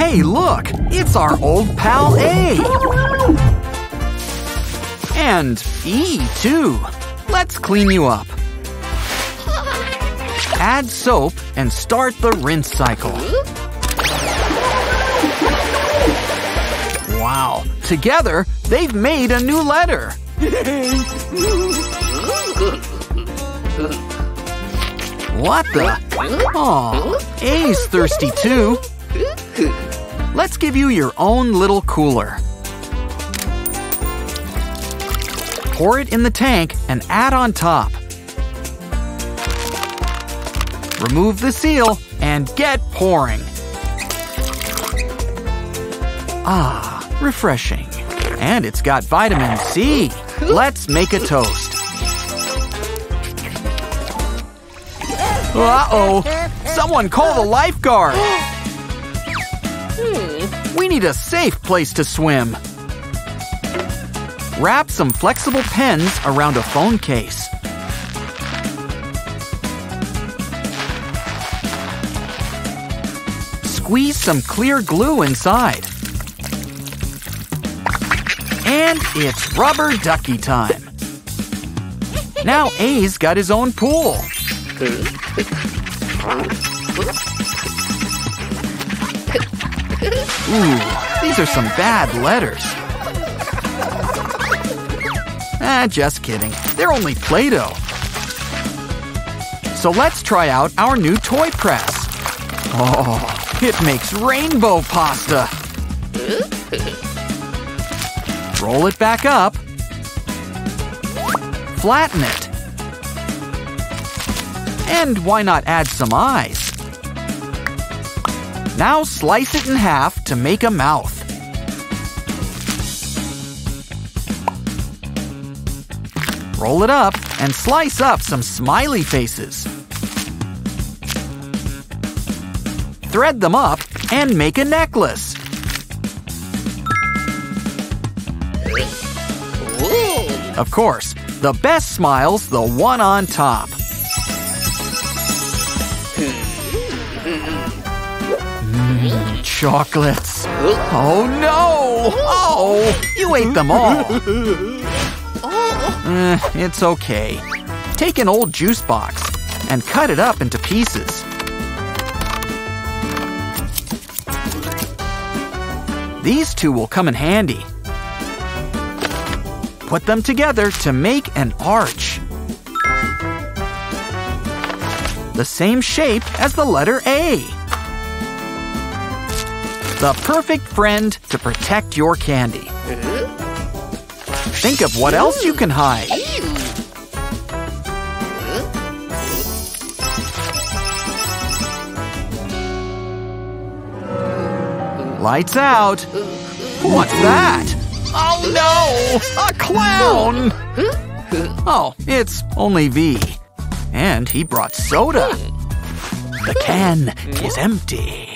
Hey, look! It's our old pal A! And E, too. Let's clean you up. Add soap and start the rinse cycle. Wow, together they've made a new letter. What the? Aw, A's thirsty too. Let's give you your own little cooler. Pour it in the tank and add on top. Remove the seal and get pouring. Ah, refreshing. And it's got vitamin C. Let's make a toast. Uh-oh! Someone call the lifeguard! We need a safe place to swim. Wrap some flexible pens around a phone case. Squeeze some clear glue inside. And it's rubber ducky time. Now A's got his own pool. Ooh, these are some bad letters. Ah, just kidding. They're only Play-Doh. So let's try out our new toy press. Oh, it makes rainbow pasta. Roll it back up. Flatten it. And why not add some eyes? Now slice it in half to make a mouth. Roll it up and slice up some smiley faces. Thread them up and make a necklace. Of course, the best smile's the one on top. Chocolates. Oh no! Oh, you ate them all. Eh, it's okay. Take an old juice box and cut it up into pieces. These two will come in handy. Put them together to make an arch. The same shape as the letter A. The perfect friend to protect your candy. Think of what else you can hide. Lights out. What's that? Oh no! A clown! Oh, it's only V. And he brought soda. The can is empty.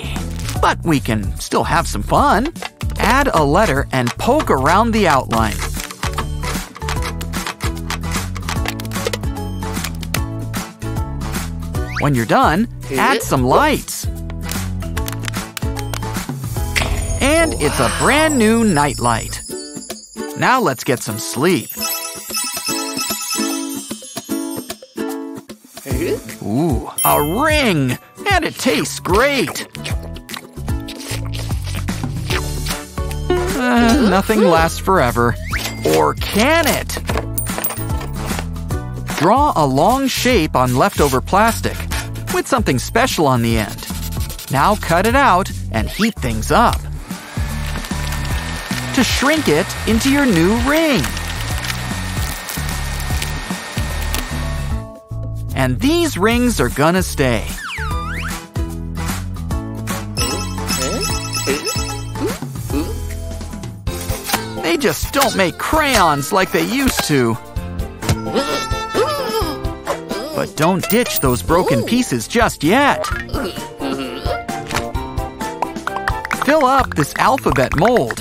But we can still have some fun. Add a letter and poke around the outline. When you're done, add some lights. And it's a brand new nightlight. Now let's get some sleep. Ooh, a ring! And it tastes great! Nothing lasts forever. Or can it? Draw a long shape on leftover plastic with something special on the end. Now cut it out and heat things up. To shrink it into your new ring. And these rings are gonna stay. They just don't make crayons like they used to. But don't ditch those broken pieces just yet. Fill up this alphabet mold.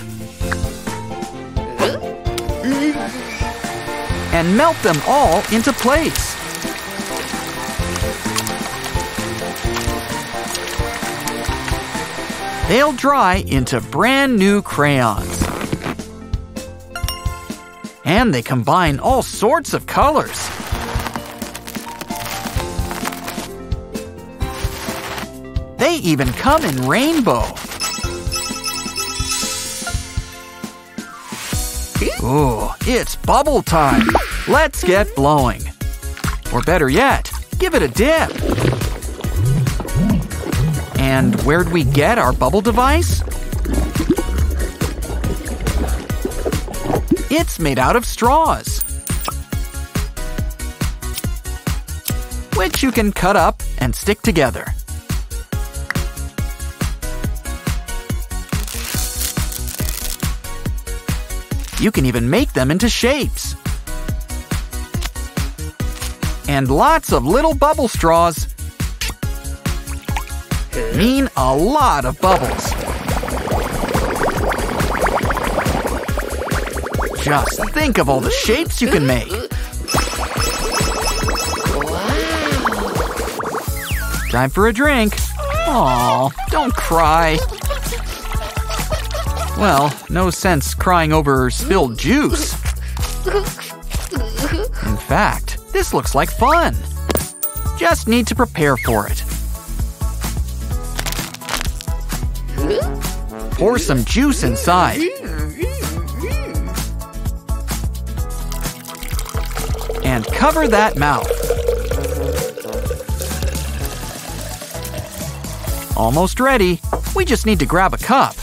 And melt them all into place. They'll dry into brand new crayons. And they combine all sorts of colors. They even come in rainbow. Ooh, it's bubble time. Let's get blowing. Or better yet, give it a dip. And where'd we get our bubble device? It's made out of straws. Which you can cut up and stick together. You can even make them into shapes. And lots of little bubble straws mean a lot of bubbles. Just think of all the shapes you can make. Time for a drink. Aw, don't cry. Well, no sense crying over spilled juice. In fact, this looks like fun. Just need to prepare for it. Pour some juice inside. Cover that mouth. Almost ready. We just need to grab a cup.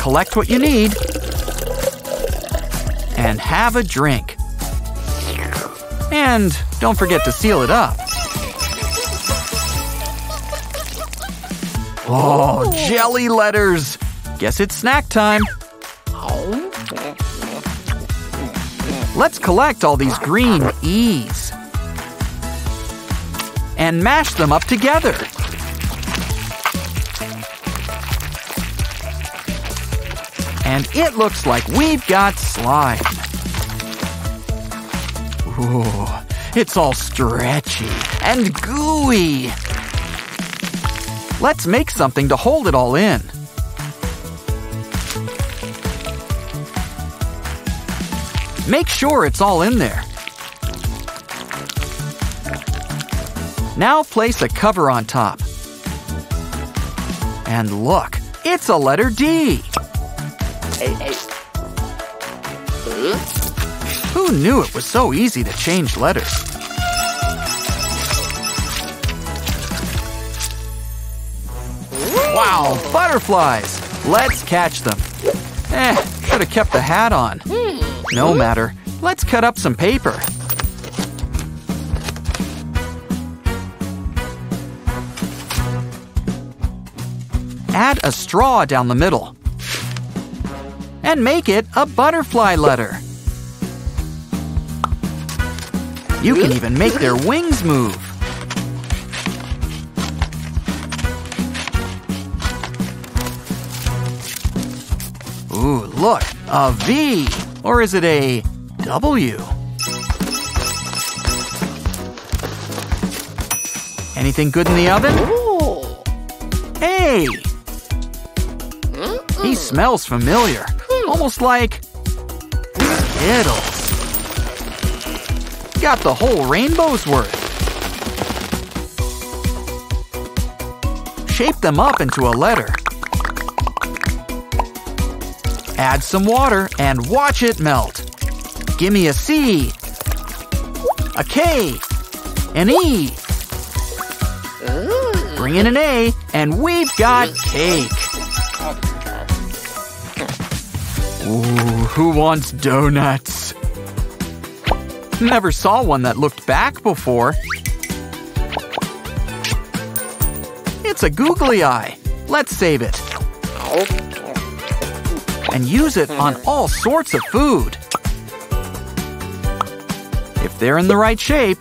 Collect what you need. And have a drink. And don't forget to seal it up. Oh, jelly letters! Guess it's snack time. Let's collect all these green E's. And mash them up together. And it looks like we've got slime. Ooh, it's all stretchy and gooey. Let's make something to hold it all in. Make sure it's all in there. Now place a cover on top. And look, it's a letter D. Who knew it was so easy to change letters? Wow, butterflies! Let's catch them. Eh, should have kept the hat on. No matter. Let's cut up some paper. Add a straw down the middle. And make it a butterfly letter. You can even make their wings move. Ooh, look, a V. Or is it a W? Anything good in the oven? Hey! He smells familiar. Hmm. Almost like Skittles. Got the whole rainbow's worth. Shape them up into a letter. Add some water and watch it melt. Give me a C, a K, an E. Bring in an A, and we've got cake. Ooh, who wants donuts? Never saw one that looked back before. It's a googly eye. Let's save it. And use it on all sorts of food. If they're in the right shape,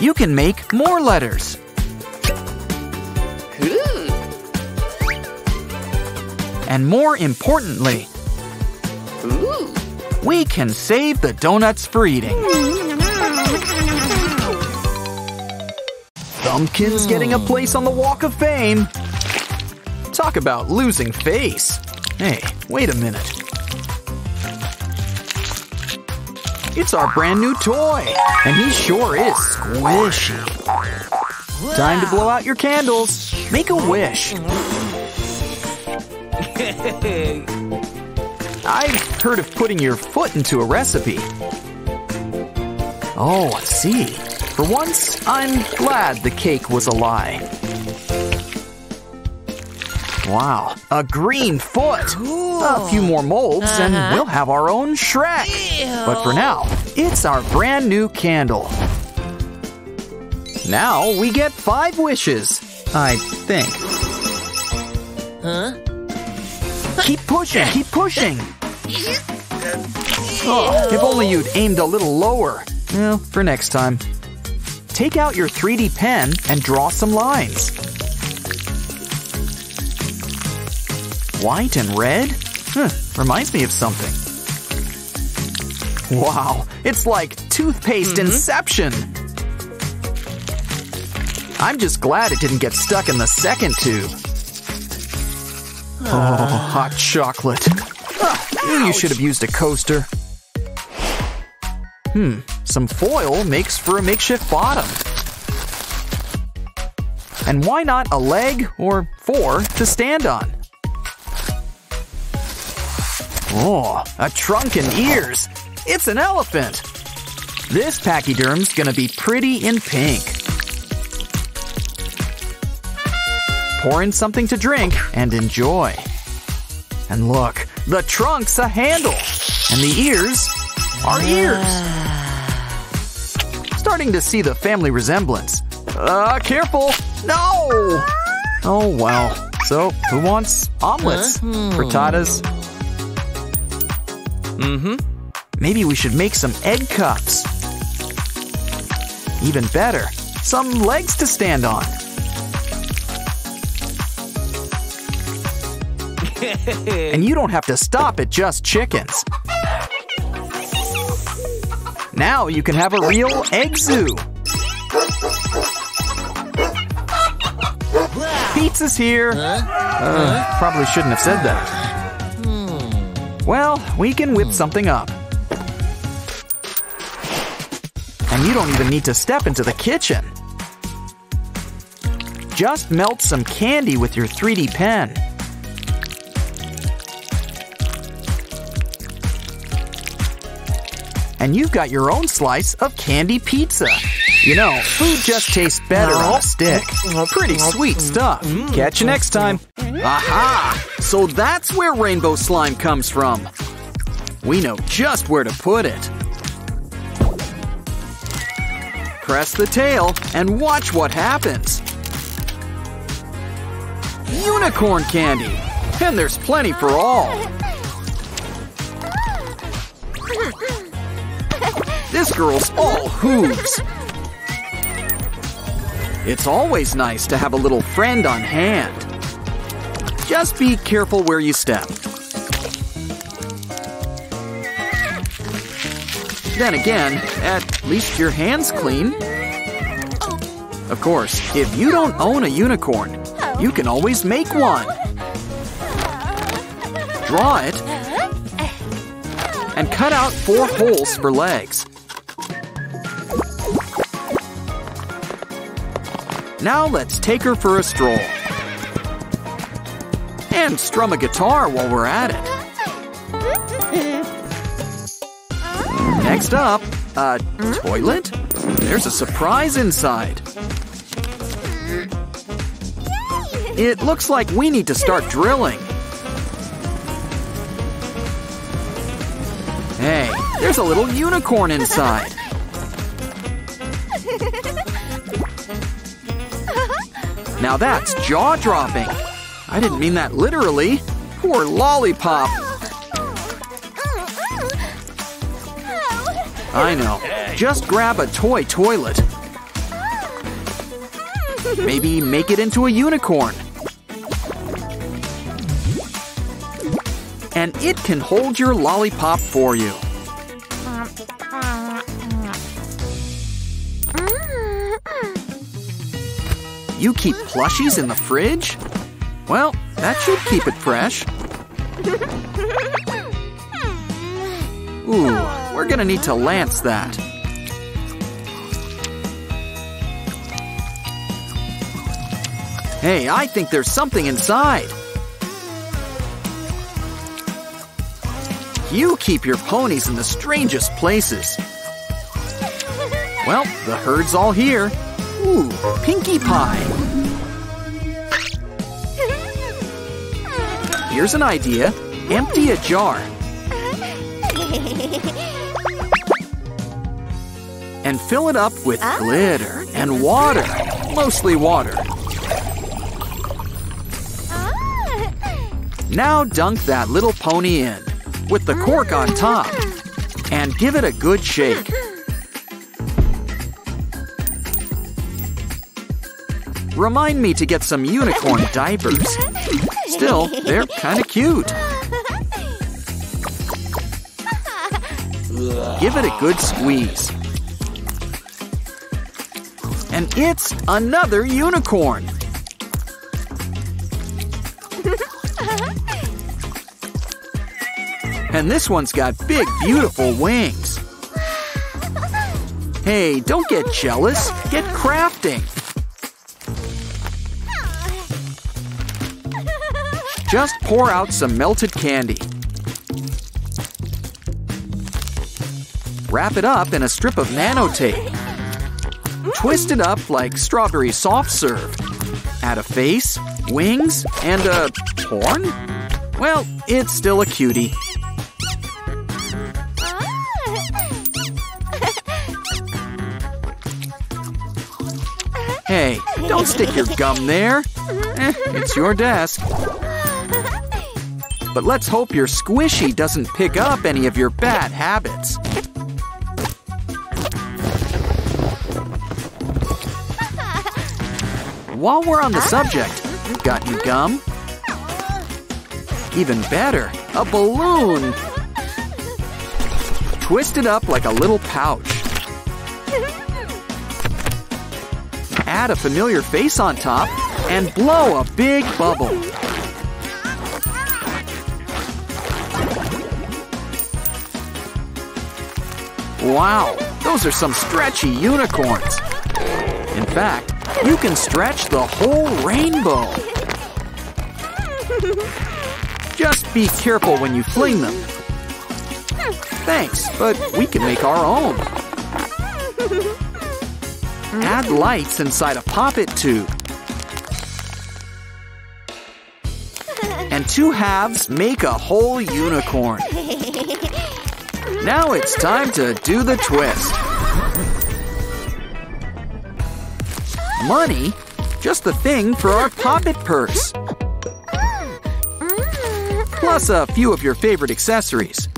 you can make more letters. And more importantly, we can save the donuts for eating. Bumpkin's getting a place on the Walk of Fame. Talk about losing face. Hey, wait a minute. It's our brand new toy, and he sure is squishy. Time to blow out your candles. Make a wish. I've heard of putting your foot into a recipe. Oh, I see. For once, I'm glad the cake was a lie. Wow, a green foot! A few more molds and uh-huh. we'll have our own Shrek! But for now, it's our brand new candle. Now we get five wishes, I think. Huh? Keep pushing, keep pushing! Oh, if only you'd aimed a little lower. Well, for next time. Take out your 3D pen and draw some lines. White and red? Huh, reminds me of something. Wow, it's like toothpaste inception! I'm just glad it didn't get stuck in the second tube. Oh, hot chocolate. Ah, you should have used a coaster. Hmm, some foil makes for a makeshift bottom. And why not a leg or four to stand on? Oh, a trunk and ears. It's an elephant. This pachyderm's gonna be pretty in pink. Pour in something to drink and enjoy. And look, the trunk's a handle, and the ears are ears. Starting to see the family resemblance. Uh, careful! No! Oh well. So, who wants omelets? Frittatas? Mm-hmm. Maybe we should make some egg cups. Even better, some legs to stand on. and you don't have to stop at just chickens. Now you can have a real egg zoo. Pizza's here. Uh, probably shouldn't have said that. Well, we can whip hmm. something up. And you don't even need to step into the kitchen. Just melt some candy with your 3D pen. and you've got your own slice of candy pizza. You know, food just tastes better on a stick. Pretty sweet stuff. Catch you next time. Aha! So that's where rainbow slime comes from. We know just where to put it. Press the tail and watch what happens. Unicorn candy! And there's plenty for all. This girl's all hooves. It's always nice to have a little friend on hand. Just be careful where you step. Then again, at least your hand's clean. Of course, if you don't own a unicorn, you can always make one. Draw it and cut out four holes for legs. Now let's take her for a stroll. And strum a guitar while we're at it. Next up, a toilet? There's a surprise inside. It looks like we need to start drilling. Hey, there's a little unicorn inside. Now that's jaw dropping. I didn't mean that literally. Poor lollipop. I know. Just grab a toy toilet. Maybe make it into a unicorn. And it can hold your lollipop for you. You keep plushies in the fridge? Well, that should keep it fresh. Ooh, we're gonna need to lance that. Hey, I think there's something inside. You keep your ponies in the strangest places. Well, the herd's all here. Ooh, Pinkie Pie. Here's an idea. Empty a jar. And fill it up with ah. glitter and water. Mostly water. Ah. Now dunk that little pony in, with the cork on top, ah. and give it a good shake. Uh-huh. Remind me to get some unicorn diapers. Still, they're kinda cute. Give it a good squeeze. And it's another unicorn! And this one's got big, beautiful wings. Hey, don't get jealous. Get crafting. Just pour out some melted candy. Wrap it up in a strip of nanotape. Twist it up like strawberry soft serve. Add a face, wings, and a horn? Well, it's still a cutie. Hey, don't stick your gum there. Eh, it's your desk. But let's hope your squishy doesn't pick up any of your bad habits. While we're on the subject, got new gum? Even better, a balloon! Twist it up like a little pouch. Add a familiar face on top and blow a big bubble. Wow, those are some stretchy unicorns. In fact, you can stretch the whole rainbow. Just be careful when you fling them. Thanks, but we can make our own. Add lights inside a Pop It tube. And two halves make a whole unicorn. Now it's time to do the twist. Money? Just the thing for our Pop It purse. Plus a few of your favorite accessories.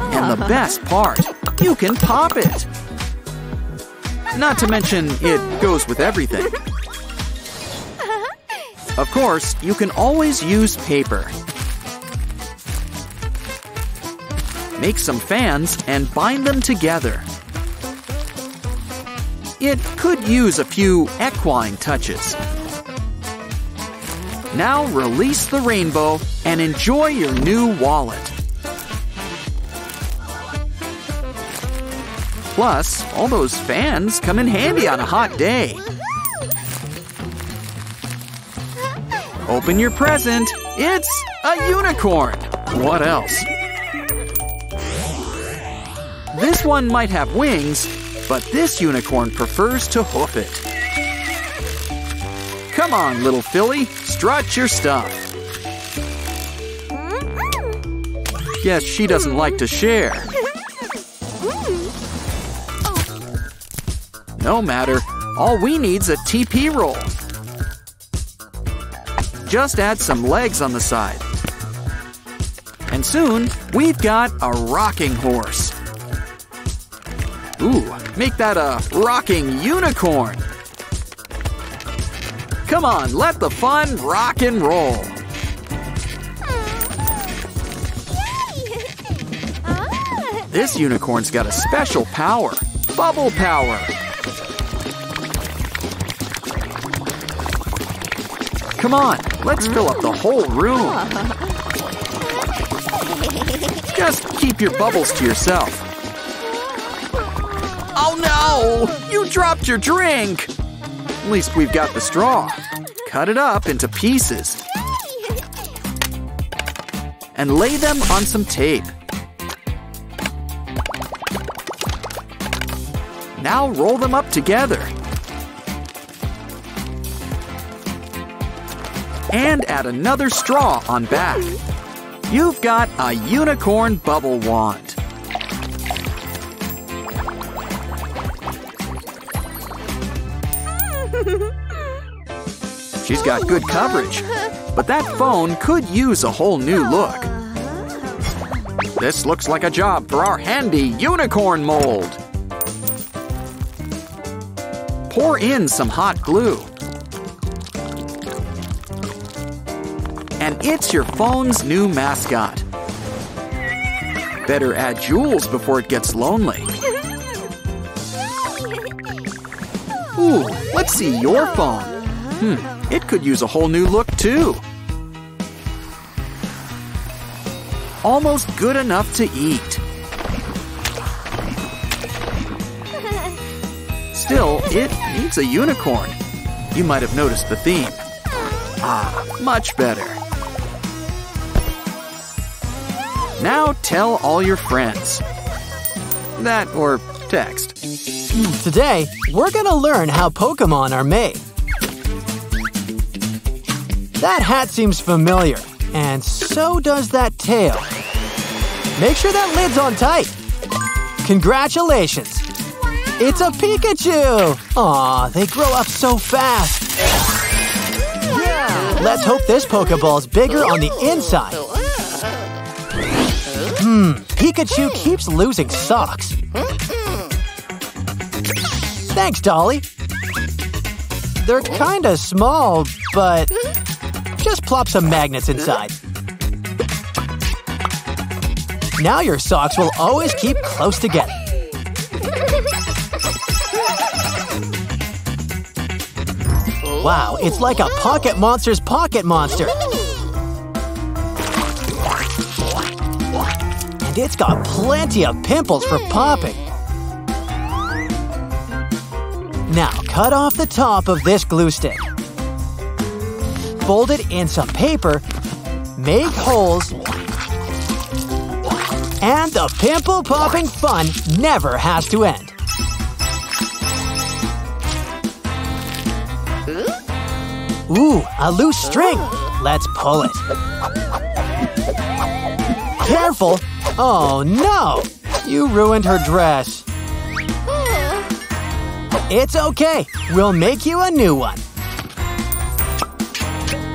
And the best part, you can pop it. Not to mention, it goes with everything. Of course, you can always use paper. Make some fans and bind them together. It could use a few equine touches. Now release the rainbow and enjoy your new wallet. Plus, all those fans come in handy on a hot day. Open your present. It's a unicorn. What else? This one might have wings, but this unicorn prefers to hoof it. Come on, little filly, strut your stuff. Guess she doesn't like to share. No matter, all we need's a TP roll. Just add some legs on the side. And soon, we've got a rocking horse. Ooh, make that a rocking unicorn. Come on, let the fun rock and roll. This unicorn's got a special power, bubble power. Come on, let's fill up the whole room. Just keep your bubbles to yourself. Oh no! You dropped your drink! At least we've got the straw. Cut it up into pieces. And lay them on some tape. Now roll them up together. And add another straw on back. You've got a unicorn bubble wand. She's got good coverage, but that phone could use a whole new look. This looks like a job for our handy unicorn mold. Pour in some hot glue. And it's your phone's new mascot. Better add jewels before it gets lonely. Ooh, let's see your phone. Hmm, it could use a whole new look too. Almost good enough to eat. Still, it needs a unicorn. You might have noticed the theme. Ah, much better. Now tell all your friends. That or text. Today, we're gonna learn how Pokemon are made. That hat seems familiar, and so does that tail. Make sure that lid's on tight. Congratulations! It's a Pikachu! Aw, they grow up so fast. Let's hope this Pokeball's bigger on the inside. Hmm, Pikachu keeps losing socks. Thanks, Dolly. They're kinda small, but just plop some magnets inside. Now your socks will always keep close together. Wow, it's like a Pocket Monster's Pocket Monster. And it's got plenty of pimples for popping. Now, cut off the top of this glue stick. Fold it in some paper, make holes, and the pimple popping fun never has to end. Ooh, a loose string. Let's pull it. Careful! Oh no! You ruined her dress. It's okay. We'll make you a new one.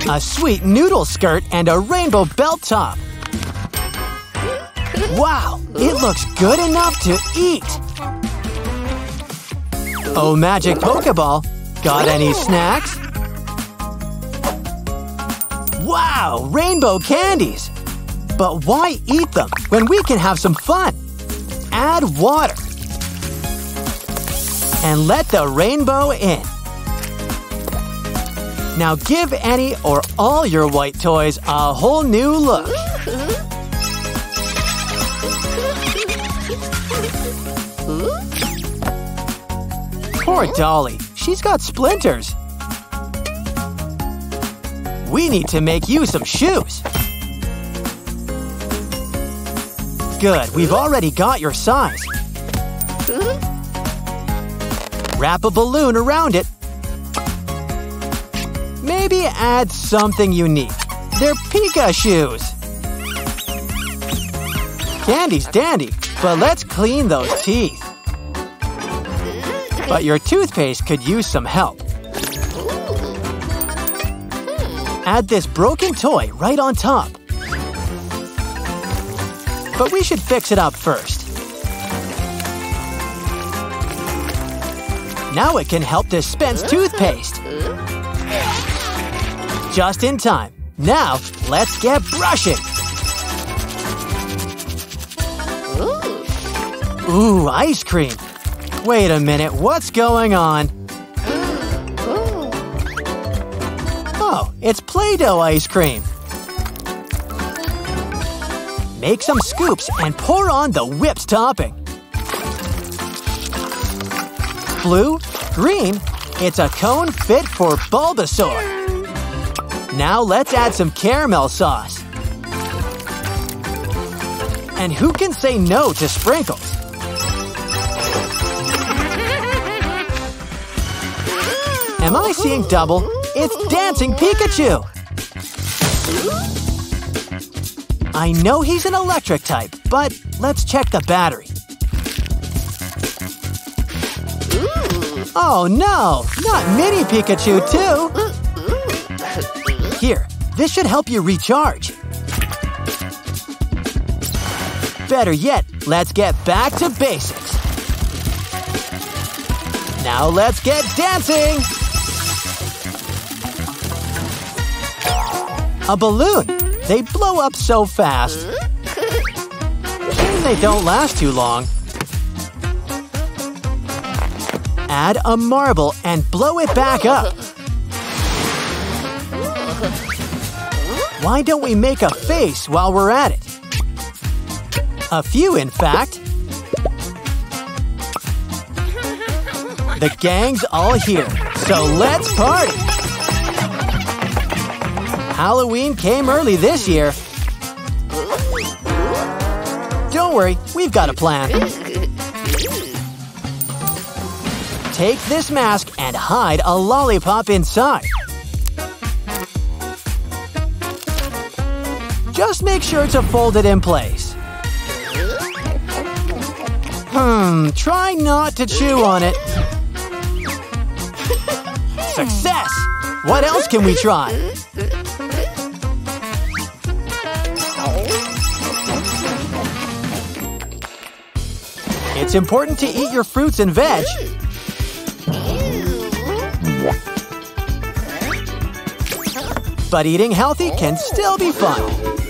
A sweet noodle skirt and a rainbow belt top. Wow, it looks good enough to eat. Oh, Magic Pokeball, got any snacks? Wow, rainbow candies! But why eat them when we can have some fun? Add water. And let the rainbow in. Now give any or all your white toys a whole new look. Poor Dolly. She's got splinters. We need to make you some shoes. Good, we've already got your size. Wrap a balloon around it. Maybe add something unique. They're Pika shoes. Candy's dandy, but let's clean those teeth. But your toothpaste could use some help. Add this broken toy right on top. But we should fix it up first. Now it can help dispense toothpaste. Just in time. Now, let's get brushing. Ooh, ice cream. Wait a minute, what's going on? Oh, It's Play-Doh ice cream. Make some scoops and pour on the whipped topping. Blue, green, it's a cone fit for Bulbasaur. Now let's add some caramel sauce. And who can say no to sprinkles? Am I seeing double? It's Dancing Pikachu! I know he's an electric type, but let's check the battery. Oh no! Not Mini Pikachu, too! Here, this should help you recharge. Better yet, let's get back to basics. Now let's get dancing! A balloon! They blow up so fast. And they don't last too long. Add a marble and blow it back up. Why don't we make a face while we're at it? A few, in fact. The gang's all here, so let's party! Halloween came early this year. Don't worry, we've got a plan. Take this mask and hide a lollipop inside. Just make sure to fold it in place. Hmm, try not to chew on it. Success! What else can we try? It's important to eat your fruits and veg. But eating healthy can still be fun.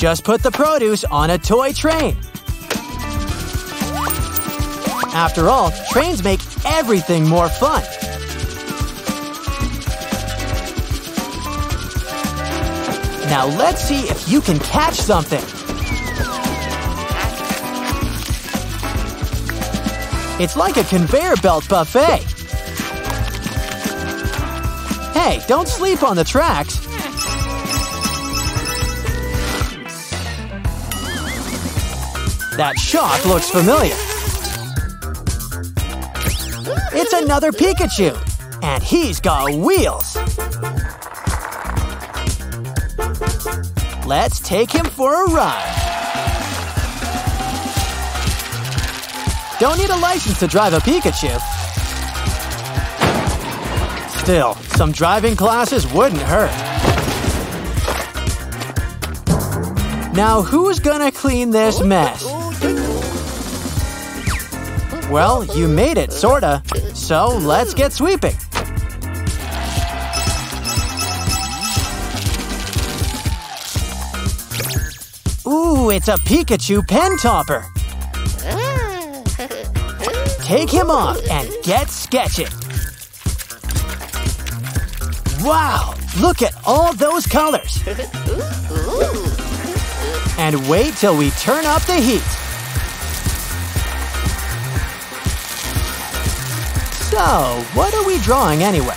Just put the produce on a toy train. After all, trains make everything more fun. Now let's see if you can catch something. It's like a conveyor belt buffet. Hey, don't sleep on the tracks. That shock looks familiar. It's another Pikachu, and he's got wheels. Let's take him for a ride. Don't need a license to drive a Pikachu. Still, some driving classes wouldn't hurt. Now who's gonna clean this mess? Well, you made it, sorta. So let's get sweeping. Ooh, it's a Pikachu pen topper. Take him off and get sketching. Wow, look at all those colors. And wait till we turn up the heat. So, what are we drawing anyway?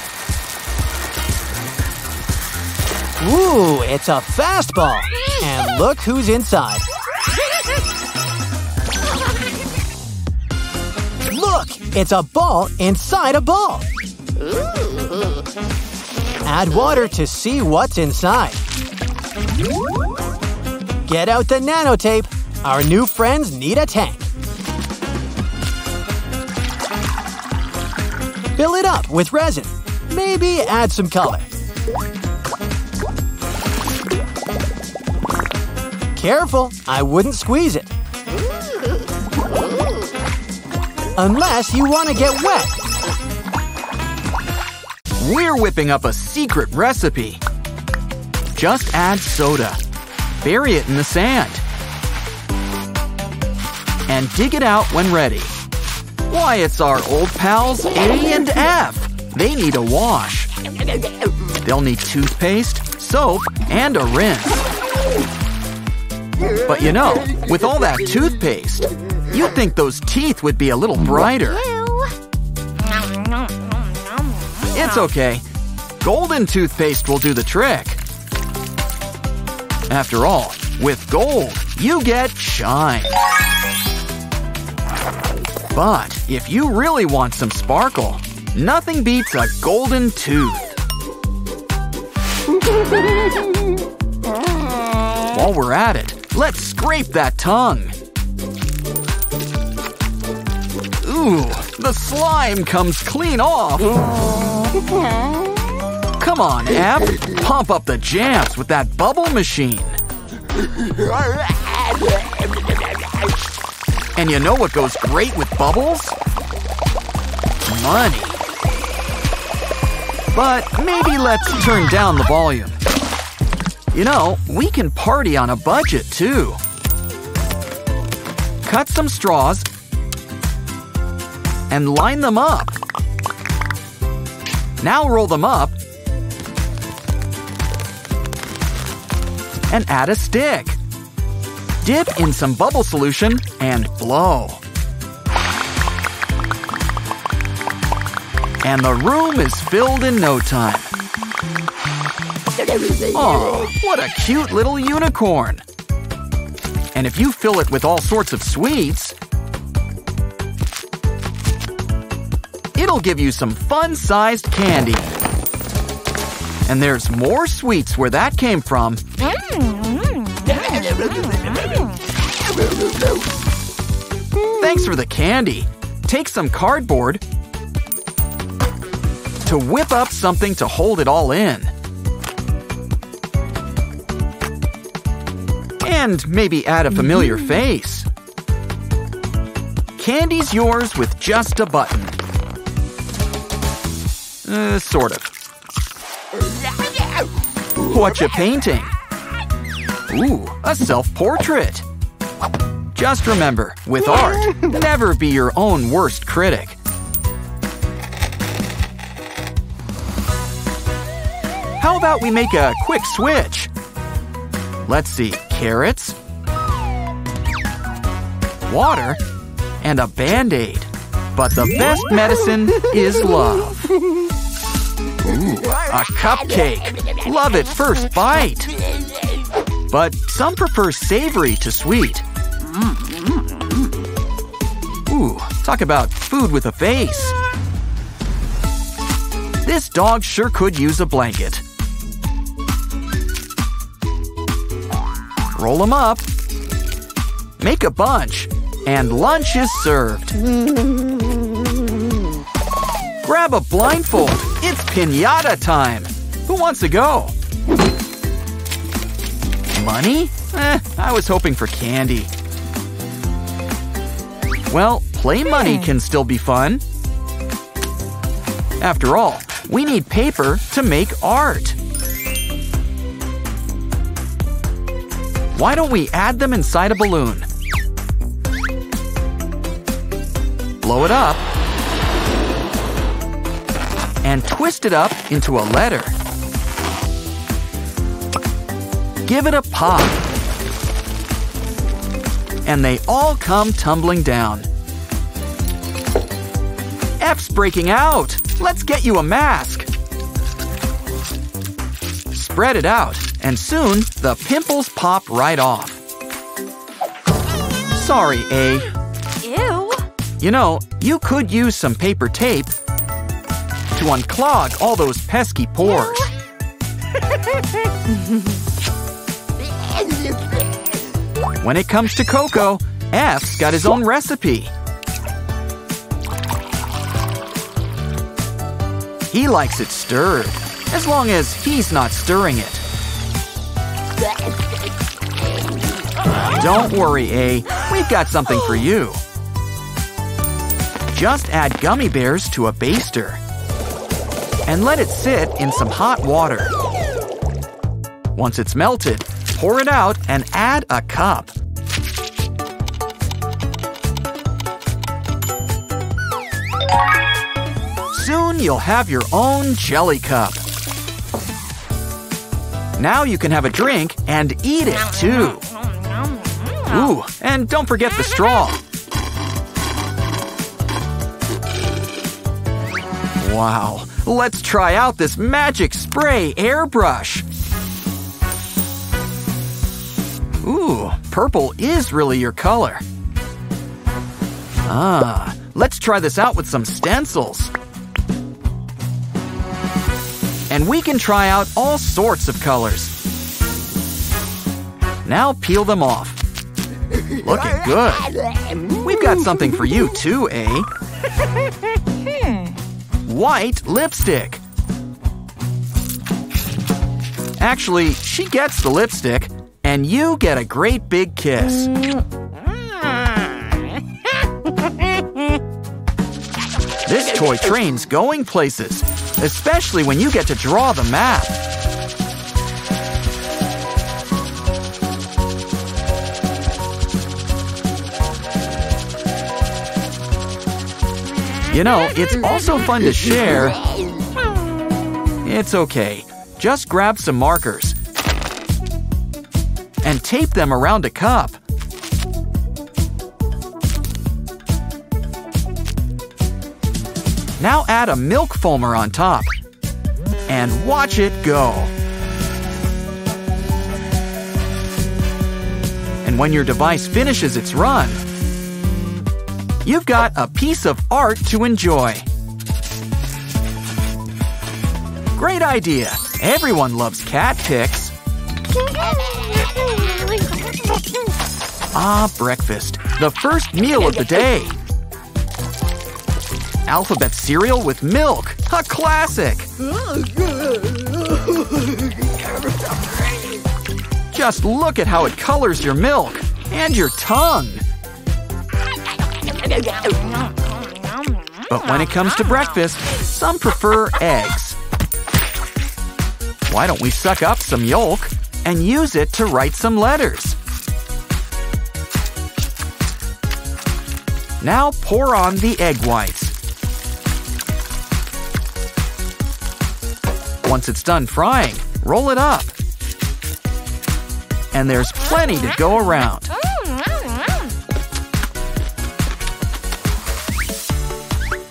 Ooh, it's a fastball. And look who's inside. Look, it's a ball inside a ball. Add water to see what's inside. Get out the nanotape. Our new friends need a tank. Fill it up with resin. Maybe add some color. Careful, I wouldn't squeeze it. Unless you want to get wet. We're whipping up a secret recipe. Just add soda. Bury it in the sand. And dig it out when ready. Why, it's our old pals A and F. They need a wash. They'll need toothpaste, soap, and a rinse. But you know, with all that toothpaste, you'd think those teeth would be a little brighter. It's okay. Golden toothpaste will do the trick. After all, with gold, you get shine. But if you really want some sparkle, nothing beats a golden tooth. While we're at it, let's scrape that tongue. Ooh, the slime comes clean off. Come on, Eb. Pump up the jams with that bubble machine. And you know what goes great with bubbles? Money. But maybe let's turn down the volume. You know, we can party on a budget too. Cut some straws and line them up. Now roll them up and add a stick. Dip in some bubble solution and blow. And the room is filled in no time. Oh, what a cute little unicorn! And if you fill it with all sorts of sweets, it'll give you some fun-sized candy. And there's more sweets where that came from. Mm-hmm. Thanks for the candy. Take some cardboard to whip up something to hold it all in. And maybe add a familiar face. Candy's yours with just a button. Uh, sort of. What you painting? Ooh, a self-portrait. Just remember, with art, never be your own worst critic. How about we make a quick switch? Let's see, carrots, water, and a band-aid. But the best medicine is love. Ooh, a cupcake. Love it first bite. But some prefer savory to sweet. Ooh, talk about food with a face. This dog sure could use a blanket. Roll them up. Make a bunch. And lunch is served. Grab a blindfold. It's pinata time. Who wants to go? Money? Eh, I was hoping for candy. Well, play money can still be fun. After all, we need paper to make art. Why don't we add them inside a balloon? Blow it up and twist it up into a letter. Give it a pop. And they all come tumbling down. F's breaking out. Let's get you a mask. Spread it out, and soon the pimples pop right off. Sorry, A. Ew. You know, you could use some paper tape to unclog all those pesky pores. When it comes to cocoa, F's got his own recipe. He likes it stirred, as long as he's not stirring it. Don't worry, A. We've got something for you. Just add gummy bears to a baster. And let it sit in some hot water. Once it's melted, pour it out and add a cup. Soon you'll have your own jelly cup. Now you can have a drink and eat it too. Ooh, and don't forget the straw. Wow, let's try out this magic spray airbrush. Ooh, purple is really your color. Ah, let's try this out with some stencils. And we can try out all sorts of colors. Now peel them off. Looking good. We've got something for you too, eh? White lipstick. Actually, she gets the lipstick, and you get a great big kiss. This toy train's going places, especially when you get to draw the map. You know, it's also fun to share. It's okay. Just grab some markers and tape them around a cup. Now add a milk foamer on top and watch it go. And when your device finishes its run, you've got a piece of art to enjoy. Great idea! Everyone loves cat pics. Ah, breakfast. The first meal of the day. Alphabet cereal with milk. A classic. Just look at how it colors your milk and your tongue. But when it comes to breakfast, some prefer eggs. Why don't we suck up some yolk and use it to write some letters? Now pour on the egg whites. Once it's done frying, roll it up. And there's plenty to go around.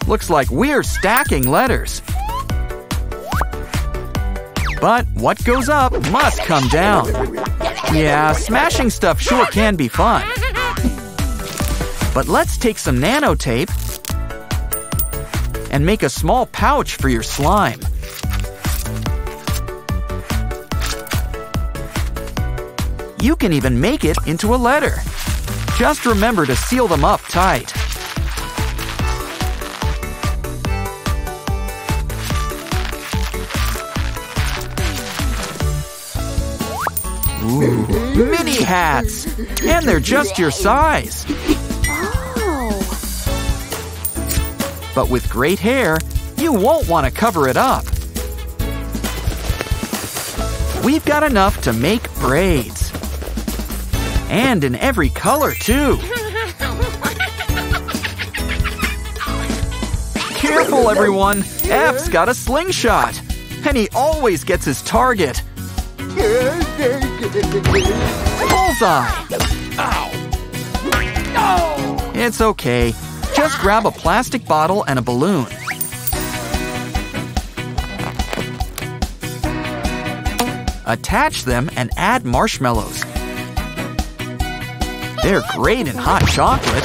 Looks like we're stacking letters. But what goes up must come down. Yeah, smashing stuff sure can be fun. But let's take some nanotape and make a small pouch for your slime. You can even make it into a letter. Just remember to seal them up tight. Ooh, mini hats! And they're just your size. But with great hair, you won't want to cover it up. We've got enough to make braids. And in every color, too. Careful, everyone! F's got a slingshot! And he always gets his target. Bullseye! Ow! It's okay. Just grab a plastic bottle and a balloon. Attach them and add marshmallows. They're great in hot chocolate.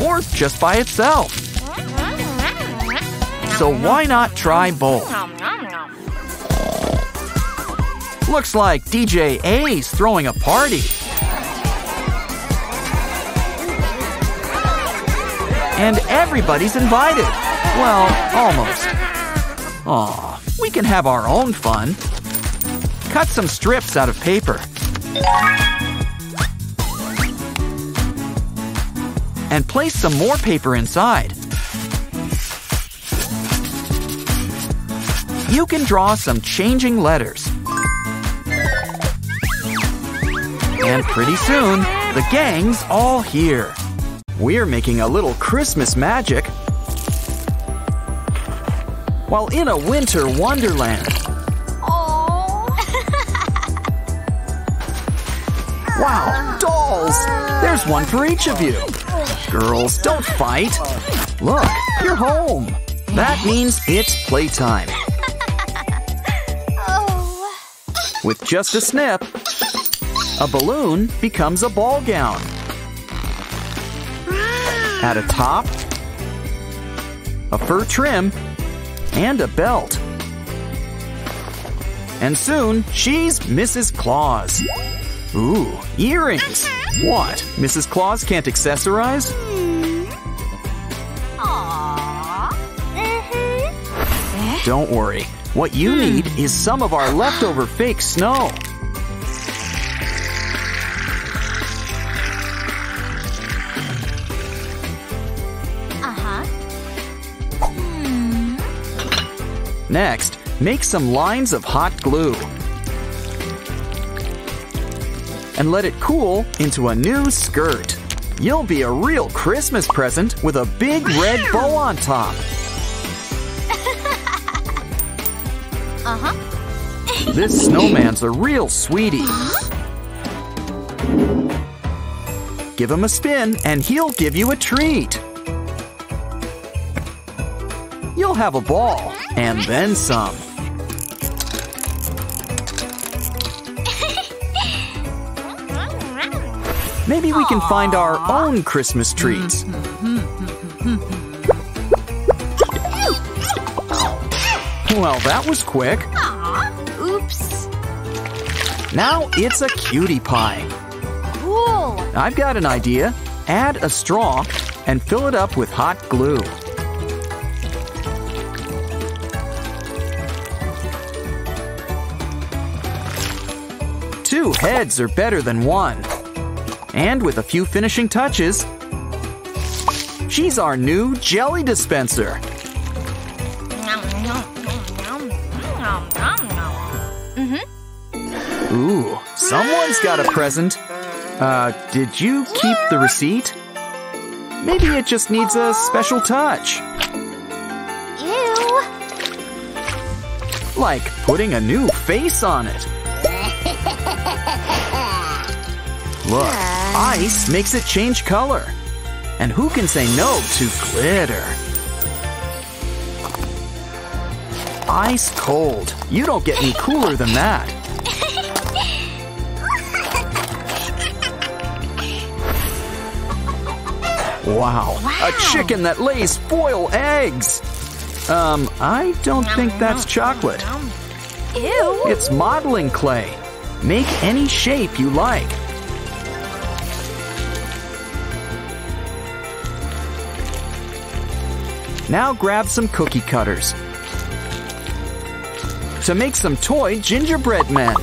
Or just by itself. So why not try both? Looks like DJ A's throwing a party. And everybody's invited. Well, almost. Aw, we can have our own fun. Cut some strips out of paper. And place some more paper inside. You can draw some changing letters. And pretty soon, the gang's all here. We're making a little Christmas magic while in a winter wonderland. Wow, dolls! There's one for each of you. Girls, don't fight. Look, you're home. That means it's playtime. Oh. With just a snip, a balloon becomes a ball gown. Add a top, a fur trim, and a belt. And soon, she's Mrs. Claus. Ooh, earrings! Uh-huh. What? Mrs. Claus can't accessorize? Hmm. Uh-huh. Don't worry. What you hmm. need is some of our leftover fake snow. Next, make some lines of hot glue. And let it cool into a new skirt. You'll be a real Christmas present with a big red bow on top. Uh-huh. This snowman's a real sweetie. Give him a spin and he'll give you a treat. You'll have a ball and then some. Maybe we can find our own Christmas treats. Well, that was quick. Oops. Now it's a cutie pie. Cool. I've got an idea. Add a straw and fill it up with hot glue. Two heads are better than one. And with a few finishing touches, she's our new jelly dispenser. Ooh, someone's got a present. Uh, did you keep the receipt? Maybe it just needs a special touch. Ew. Like putting a new face on it. Look, ice makes it change color. And who can say no to glitter? Ice cold. You don't get any cooler than that. Wow, a chicken that lays foil eggs. Um, I don't think that's chocolate. Ew. It's modeling clay. Make any shape you like. Now grab some cookie cutters. To make some toy gingerbread men.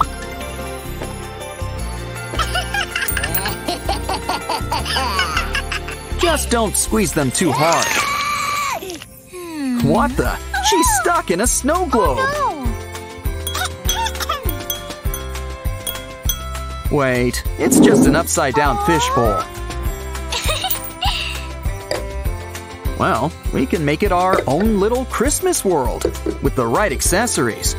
Just don't squeeze them too hard. What the? She's stuck in a snow oh, globe. Wait, it's just an upside down fishbowl. Well, we can make it our own little Christmas world with the right accessories.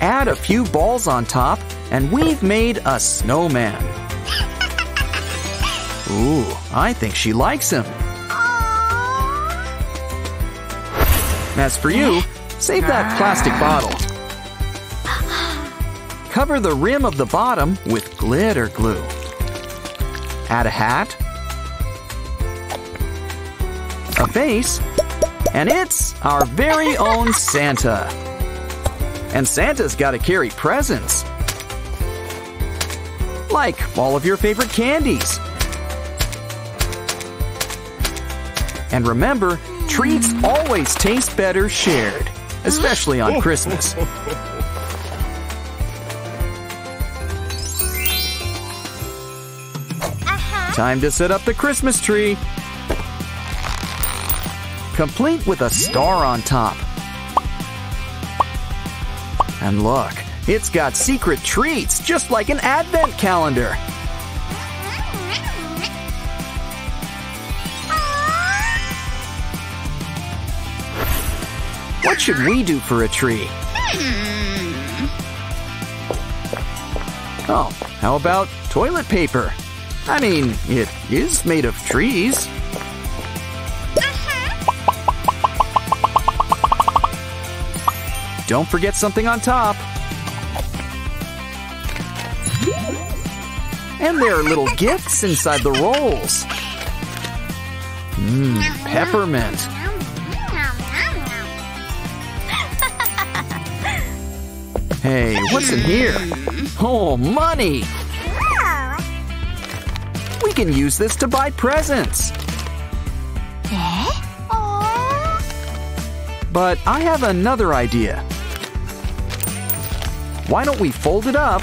Add a few balls on top, and we've made a snowman. Ooh, I think she likes him. As for you, save that plastic bottle. Cover the rim of the bottom with glitter glue. Add a hat, a face, and it's our very own Santa. And Santa's got to carry presents. Like all of your favorite candies. And remember, treats always taste better shared, especially on Christmas. Time to set up the Christmas tree. Complete with a star on top. And look, It's got secret treats, just like an advent calendar. What should we do for a tree? Hmm. Oh, how about toilet paper? I mean, it is made of trees. Uh-huh. Don't forget something on top. And there are little gifts inside the rolls. Mmm, peppermint. Hey, what's in here? Oh, money! We can use this to buy presents. But I have another idea. Why don't we fold it up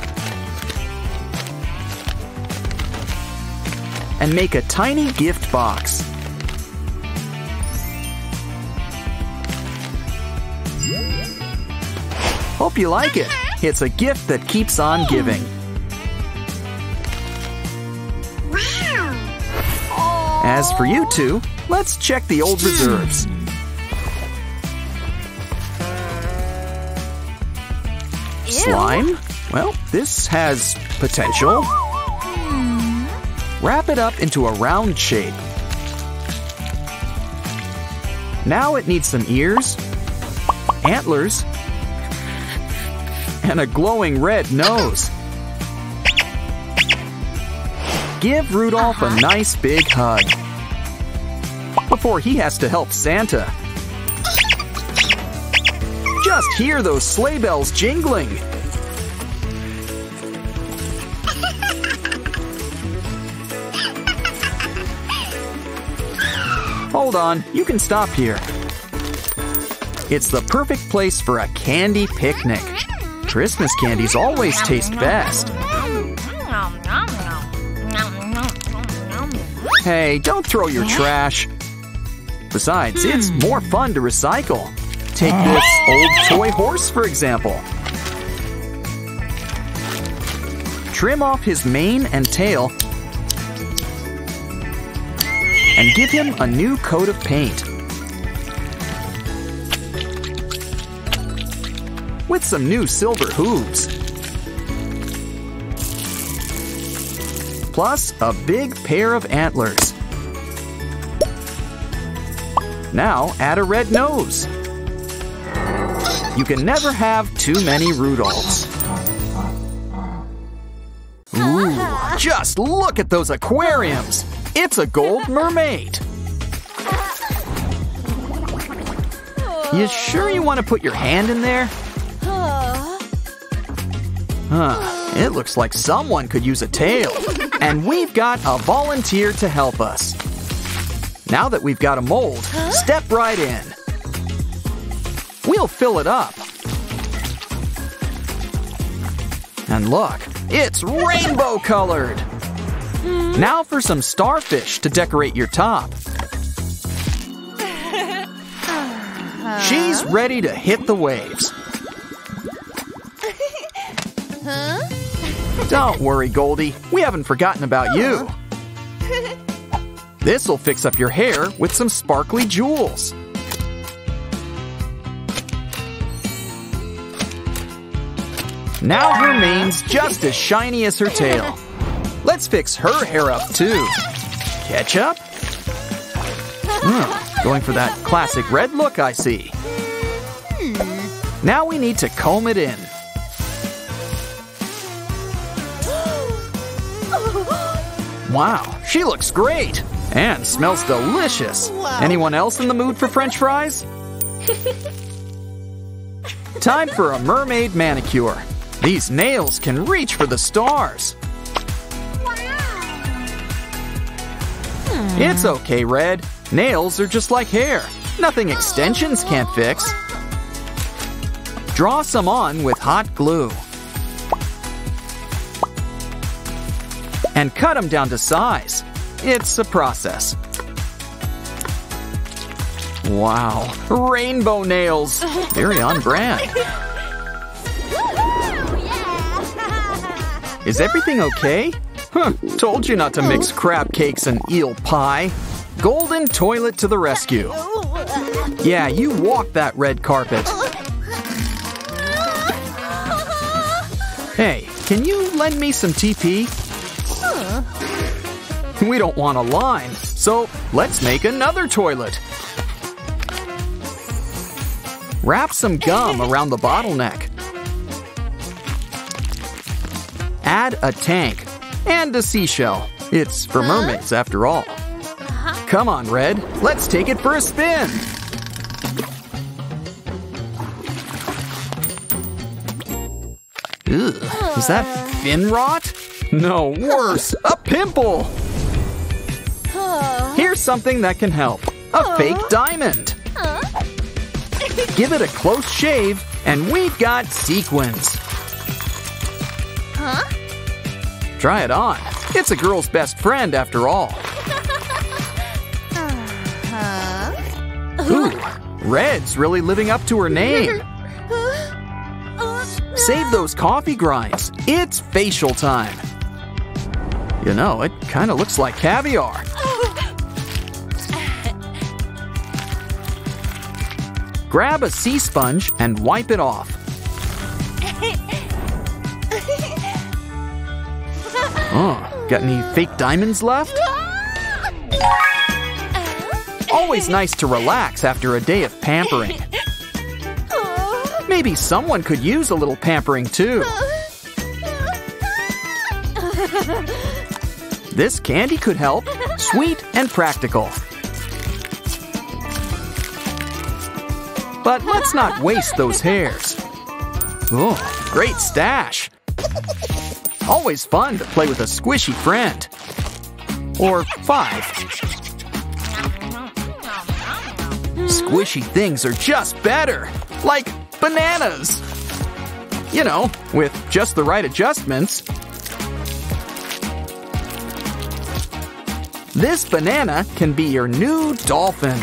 and make a tiny gift box? Hope you like it. It's a gift that keeps on giving. As for you two, let's check the old reserves. Slime? Well, this has potential. Wrap it up into a round shape. Now it needs some ears, antlers, and a glowing red nose. Give Rudolph a uh-huh. nice big hug before he has to help Santa. Just hear those sleigh bells jingling. Hold on, you can stop here. It's the perfect place for a candy picnic. Christmas candies always taste best. Hey, don't throw your trash. Besides, it's more fun to recycle. Take ah. this old toy horse, for example. Trim off his mane and tail and give him a new coat of paint. With some new silver hooves. Plus a big pair of antlers. Now add a red nose. You can never have too many Rudolphs. Ooh, just look at those aquariums! It's a gold mermaid! You sure you want to put your hand in there? Huh, it looks like someone could use a tail. And we've got a volunteer to help us. Now that we've got a mold, step right in. We'll fill it up. And look, it's rainbow colored. Hmm. Now for some starfish to decorate your top. She's ready to hit the waves. Don't worry, Goldie. We haven't forgotten about you. This'll fix up your hair with some sparkly jewels. Now her mane's just as shiny as her tail. Let's fix her hair up too. Ketchup? Hmm, going for that classic red look, I see. Now we need to comb it in. Wow, she looks great and smells delicious. Anyone else in the mood for french fries? Time for a mermaid manicure. These nails can reach for the stars. It's okay, Red. Nails are just like hair. Nothing extensions can't fix. Draw some on with hot glue. And cut them down to size. It's a process. Wow, rainbow nails. Very on brand. is everything okay? Huh, told you not to mix crab cakes and eel pie. Golden toilet to the rescue. Yeah, you walk that red carpet. Hey, can you lend me some TP? We don't want a line, so let's make another toilet. Wrap some gum around the bottleneck. Add a tank and a seashell. It's for mermaids after all. Uh-huh. Come on, Red. Let's take it for a spin. Ugh, is that uh. fin rot? No, worse, a pimple. Here's something that can help. A fake diamond. Give it a close shave, and we've got sequins. Huh? Try it on. It's a girl's best friend after all. Uh-huh. Ooh, Red's really living up to her name. Save those coffee grinds. It's facial time. You know, it kind of looks like caviar. Grab a sea sponge and wipe it off. Oh, got any fake diamonds left? Always nice to relax after a day of pampering. Maybe someone could use a little pampering too. This candy could help. Sweet and practical. But let's not waste those hairs. Oh, great stash. Always fun to play with a squishy friend. Or five. Squishy things are just better. Like bananas. You know, with just the right adjustments. This banana can be your new dolphin.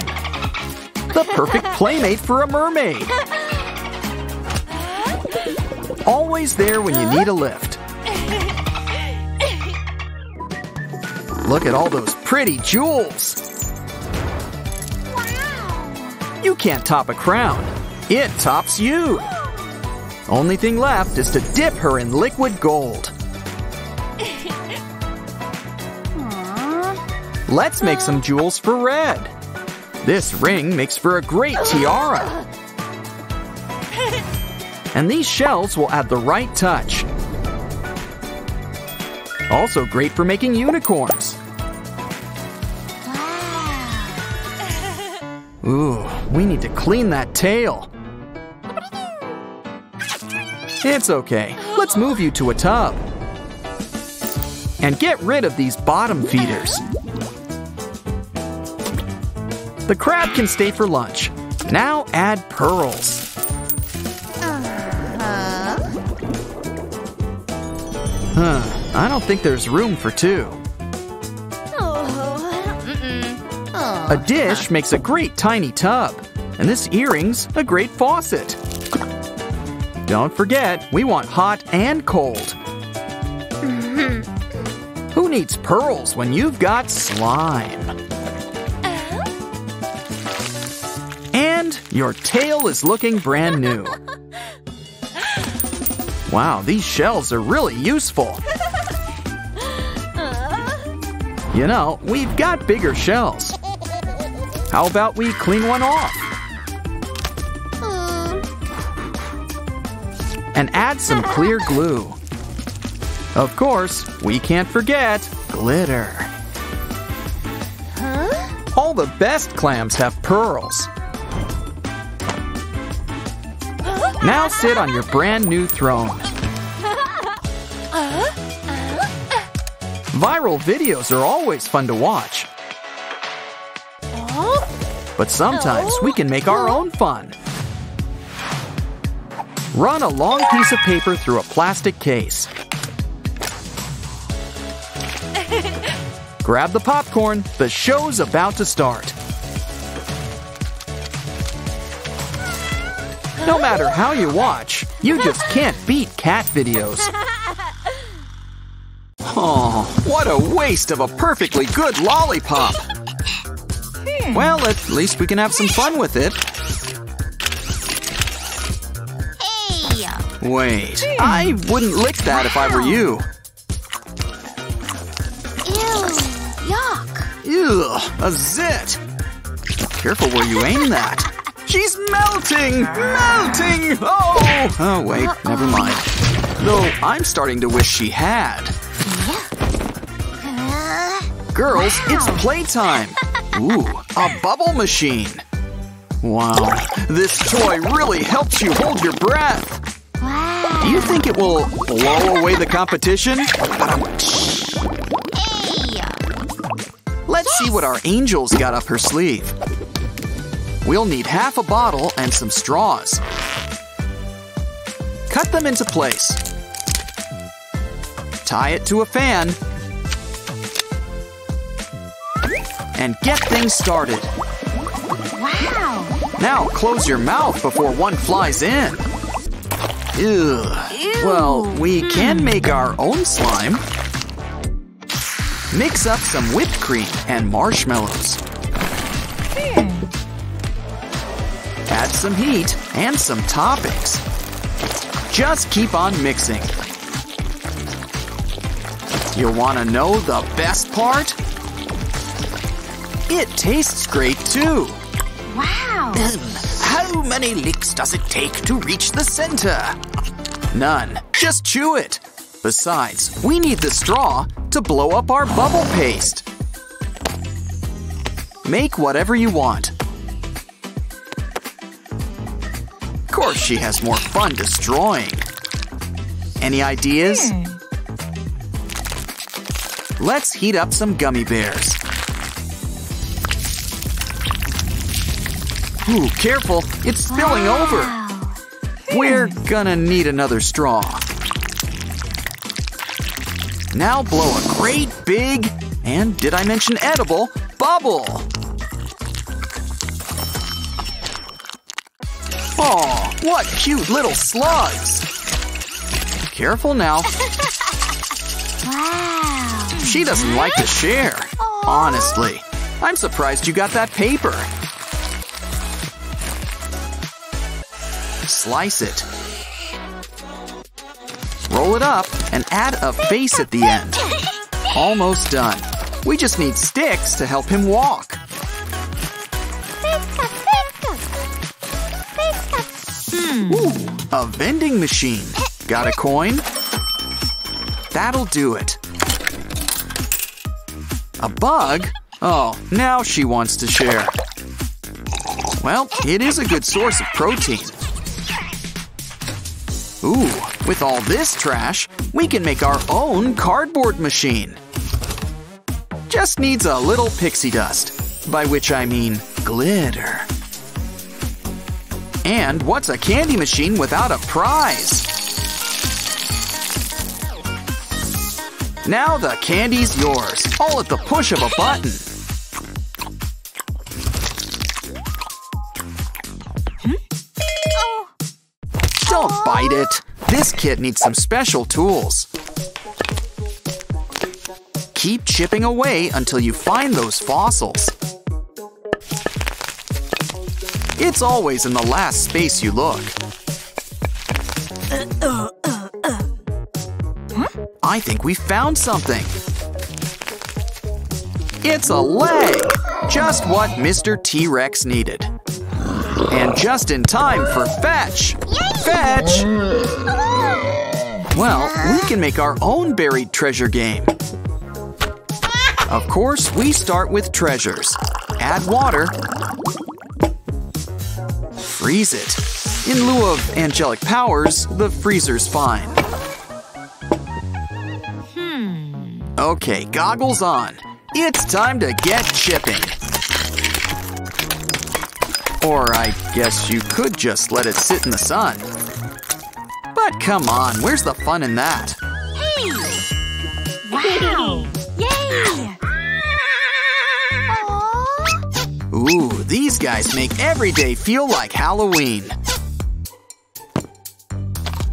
The perfect playmate for a mermaid. Always there when you need a lift. Look at all those pretty jewels. You can't top a crown. It tops you. Only thing left is to dip her in liquid gold. Let's make some jewels for Red. This ring makes for a great tiara. And these shells will add the right touch. Also great for making unicorns. Ooh, we need to clean that tail. It's okay. Let's move you to a tub. And get rid of these bottom feeders. The crab can stay for lunch. Now add pearls. Uh-huh. Huh, I don't think there's room for two. Oh, a oh. dish makes a great tiny tub, and this earring's a great faucet. Don't forget, we want hot and cold. Mm-hmm. Who needs pearls when you've got slime? Your tail is looking brand new. Wow, these shells are really useful. You know, we've got bigger shells. How about we clean one off? And add some clear glue. Of course, we can't forget glitter. All the best clams have pearls. Now sit on your brand new throne. Viral videos are always fun to watch. But sometimes we can make our own fun. Run a long piece of paper through a plastic case. Grab the popcorn, the show's about to start. No matter how you watch, you just can't beat cat videos. Oh, what a waste of a perfectly good lollipop. Hmm. Well, at least we can have some fun with it. Hey. Wait, hmm. I wouldn't lick that if I were you. Ew. Yuck. Ew, a zit. Careful where you aim that. She's melting! Melting! Oh! Oh, wait, never mind. Though I'm starting to wish she had. Girls, it's playtime! Ooh, a bubble machine. Wow, this toy really helps you hold your breath. wow. Do you think it will blow away the competition? Let's see what our angel's got up her sleeve. We'll need half a bottle and some straws. Cut them into place. Tie it to a fan. And get things started. Wow. Now close your mouth before one flies in. Ew. Well, we can hmm. make our own slime. Mix up some whipped cream and marshmallows. Add some heat and some toppings. Just keep on mixing. You want to know the best part? It tastes great too. Wow. Hmm. How many licks does it take to reach the center? None. Just chew it. Besides, we need the straw to blow up our bubble paste. Make whatever you want. Course, she has more fun destroying. Any ideas? Hmm. Let's heat up some gummy bears. Ooh, careful, it's spilling over. Wow. We're gonna need another straw. Now blow a great big, and did I mention edible, bubble. Oh, what cute little slugs. Careful now, Wow. she doesn't like to share. Honestly, I'm surprised you got that paper. Slice it. Roll it up and add a face at the end. Almost done. We just need sticks to help him walk. A vending machine. Got a coin? That'll do it. A bug? Oh, now she wants to share. Well, it is a good source of protein. Ooh, with all this trash, we can make our own cardboard machine. Just needs a little pixie dust, by which I mean glitter. And what's a candy machine without a prize? Now the candy's yours, all at the push of a button. Don't bite it. This kit needs some special tools. Keep chipping away until you find those fossils. It's always in the last space you look. I think we found something. It's a leg! Just what Mr. T-Rex needed. And just in time for fetch! Fetch! Well, we can make our own buried treasure game. Of course, we start with treasures. Add water. Freeze it. In lieu of angelic powers, the freezer's fine. Hmm. Okay, goggles on. It's time to get chipping. Or I guess you could just let it sit in the sun. But come on, where's the fun in that? Hey! Wow. Yay. Ooh, these guys make every day feel like Halloween.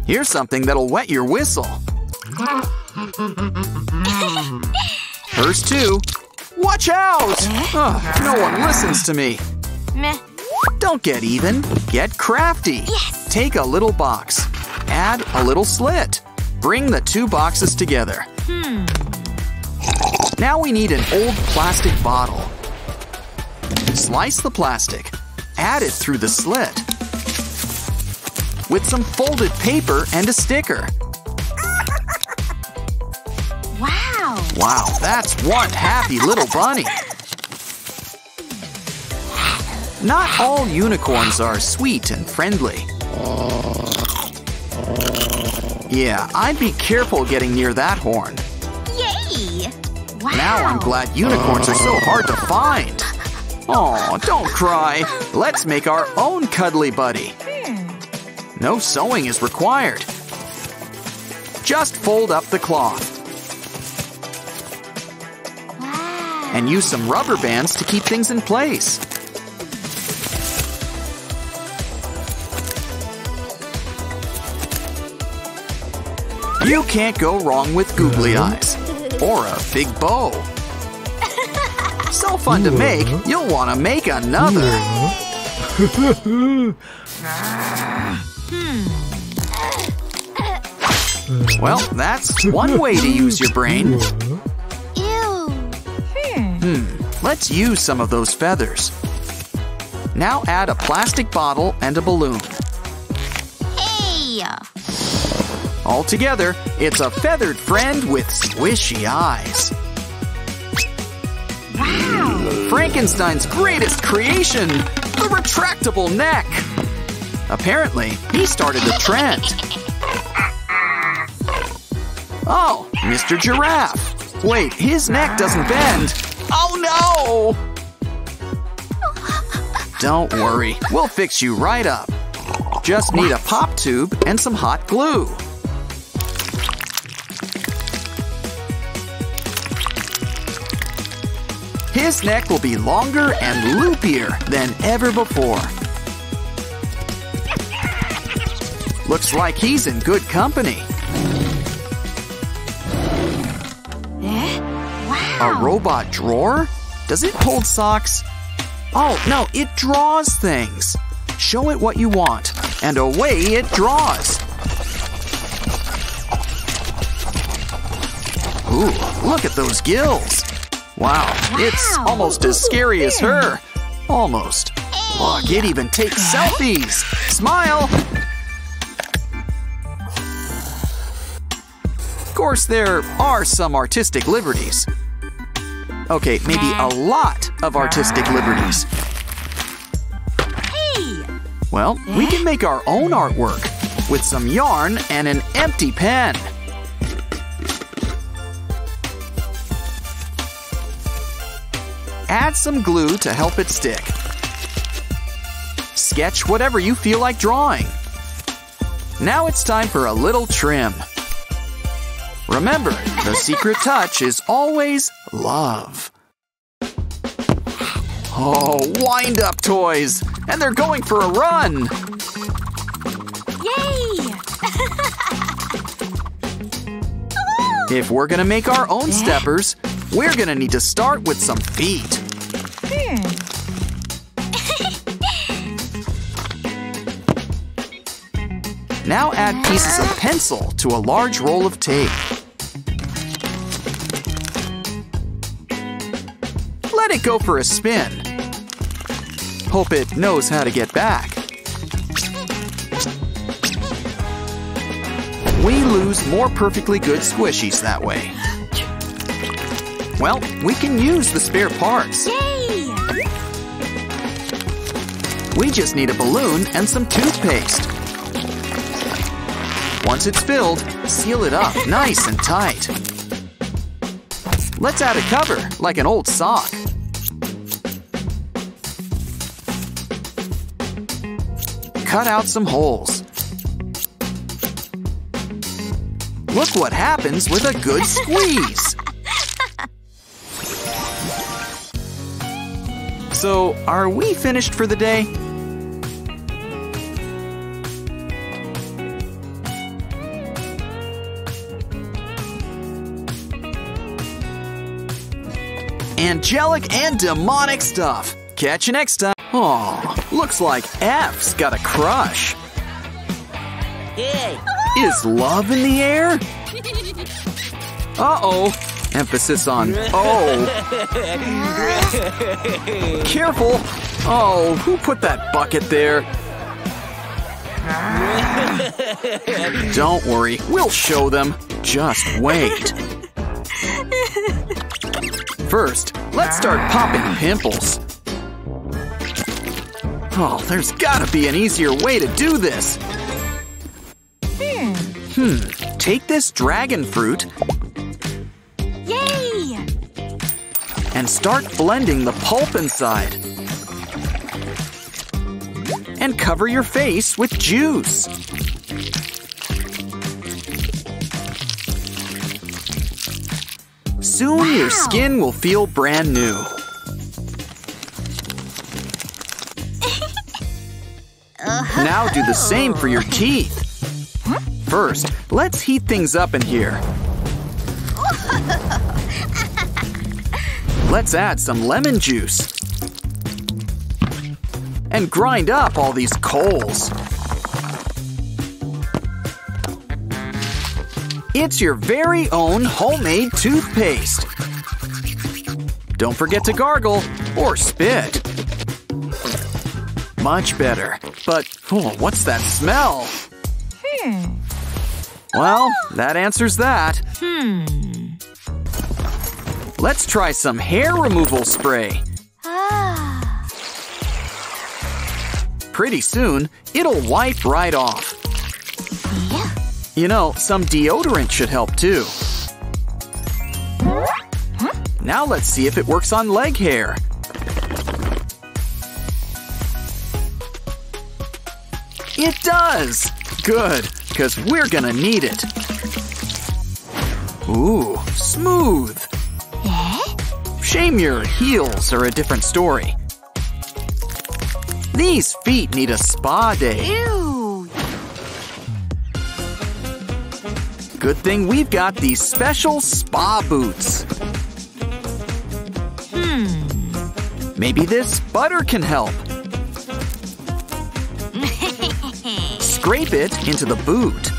Here's something that'll wet your whistle. Hers too. Watch out! Ugh, no one listens to me. Meh. Don't get even. Get crafty. Yes. Take a little box. Add a little slit. Bring the two boxes together. Hmm. Now we need an old plastic bottle. Slice the plastic. Add it through the slit. With some folded paper and a sticker. Wow. Wow, that's one happy little bunny. Not all unicorns are sweet and friendly. Yeah, I'd be careful getting near that horn. Yay. Wow. Now I'm glad unicorns are so hard to find. Oh, don't cry. Let's make our own cuddly buddy. No sewing is required. Just fold up the cloth and use some rubber bands to keep things in place. You can't go wrong with googly eyes or a big bow. So fun to make, you'll want to make another. Well, that's one way to use your brain. Hmm. Let's use some of those feathers. Now add a plastic bottle and a balloon. Hey. All together, it's a feathered friend with squishy eyes. Frankenstein's greatest creation, the retractable neck. Apparently, he started a trend. Oh, Mr. Giraffe. Wait, his neck doesn't bend. Oh no! Don't worry, we'll fix you right up. Just need a pop tube and some hot glue. His neck will be longer and loopier than ever before. Looks like he's in good company. Eh? Wow. A robot drawer? Does it hold socks? Oh, no, it draws things. Show it what you want, and away it draws. Ooh, look at those gills. Wow, it's almost as scary as her. Almost. Look, it even takes selfies. Smile. Of course, there are some artistic liberties. Okay, maybe a lot of artistic liberties. Hey. Well, we can make our own artwork with some yarn and an empty pen. Add some glue to help it stick. Sketch whatever you feel like drawing. Now it's time for a little trim. Remember, the secret touch is always love. Oh, wind up toys! And they're going for a run! Yay. If we're gonna make our own steppers, we're gonna need to start with some feet. Hmm. Now add pieces of pencil to a large roll of tape. Let it go for a spin. Hope it knows how to get back. We lose more perfectly good squishies that way. Well, we can use the spare parts. Yay. We just need a balloon and some toothpaste. Once it's filled, seal it up nice and tight. Let's add a cover, like an old sock. Cut out some holes. Look what happens with a good squeeze. So, are we finished for the day? Angelic and demonic stuff. Catch you next time. Aw, looks like F's got a crush. Hey. Is love in the air? Uh-oh, Emphasis on oh. Careful. Oh, who put that bucket there? Don't worry, we'll show them. Just wait. First, let's start popping pimples. Oh, there's gotta be an easier way to do this. Hmm, take this dragon fruit! And start blending the pulp inside. And cover your face with juice. Soon your skin will feel brand new. Now do the same for your oh. teeth. First, let's heat things up in here. Let's add some lemon juice. And grind up all these coals. It's your very own homemade toothpaste. Don't forget to gargle or spit. Much better. But, oh, what's that smell? Hmm. Well, that answers that. Let's try some hair removal spray. Ah. Pretty soon, it'll wipe right off. Yeah. You know, some deodorant should help too. Now let's see if it works on leg hair. It does! Good, because we're gonna need it. Ooh, smooth. Shame your heels are a different story. These feet need a spa day. Ew. Good thing we've got these special spa boots. Hmm. Maybe this butter can help. Scrape it into the boot.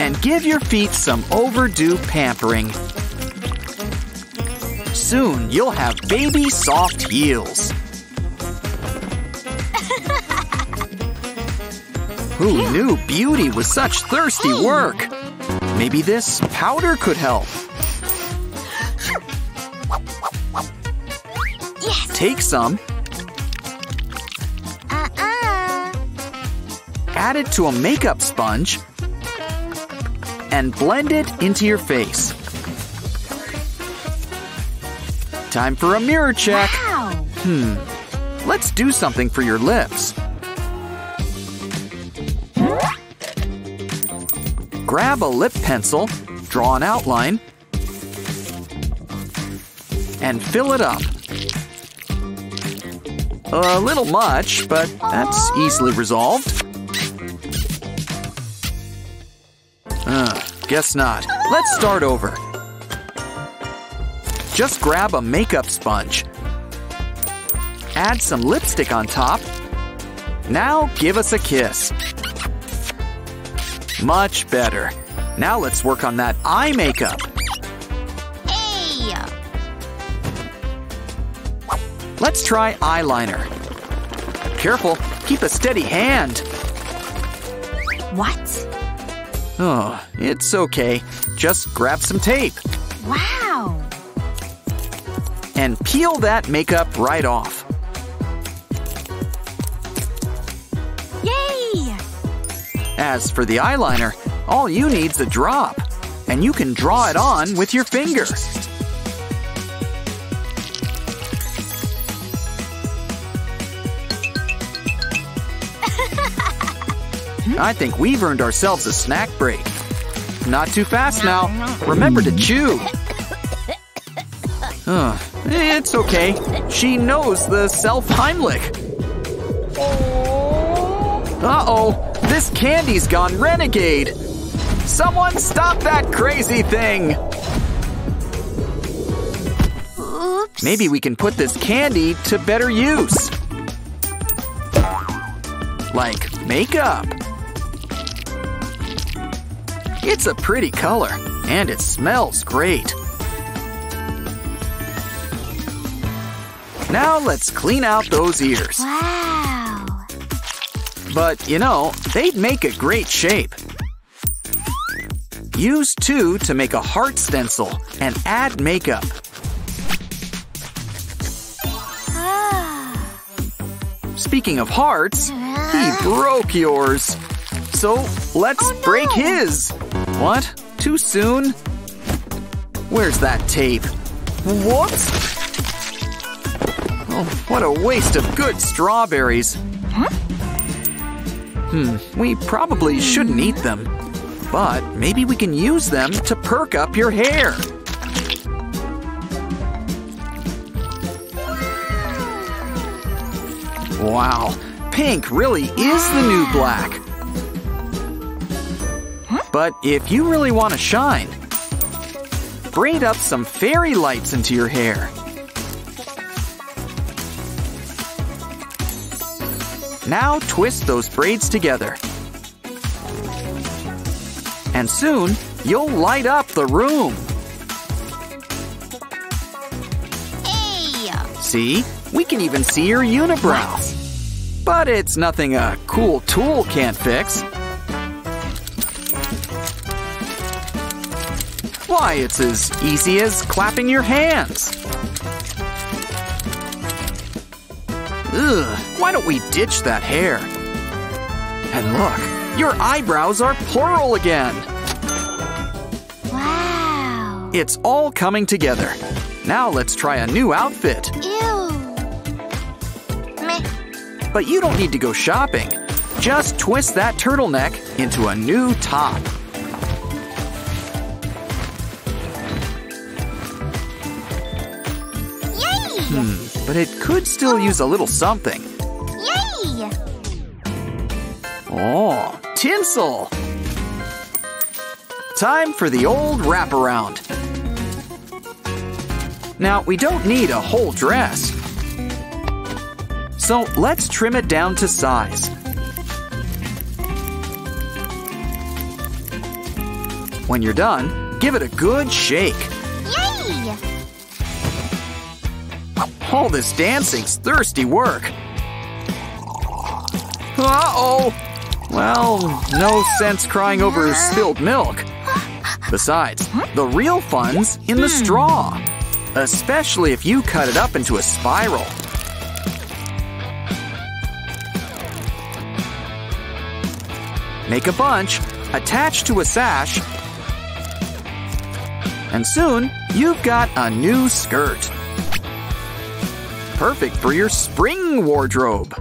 And give your feet some overdue pampering. Soon you'll have baby soft heels. Who knew beauty was such thirsty work? Maybe this powder could help. Yes. Take some, Uh-uh. add it to a makeup sponge, and blend it into your face. Time for a mirror check. Wow. Let's do something for your lips. Grab a lip pencil, draw an outline, and fill it up. A little much, but that's easily resolved. Uh, guess not. Let's start over. Just grab a makeup sponge. Add some lipstick on top. Now give us a kiss. Much better. Now let's work on that eye makeup. Hey. Let's try eyeliner. Careful, keep a steady hand. What? Oh, it's okay. Just grab some tape Wow. And peel that makeup right off. Yay. As for the eyeliner, all you need's a drop, and you can draw it on with your finger. I think we've earned ourselves a snack break. Not too fast now. Remember to chew. Ugh, it's okay. She knows the self Heimlich. Uh oh, this candy's gone renegade. Someone stop that crazy thing. Ooh. Maybe we can put this candy to better use. Like makeup. It's a pretty color, and it smells great. Now let's clean out those ears. Wow. But, you know, they'd make a great shape. Use two to make a heart stencil and add makeup. Ah. Speaking of hearts, he broke yours. So let's Oh, no. break his. What? Too soon? Where's that tape? Whoops! Oh, what a waste of good strawberries. Hmm, we probably shouldn't eat them. But maybe we can use them to perk up your hair. Wow, pink really is the new black. But if you really want to shine, braid up some fairy lights into your hair. Now twist those braids together. And soon, you'll light up the room. Hey. See? We can even see your unibrow. But it's nothing a cool tool can't fix. Why, it's as easy as clapping your hands. Ugh, why don't we ditch that hair? And look, your eyebrows are plural again. Wow. It's all coming together. Now let's try a new outfit. Ew. Meh. But you don't need to go shopping. Just twist that turtleneck into a new top. But it could still use a little something. Yay. Oh, tinsel! Time for the old wraparound. Now, we don't need a whole dress. So let's trim it down to size. When you're done, give it a good shake. All this dancing's thirsty work. Uh-oh! Well, no sense crying over spilled milk. Besides, the real fun's in the hmm. straw. Especially if you cut it up into a spiral. Make a bunch, attach to a sash, and soon you've got a new skirt. Perfect for your spring wardrobe.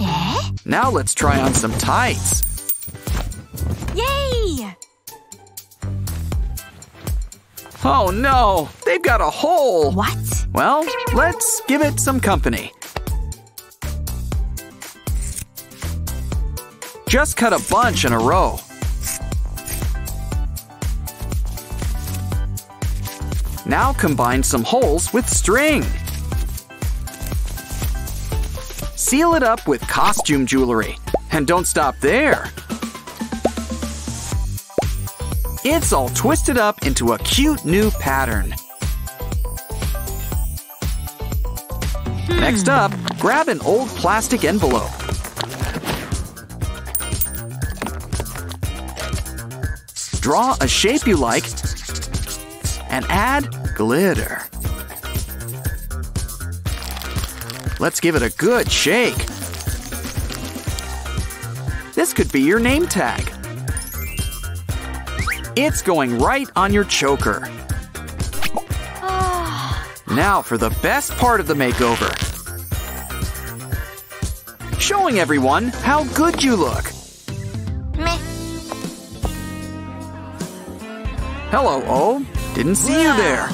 Eh? Now let's try on some tights. Yay. Oh no, they've got a hole. What? Well, let's give it some company. Just cut a bunch in a row. Now combine some holes with string. Seal it up with costume jewelry. And don't stop there. It's all twisted up into a cute new pattern. Next hmm. up, grab an old plastic envelope. Draw a shape you like and add glitter. Let's give it a good shake. This could be your name tag. It's going right on your choker. Now for the best part of the makeover. Showing everyone how good you look. Meh. Hello, O. Didn't see you there.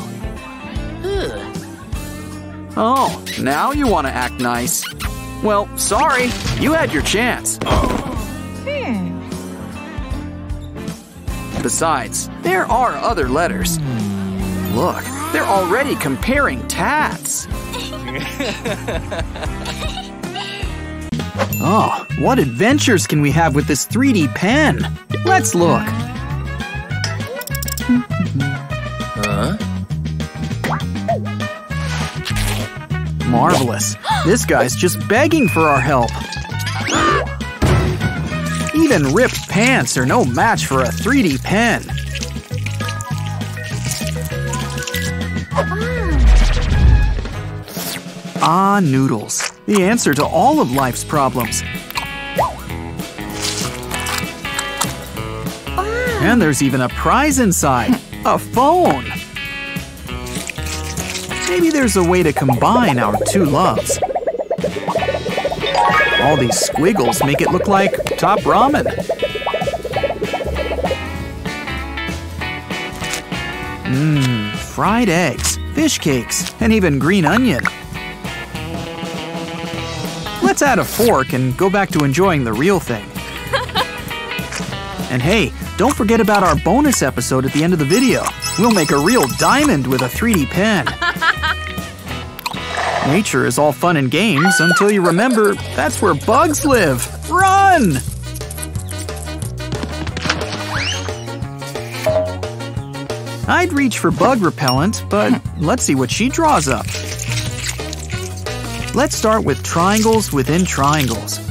Oh, now you want to act nice. Well, sorry, you had your chance. Hmm. Besides, there are other letters. Look, They're already comparing tats. oh, what adventures can we have with this 3D pen? Let's look. Marvelous. This guy's just begging for our help. Even ripped pants are no match for a 3D pen. Ah, noodles. The answer to all of life's problems. And there's even a prize inside. A phone. Maybe there's a way to combine our two loves. All these squiggles make it look like top ramen. Mmm, fried eggs, fish cakes, and even green onion. Let's add a fork and go back to enjoying the real thing. and hey, don't forget about our bonus episode at the end of the video. We'll make a real diamond with a 3D pen. Nature is all fun and games until you remember that's where bugs live. Run! I'd reach for bug repellent, but let's see what she draws up. Let's start with triangles within triangles.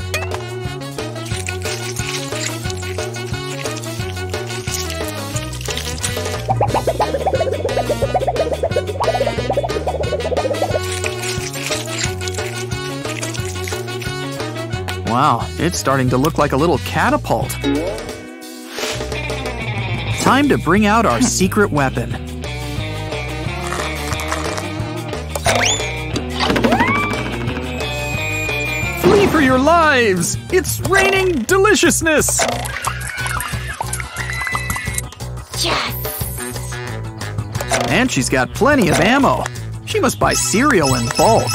It's starting to look like a little catapult. Time to bring out our secret weapon. Flee for your lives! It's raining deliciousness! Yes! And she's got plenty of ammo. She must buy cereal in bulk.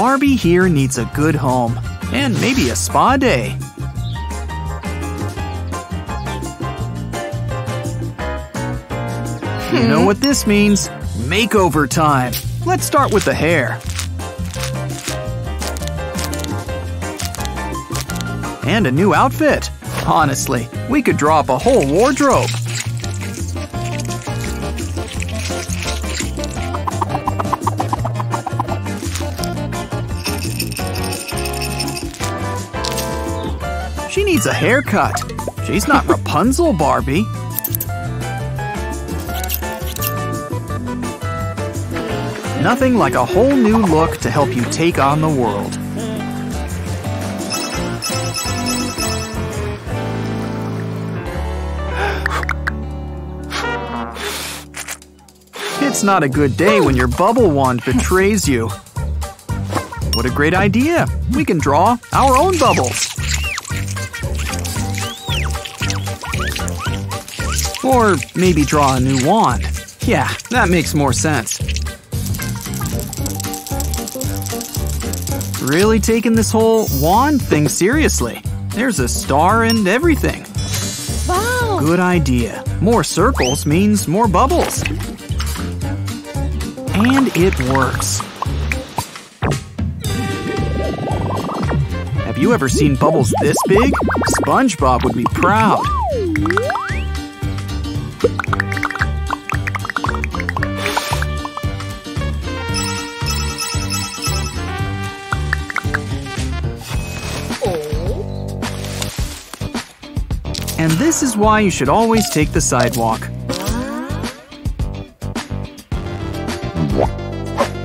Barbie here needs a good home and maybe a spa day. You know what this means? Makeover time. Let's start with the hair. And a new outfit. Honestly, we could draw up a whole wardrobe. Needs a haircut. She's not Rapunzel, Barbie. Nothing like a whole new look to help you take on the world. It's not a good day when your bubble wand betrays you. What a great idea! We can draw our own bubbles. Or maybe draw a new wand. Yeah, that makes more sense. Really taking this whole wand thing seriously. There's a star and everything. Wow! Good idea. More circles means more bubbles. And it works. Have you ever seen bubbles this big? SpongeBob would be proud. This is why you should always take the sidewalk.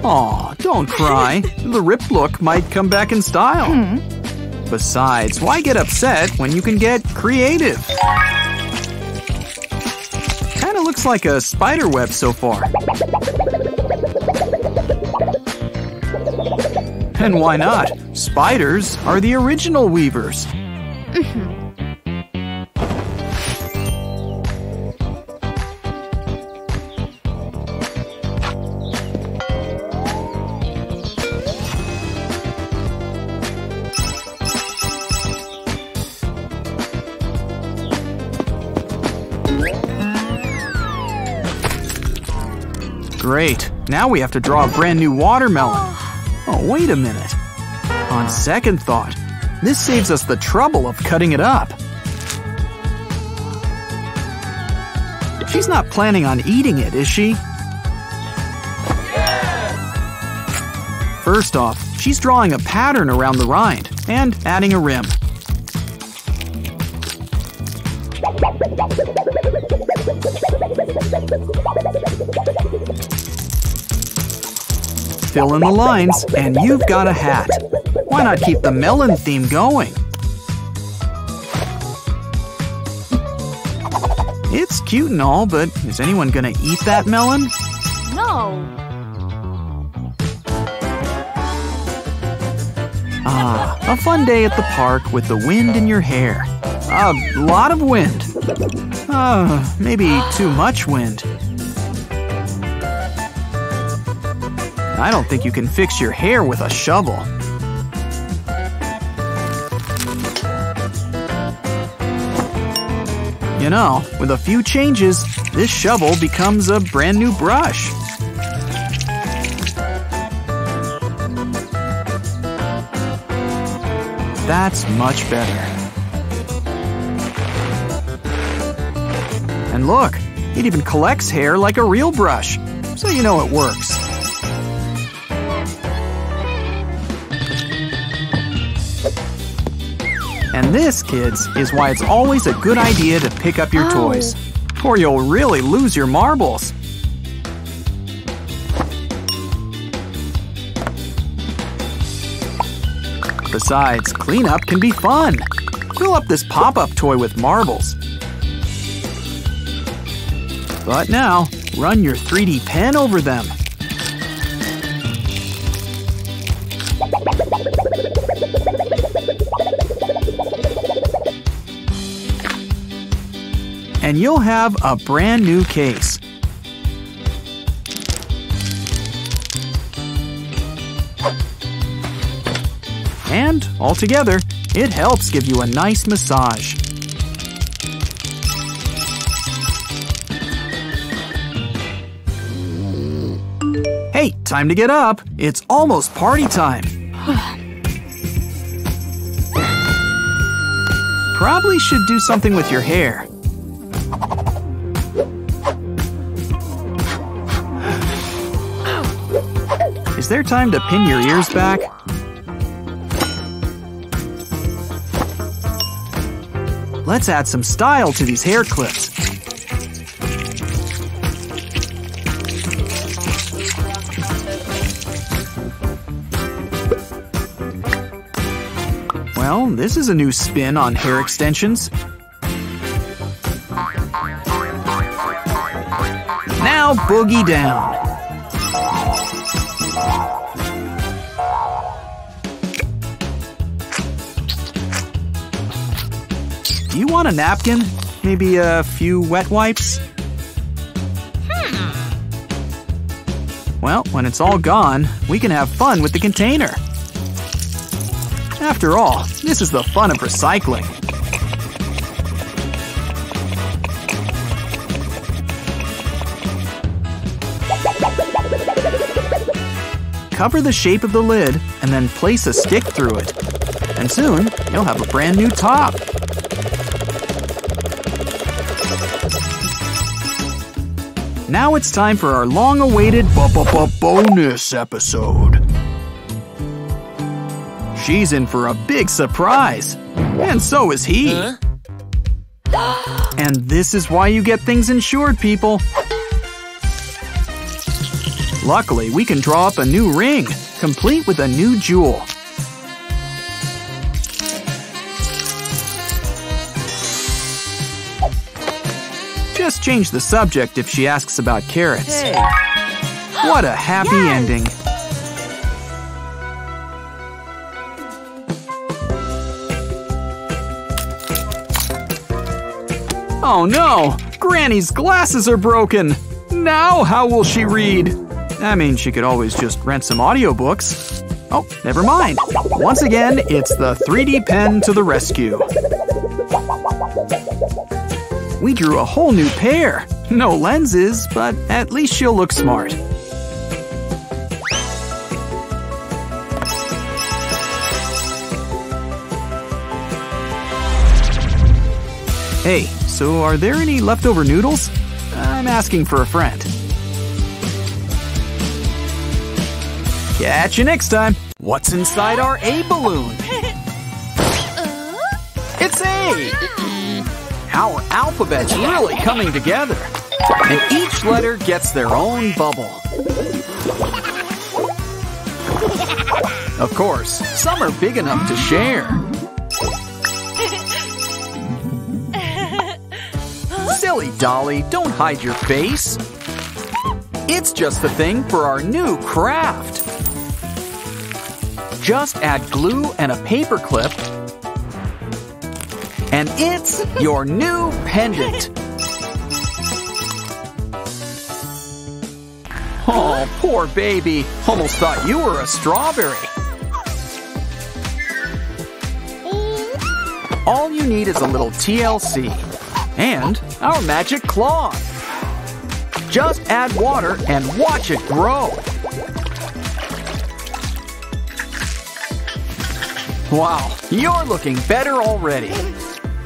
Aw, don't cry. The ripped look might come back in style. Hmm. Besides, why get upset when you can get creative? Kinda looks like a spider web so far. And why not? Spiders are the original weavers. Great. Now we have to draw a brand new watermelon. Oh, wait a minute. On second thought, this saves us the trouble of cutting it up. She's not planning on eating it, is she? First off, she's drawing a pattern around the rind and adding a rim. Fill in the lines, and you've got a hat. Why not keep the melon theme going? It's cute and all, but is anyone gonna eat that melon? No. Ah, a fun day at the park with the wind in your hair. A lot of wind. Ah, maybe too much wind. I don't think you can fix your hair with a shovel. You know, with a few changes, this shovel becomes a brand new brush. That's much better. And look, it even collects hair like a real brush, so you know it works. This, kids, is why it's always a good idea to pick up your oh. toys. Or you'll really lose your marbles. Besides, cleanup can be fun. Fill up this pop-up toy with marbles. But now, run your 3D pen over them. And you'll have a brand new case. And altogether, it helps give you a nice massage. Hey, time to get up. It's almost party time. Probably should do something with your hair. Is there time to pin your ears back? Let's add some style to these hair clips. Well, this is a new spin on hair extensions. Now boogie down. Want a napkin? Maybe a few wet wipes? Hmm. Well, when it's all gone, we can have fun with the container. After all, this is the fun of recycling. Cover the shape of the lid and then place a stick through it. And soon, you'll have a brand new top. Now it's time for our long-awaited bonus episode. She's in for a big surprise. And so is he. And this is why you get things insured, people. Luckily, we can draw up a new ring, complete with a new jewel. Change the subject if she asks about carrots. What a happy ending. Oh no! Granny's glasses are broken! Now how will she read? I mean, she could always just rent some audiobooks. Oh, never mind. Once again, it's the 3D pen to the rescue drew a whole new pair. No lenses, but at least she'll look smart. Hey, so are there any leftover noodles? I'm asking for a friend. Catch you next time. What's inside our A balloon? It's A! Our alphabet's really coming together. And each letter gets their own bubble. Of course, some are big enough to share. Silly Dolly, don't hide your face. It's just the thing for our new craft. Just add glue and a paper clip, and it's your new pendant. Oh, poor baby. Almost thought you were a strawberry. All you need is a little TLC and our magic claw. Just add water and watch it grow. Wow, you're looking better already.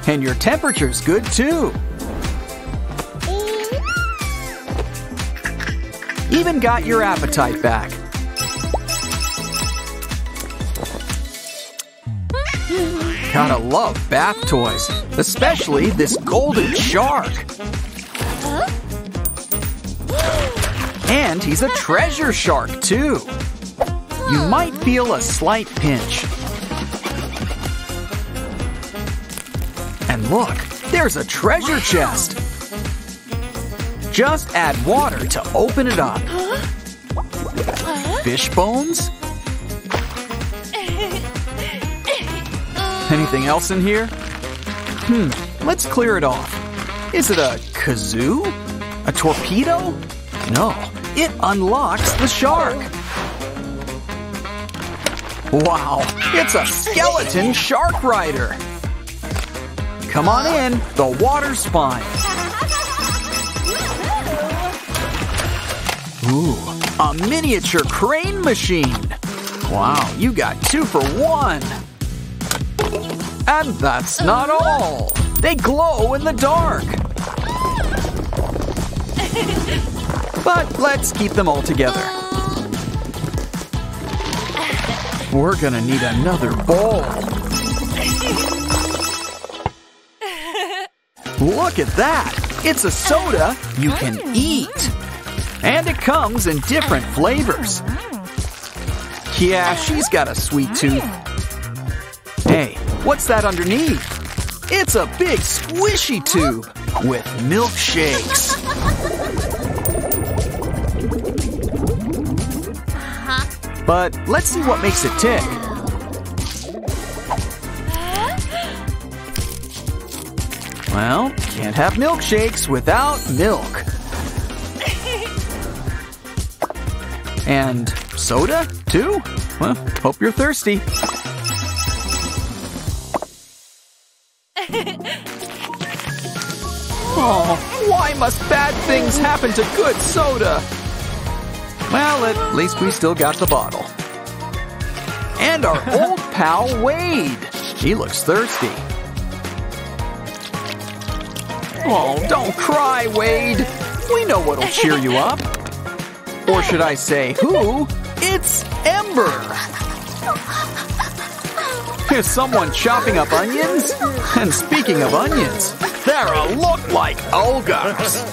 And your temperature's good too. Even got your appetite back. Gotta love bath toys, especially this golden shark. And he's a treasure shark, too. You might feel a slight pinch. And look, there's a treasure chest. Just add water to open it up. Fish bones? Anything else in here? Hmm, let's clear it off. Is it a kazoo? A torpedo? No, it unlocks the shark. Wow, it's a skeleton shark rider. Come on in, the water's fine. Ooh, a miniature crane machine. Wow, you got two for one. And that's not all. They glow in the dark. But let's keep them all together. We're gonna need another bowl. Look at that! It's a soda you can eat. And it comes in different flavors. Yeah, she's got a sweet tooth. Hey, what's that underneath? It's a big squishy tube with milkshakes. Uh-huh. But let's see what makes it tick. Well, can't have milkshakes without milk. And soda, too? Well, hope you're thirsty. Oh, why must bad things happen to good soda? Well, at least we still got the bottle. And our old pal Wade. He looks thirsty. Oh, don't cry, Wade. We know what'll cheer you up. Or should I say, who? It's Ember. Is someone chopping up onions? And speaking of onions, they're a look like ogres.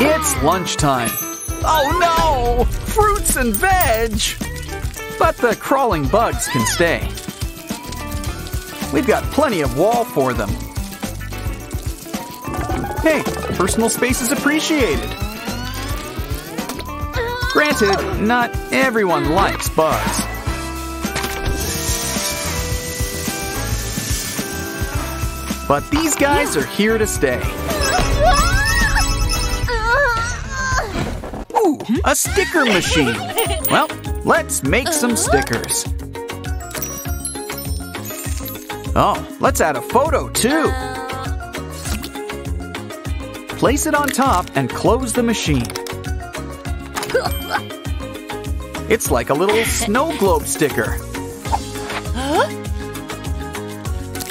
It's lunchtime. Oh no! Fruits and veg! But the crawling bugs can stay. We've got plenty of wall for them. Hey, personal space is appreciated. Granted, not everyone likes bugs. But these guys are here to stay. Ooh, a sticker machine. Well, let's make some stickers. Oh, let's add a photo too. Place it on top and close the machine. It's like a little snow globe sticker.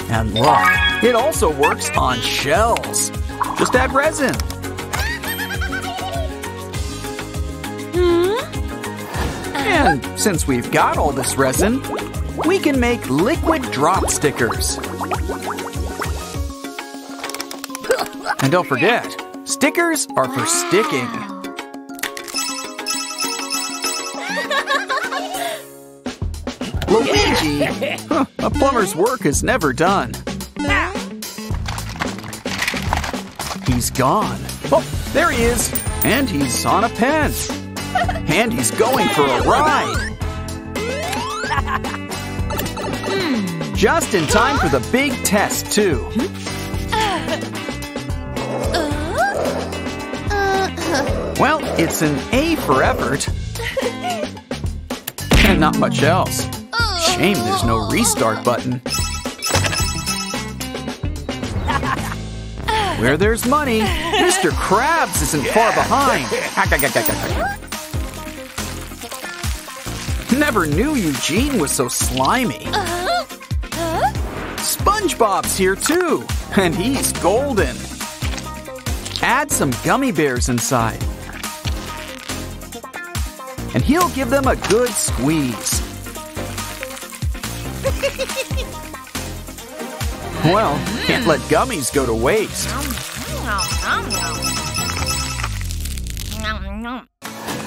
And look, it also works on shells. Just add resin. And since we've got all this resin, we can make liquid drop stickers. And don't forget, stickers are for sticking. Luigi! Huh, a plumber's work is never done. He's gone. Oh, there he is. And he's on a pen. And he's going for a ride. Just in time for the big test, too. Well, it's an A for effort. And not much else. Shame there's no restart button. Where there's money, Mr. Krabs isn't far behind. Never knew Eugene was so slimy. Uh-huh. SpongeBob's here too, and he's golden. Add some gummy bears inside. And he'll give them a good squeeze. Well, can't let gummies go to waste.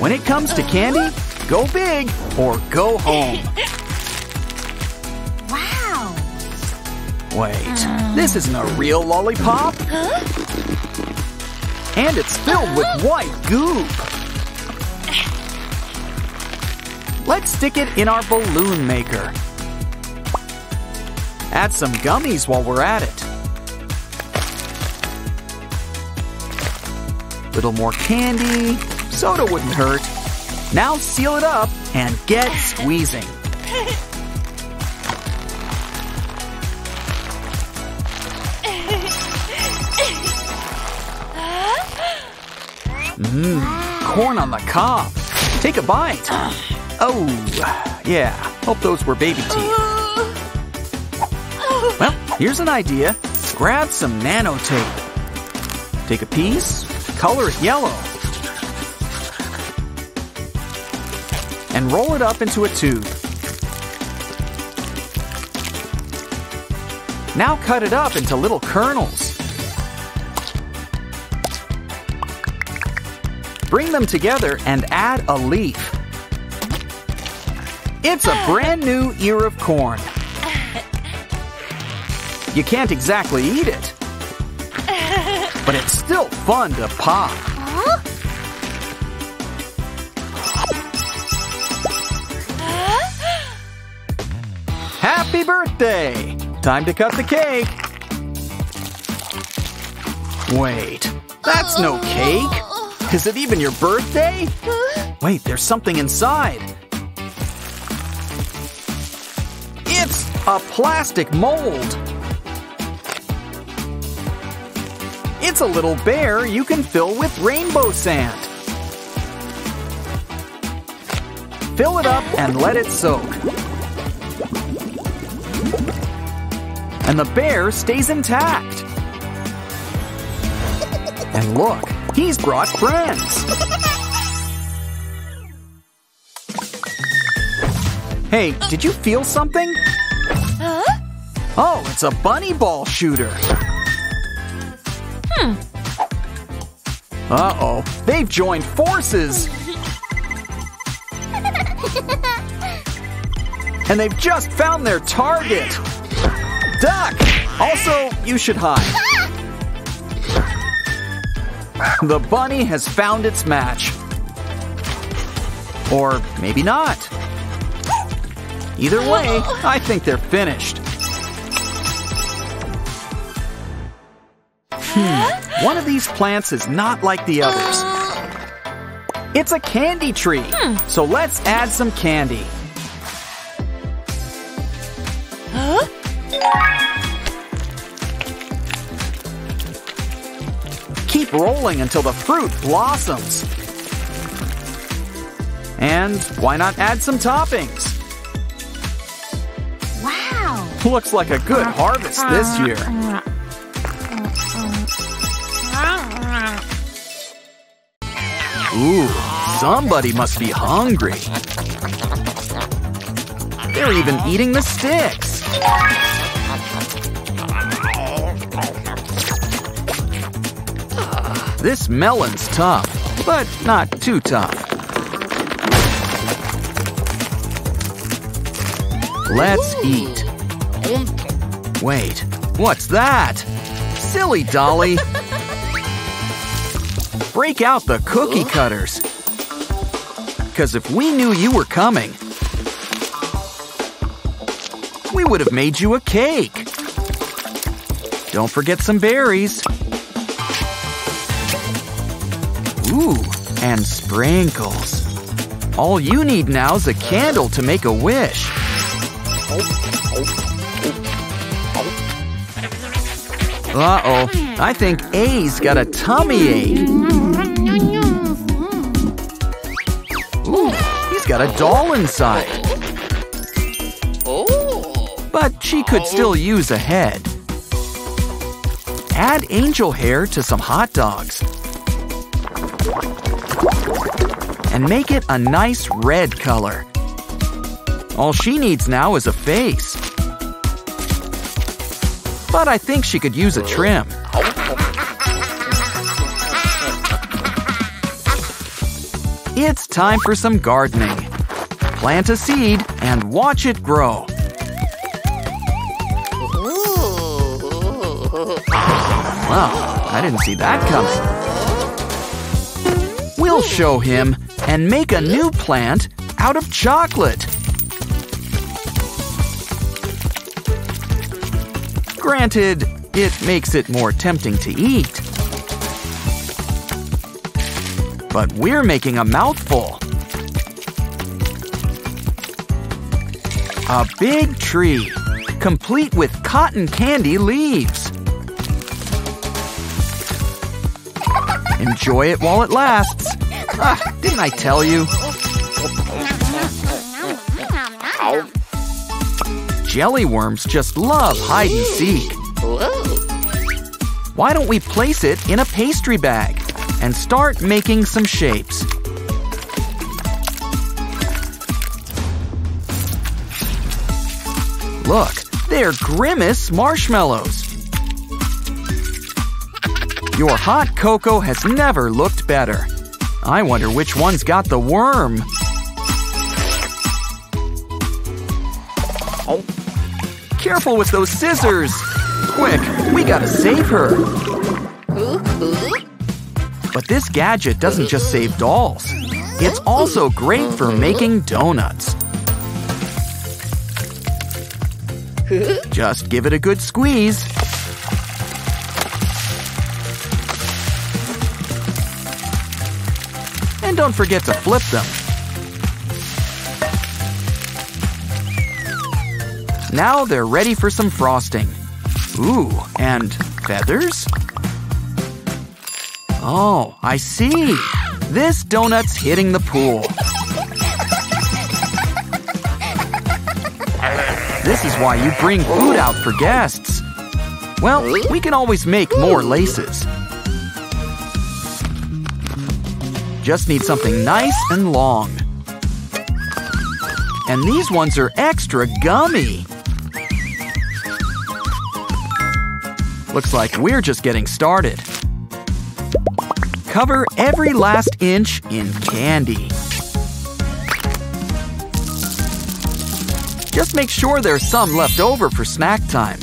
When it comes to candy, go big or go home. Wow. Wait, uh. this isn't a real lollipop? And it's filled with uh-huh. white goop. Let's stick it in our balloon maker. Add some gummies while we're at it. Little more candy. Soda wouldn't hurt. Now seal it up and get squeezing. Mmm, corn on the cob. Take a bite. Oh, yeah. Hope those were baby teeth. Well, here's an idea. Grab some nano tape. Take a piece, color it yellow, roll it up into a tube. Now cut it up into little kernels. Bring them together and add a leaf. It's a brand new ear of corn. You can't exactly eat it, but it's still fun to pop. Happy birthday! Time to cut the cake. Wait, that's no cake. Is it even your birthday? Wait, there's something inside. It's a plastic mold. It's a little bear you can fill with rainbow sand. Fill it up and let it soak. And the bear stays intact. And look, he's brought friends. Hey, did you feel something? Huh? Oh, it's a bunny ball shooter. Hmm. Uh-oh, they've joined forces. And they've just found their target. Duck! Also, you should hide. The bunny has found its match. Or maybe not. Either way, I think they're finished. Hmm, one of these plants is not like the others. It's a candy tree, so let's add some candy. Rolling until the fruit blossoms. And why not add some toppings? Wow. Looks like a good harvest this year. Ooh, somebody must be hungry. They're even eating the sticks. This melon's tough, but not too tough. Let's eat. Wait, what's that? Silly Dolly. Break out the cookie cutters. Because if we knew you were coming, we would have made you a cake. Don't forget some berries. Ooh, and sprinkles. All you need now is a candle to make a wish. Uh oh, I think A's got a tummy ache. Ooh, he's got a doll inside. But she could still use a head. Add angel hair to some hot dogs. And make it a nice red color. All she needs now is a face. But I think she could use a trim. It's time for some gardening. Plant a seed and watch it grow. Wow, I didn't see that coming. We'll show him and make a new plant out of chocolate. Granted, it makes it more tempting to eat. But we're making a mouthful. A big tree, complete with cotton candy leaves. Enjoy it while it lasts. Ah, didn't I tell you? Jelly worms just love hide and seek. Why don't we place it in a pastry bag and start making some shapes? Look, they're Grimace marshmallows. Your hot cocoa has never looked better. I wonder which one's got the worm. Oh. Careful with those scissors! Quick, we gotta save her! But this gadget doesn't just save dolls. It's also great for making donuts. Just give it a good squeeze. Don't forget to flip them. Now they're ready for some frosting. Ooh, and feathers? Oh, I see. This donut's hitting the pool. This is why you bring food out for guests. Well, we can always make more laces. Just need something nice and long. And these ones are extra gummy. Looks like we're just getting started. Cover every last inch in candy. Just make sure there's some left over for snack time.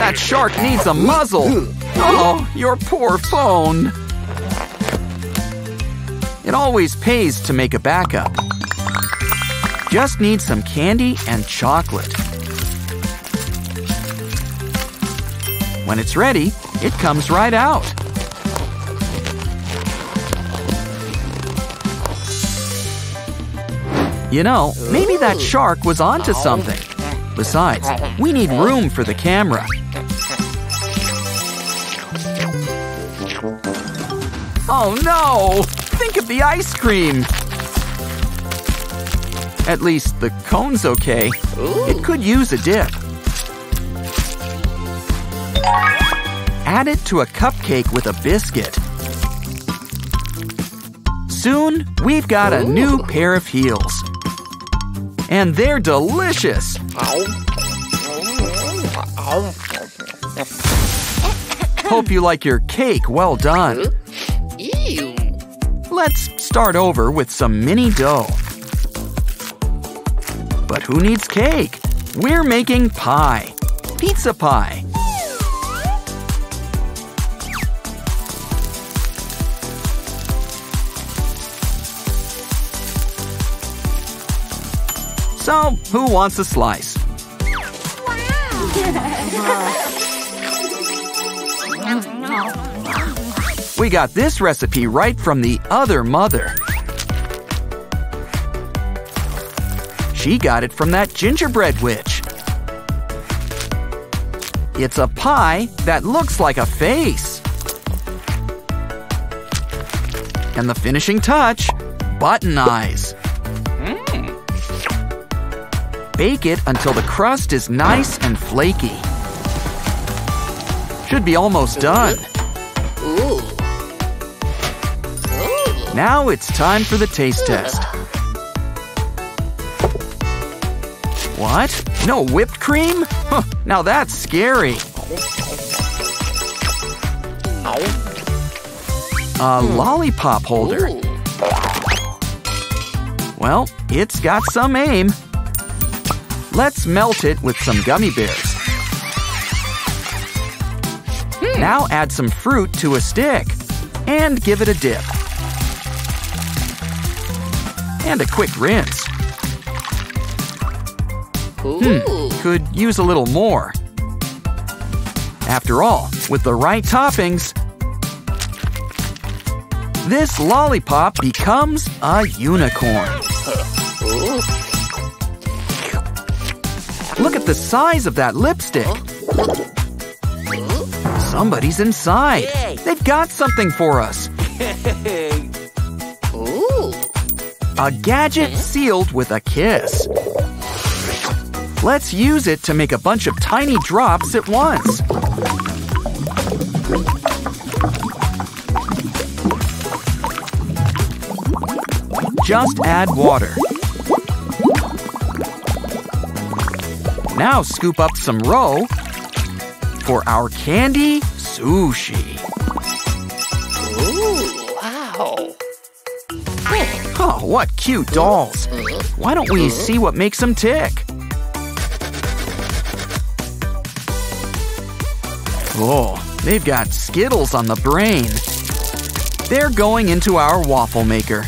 That shark needs a muzzle. Oh, your poor phone. It always pays to make a backup. Just need some candy and chocolate. When it's ready, it comes right out. You know, maybe that shark was onto something. Besides, we need room for the camera. Oh no! Think of the ice cream! At least the cone's okay. It could use a dip. Add it to a cupcake with a biscuit. Soon, we've got a new pair of heels. And they're delicious! Hope you like your cake well done. Let's start over with some mini dough. But who needs cake? We're making pie. Pizza pie. So, who wants a slice? We got this recipe right from the other mother. She got it from that gingerbread witch. It's a pie that looks like a face. And the finishing touch button eyes. Bake it until the crust is nice and flaky. Should be almost done. Now it's time for the taste test. What? No whipped cream? Huh, now that's scary. A lollipop holder. Well, it's got some aim. Let's melt it with some gummy bears. Now add some fruit to a stick and give it a dip. And a quick rinse. Hmm, Ooh. Could use a little more. After all, with the right toppings, this lollipop becomes a unicorn. Look at the size of that lipstick. Somebody's inside. They've got something for us. A gadget sealed with a kiss. Let's use it to make a bunch of tiny drops at once. Just add water. Now scoop up some roe for our candy sushi. Cute dolls. Why don't we see what makes them tick? Oh, they've got Skittles on the brain. They're going into our waffle maker.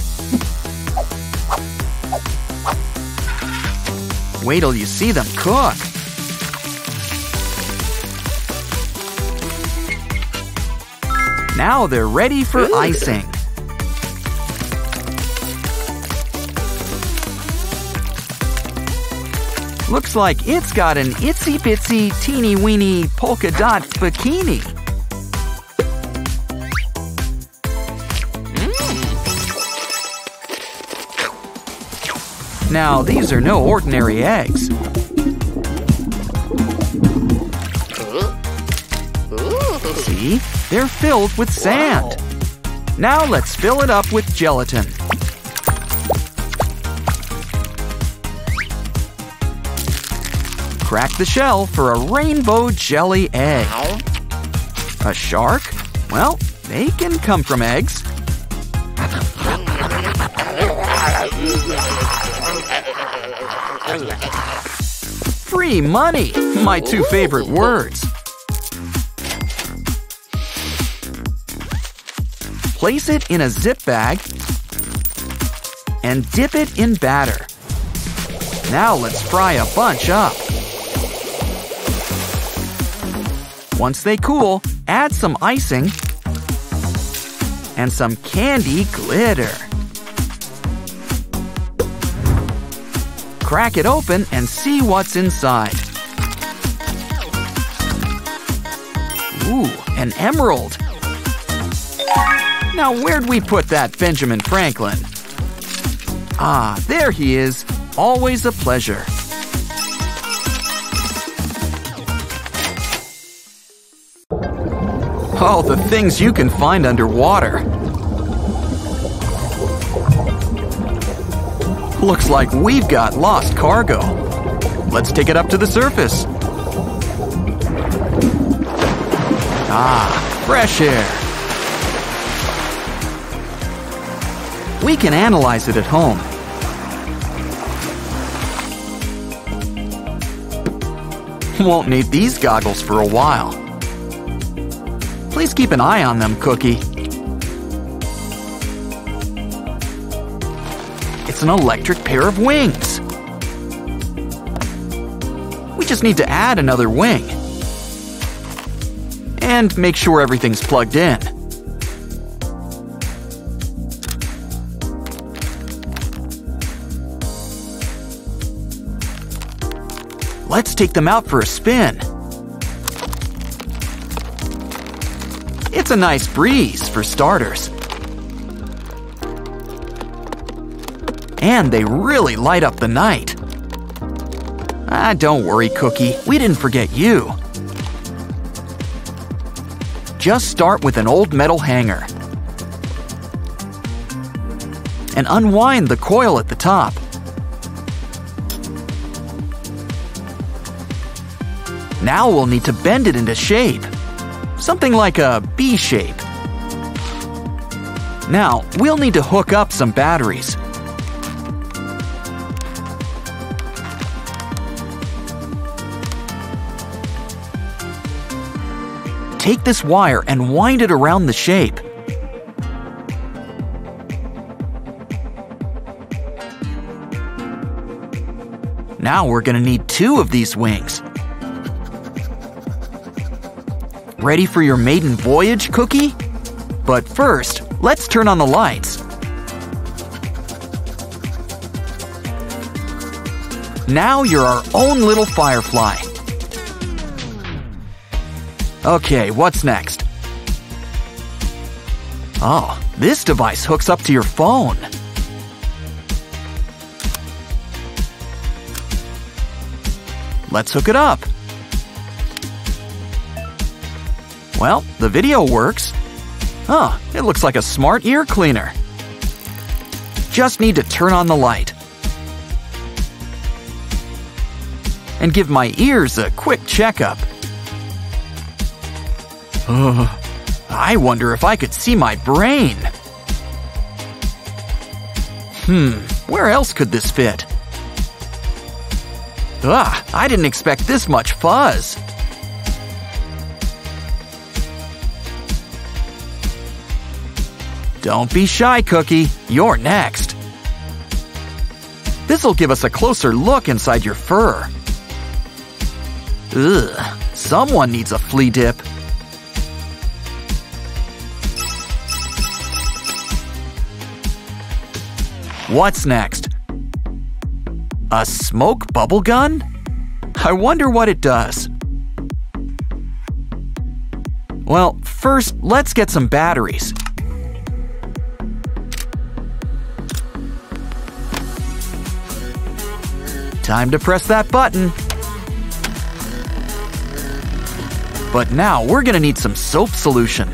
Wait till you see them cook. Now they're ready for icing. Looks like it's got an itsy bitsy teeny weeny polka dot bikini. Mm. Now, these are no ordinary eggs. See? They're filled with sand. Now let's fill it up with gelatin. Crack the shell for a rainbow jelly egg. A shark? Well, they can come from eggs. Free money! My two favorite words. Place it in a zip bag and dip it in batter. Now let's fry a bunch up. Once they cool, add some icing and some candy glitter. Crack it open and see what's inside. Ooh, an emerald. Now, where'd we put that Benjamin Franklin? Ah, there he is. Always a pleasure. Oh, the things you can find underwater. Looks like we've got lost cargo. Let's take it up to the surface. Ah, fresh air. We can analyze it at home. Won't need these goggles for a while. Please keep an eye on them, Cookie. It's an electric pair of wings. We just need to add another wing. And make sure everything's plugged in. Let's take them out for a spin. A nice breeze, for starters. And they really light up the night. Ah, don't worry, Cookie. We didn't forget you. Just start with an old metal hanger. And unwind the coil at the top. Now we'll need to bend it into shape. Something like a B shape. Now, we'll need to hook up some batteries. Take this wire and wind it around the shape. Now we're gonna need two of these wings. Ready for your maiden voyage, Cookie? But first, let's turn on the lights. Now you're our own little firefly. Okay, what's next? Oh, this device hooks up to your phone. Let's hook it up. Well, the video works. Huh, it looks like a smart ear cleaner. Just need to turn on the light. And give my ears a quick checkup. Ugh, I wonder if I could see my brain. Hmm, where else could this fit? Ah, I didn't expect this much fuzz. Don't be shy, Cookie. You're next. This'll give us a closer look inside your fur. Ugh, someone needs a flea dip. What's next? A smoke bubble gun? I wonder what it does. Well, first, let's get some batteries. Time to press that button. But now we're gonna need some soap solution.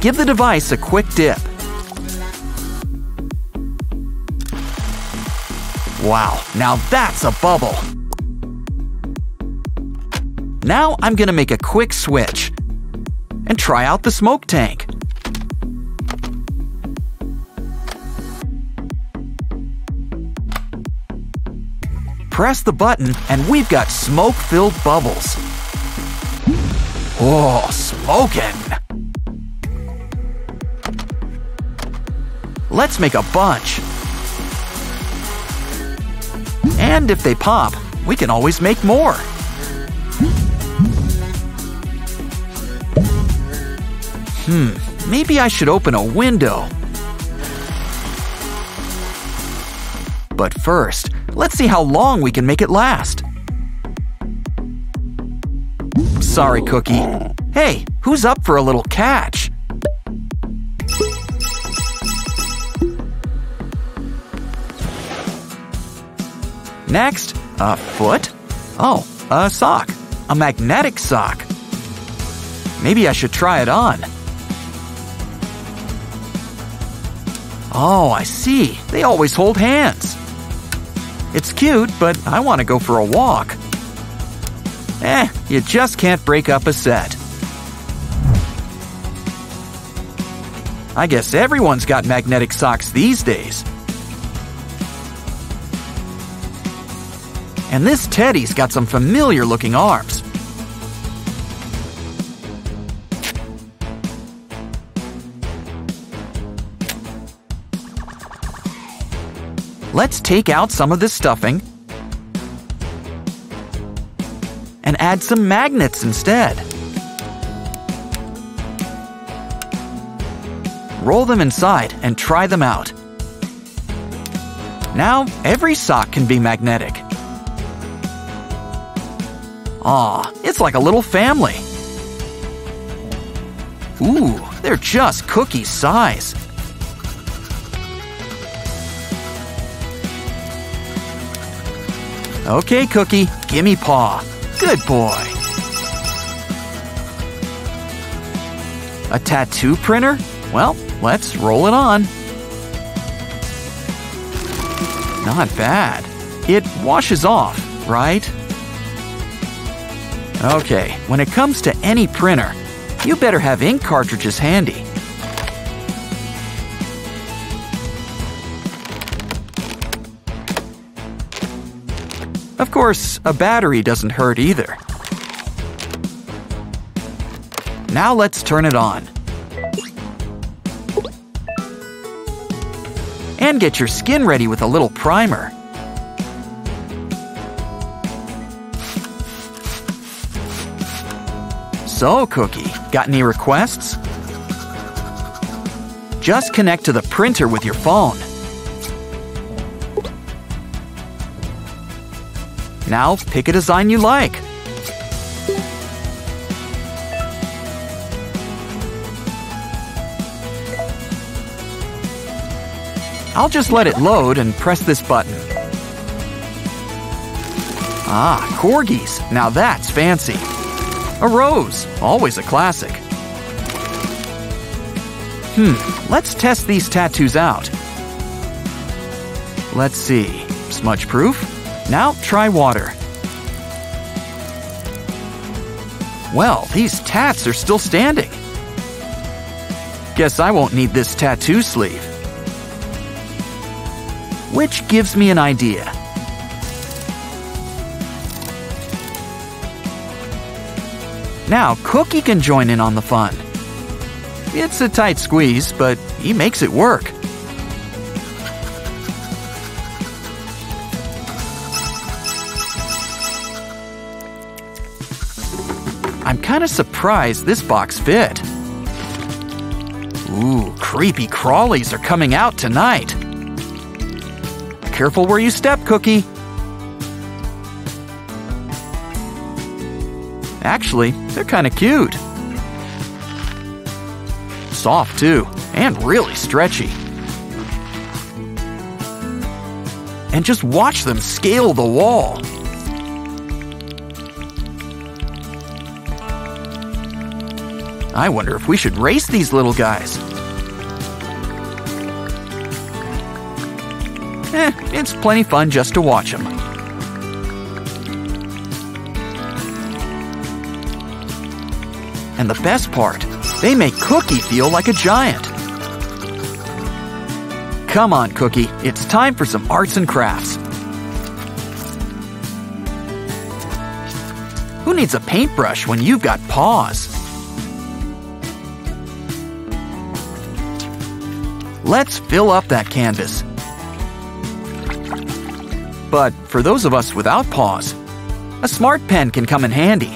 Give the device a quick dip. Wow, now that's a bubble. Now I'm gonna make a quick switch and try out the smoke tank. Press the button and we've got smoke-filled bubbles. Oh, smoking! Let's make a bunch. And if they pop, we can always make more. Hmm, maybe I should open a window. But first, let's see how long we can make it last. Sorry, Cookie. Hey, who's up for a little catch? Next, a foot. Oh, a sock. A magnetic sock. Maybe I should try it on. Oh, I see. They always hold hands. It's cute, but I want to go for a walk. Eh, you just can't break up a set. I guess everyone's got magnetic socks these days. And this teddy's got some familiar looking arms. Let's take out some of the stuffing and add some magnets instead. Roll them inside and try them out. Now, every sock can be magnetic. Aw, it's like a little family. Ooh, they're just cookie size. Okay, Cookie, gimme paw. Good boy. A tattoo printer? Well, let's roll it on. Not bad. It washes off, right? Okay, when it comes to any printer, you better have ink cartridges handy. Of course, a battery doesn't hurt either. Now let's turn it on. And get your skin ready with a little primer. So, Cookie, got any requests? Just connect to the printer with your phone. Now pick a design you like. I'll just let it load and press this button. Ah, corgis. Now that's fancy. A rose, always a classic. Hmm, let's test these tattoos out. Let's see. Smudge proof? Now try water. Well, these tats are still standing. Guess I won't need this tattoo sleeve. Which gives me an idea. Now, Cookie can join in on the fun. It's a tight squeeze, but he makes it work. Kind of surprised this box fit. Ooh, creepy crawlies are coming out tonight. Careful where you step, Cookie. Actually, they're kind of cute. Soft, too, and really stretchy. And just watch them scale the wall. I wonder if we should race these little guys. Eh, it's plenty fun just to watch them. And the best part, they make Cookie feel like a giant. Come on, Cookie, it's time for some arts and crafts. Who needs a paintbrush when you've got paws? Let's fill up that canvas. But for those of us without paws, a smart pen can come in handy.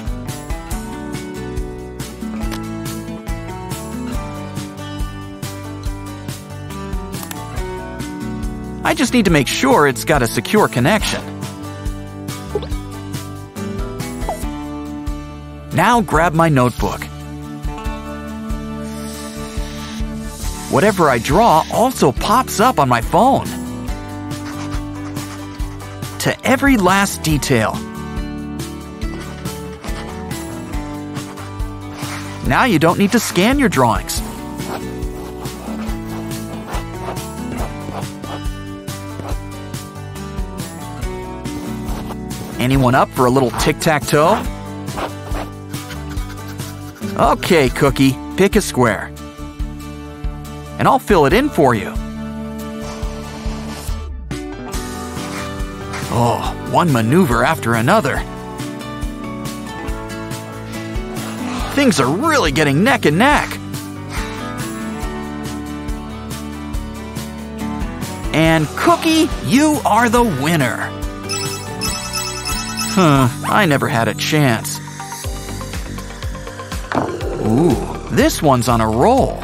I just need to make sure it's got a secure connection. Now grab my notebook. Whatever I draw also pops up on my phone. To every last detail. Now you don't need to scan your drawings. Anyone up for a little tic-tac-toe? Okay, Cookie, pick a square. And I'll fill it in for you. Oh, one maneuver after another. Things are really getting neck and neck. And Cookie, you are the winner. Huh, I never had a chance. Ooh, this one's on a roll.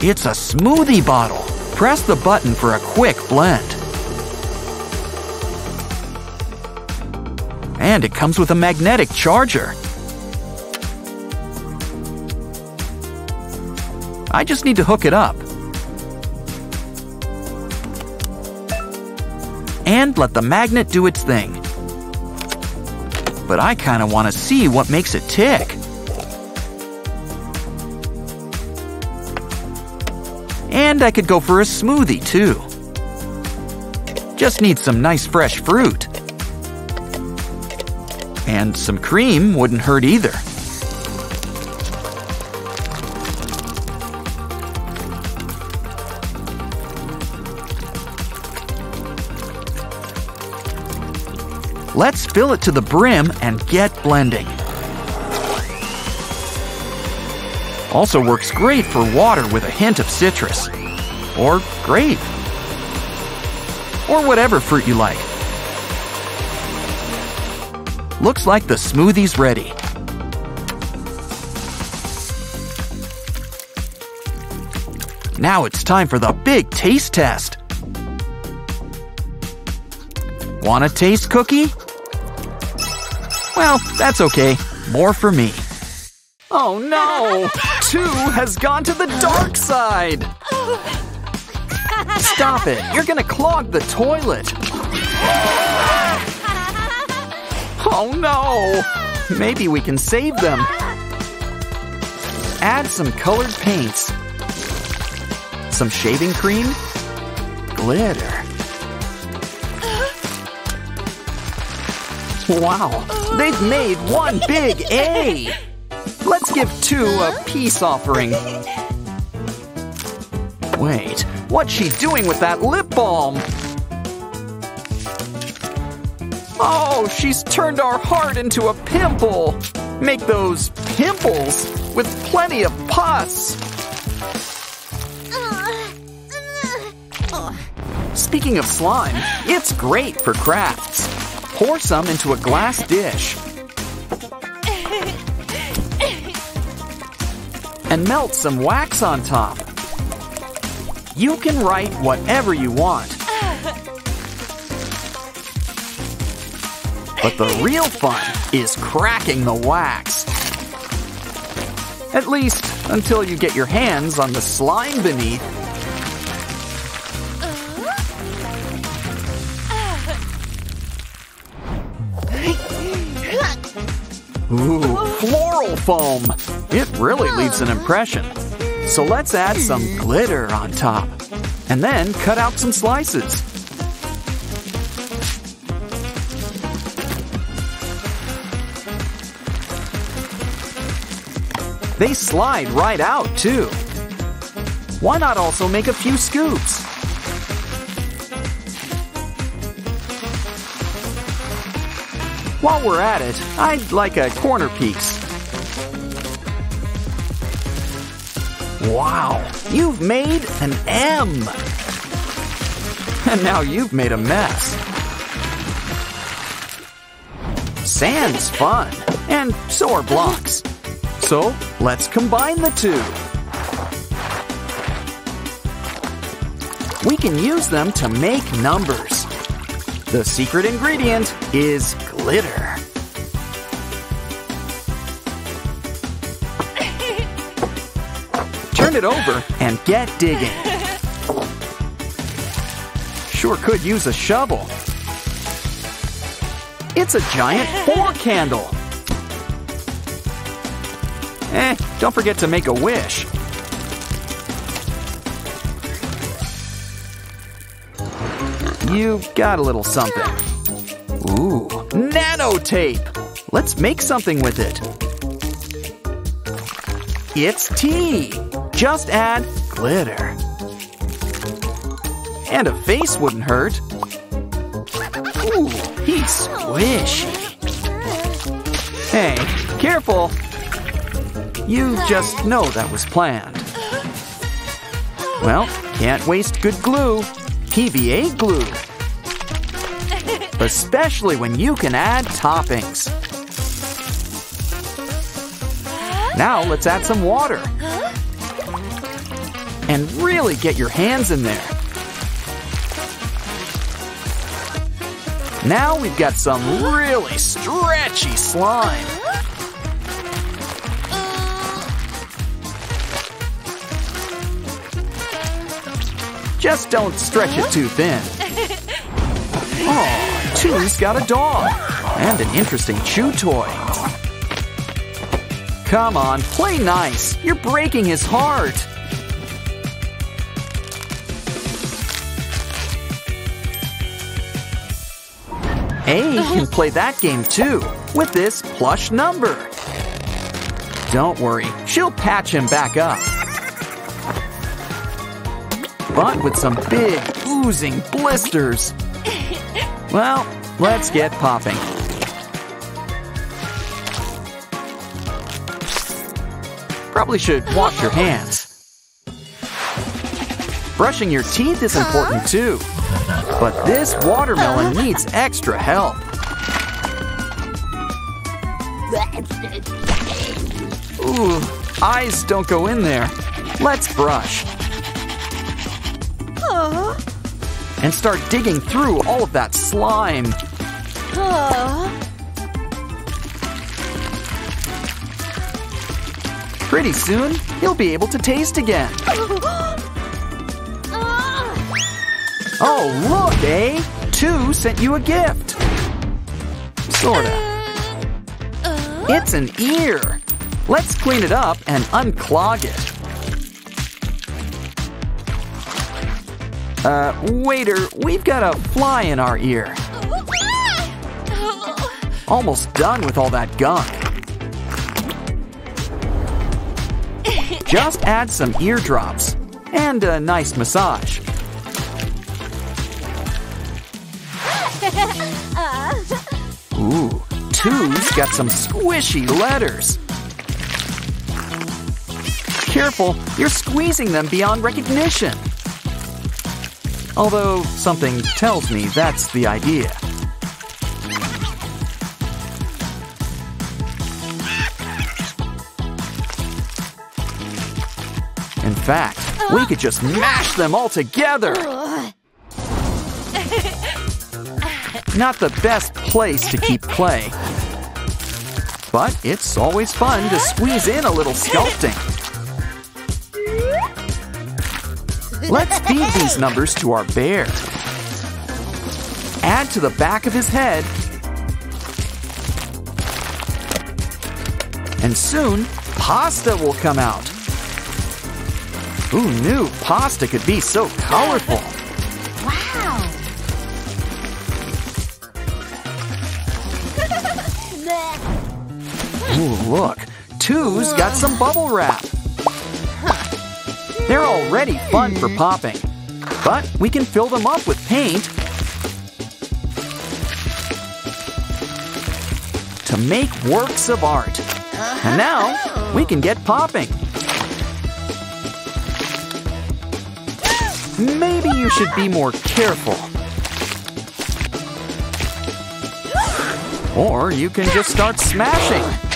It's a smoothie bottle. Press the button for a quick blend. And it comes with a magnetic charger. I just need to hook it up. And let the magnet do its thing. But I kind of want to see what makes it tick. And I could go for a smoothie too. Just need some nice fresh fruit. And some cream wouldn't hurt either. Let's fill it to the brim and get blending. Also works great for water with a hint of citrus. Or grape. Or whatever fruit you like. Looks like the smoothie's ready. Now it's time for the big taste test. Want a taste cookie? Well, that's okay. More for me. Oh no! Two has gone to the dark side! Stop it! You're gonna clog the toilet! Oh no! Maybe we can save them. Add some colored paints. Some shaving cream. Glitter. Wow, they've made one big A! Let's give two a peace offering. Wait, what's she doing with that lip balm? Oh, she's turned our heart into a pimple. Make those pimples with plenty of pus. Speaking of slime, it's great for crafts. Pour some into a glass dish. And melt some wax on top. You can write whatever you want. But the real fun is cracking the wax. At least until you get your hands on the slime beneath. Uh-huh. Ooh, floral foam! It really leaves an impression. So let's add some glitter on top. And then cut out some slices. They slide right out, too. Why not also make a few scoops? While we're at it, I'd like a corner piece. Wow, you've made an M! And now you've made a mess. Sand's fun, and so are blocks. So let's combine the two. We can use them to make numbers. The secret ingredient is glitter. It over and get digging. Sure could use a shovel. It's a giant four candle. Eh, don't forget to make a wish. You've got a little something. Ooh, nanotape. Let's make something with it. It's tea. Just add glitter. And a face wouldn't hurt. Ooh, he's squishy. Hey, careful. You just know that was planned. Well, can't waste good glue. PVA glue. Especially when you can add toppings. Now let's add some water. And really get your hands in there. Now we've got some really stretchy slime. Just don't stretch it too thin. Oh, Two's got a dog and an interesting chew toy. Come on, play nice. You're breaking his heart. A can play that game too with this plush number. Don't worry, she'll patch him back up. But with some big, oozing blisters. Well, let's get popping. Probably should wash your hands. Brushing your teeth is important too. But this watermelon needs extra help. Ooh, eyes don't go in there. Let's brush. And start digging through all of that slime. Pretty soon, he'll be able to taste again. Oh, look, eh? Two sent you a gift. Sorta. It's an ear. Let's clean it up and unclog it. Uh, waiter, we've got a fly in our ear. Almost done with all that gunk. Just add some eardrops and a nice massage. Ooh, Two's got some squishy letters. Careful, you're squeezing them beyond recognition. Although something tells me that's the idea. In fact, we could just mash them all together. Not the best place to keep clay. But it's always fun to squeeze in a little sculpting. Let's feed these numbers to our bear. Add to the back of his head. And soon, pasta will come out. Who knew pasta could be so colorful? Look. Two's got some bubble wrap. They're already fun for popping. But we can fill them up with paint to make works of art. And now we can get popping. Maybe you should be more careful. Or you can just start smashing.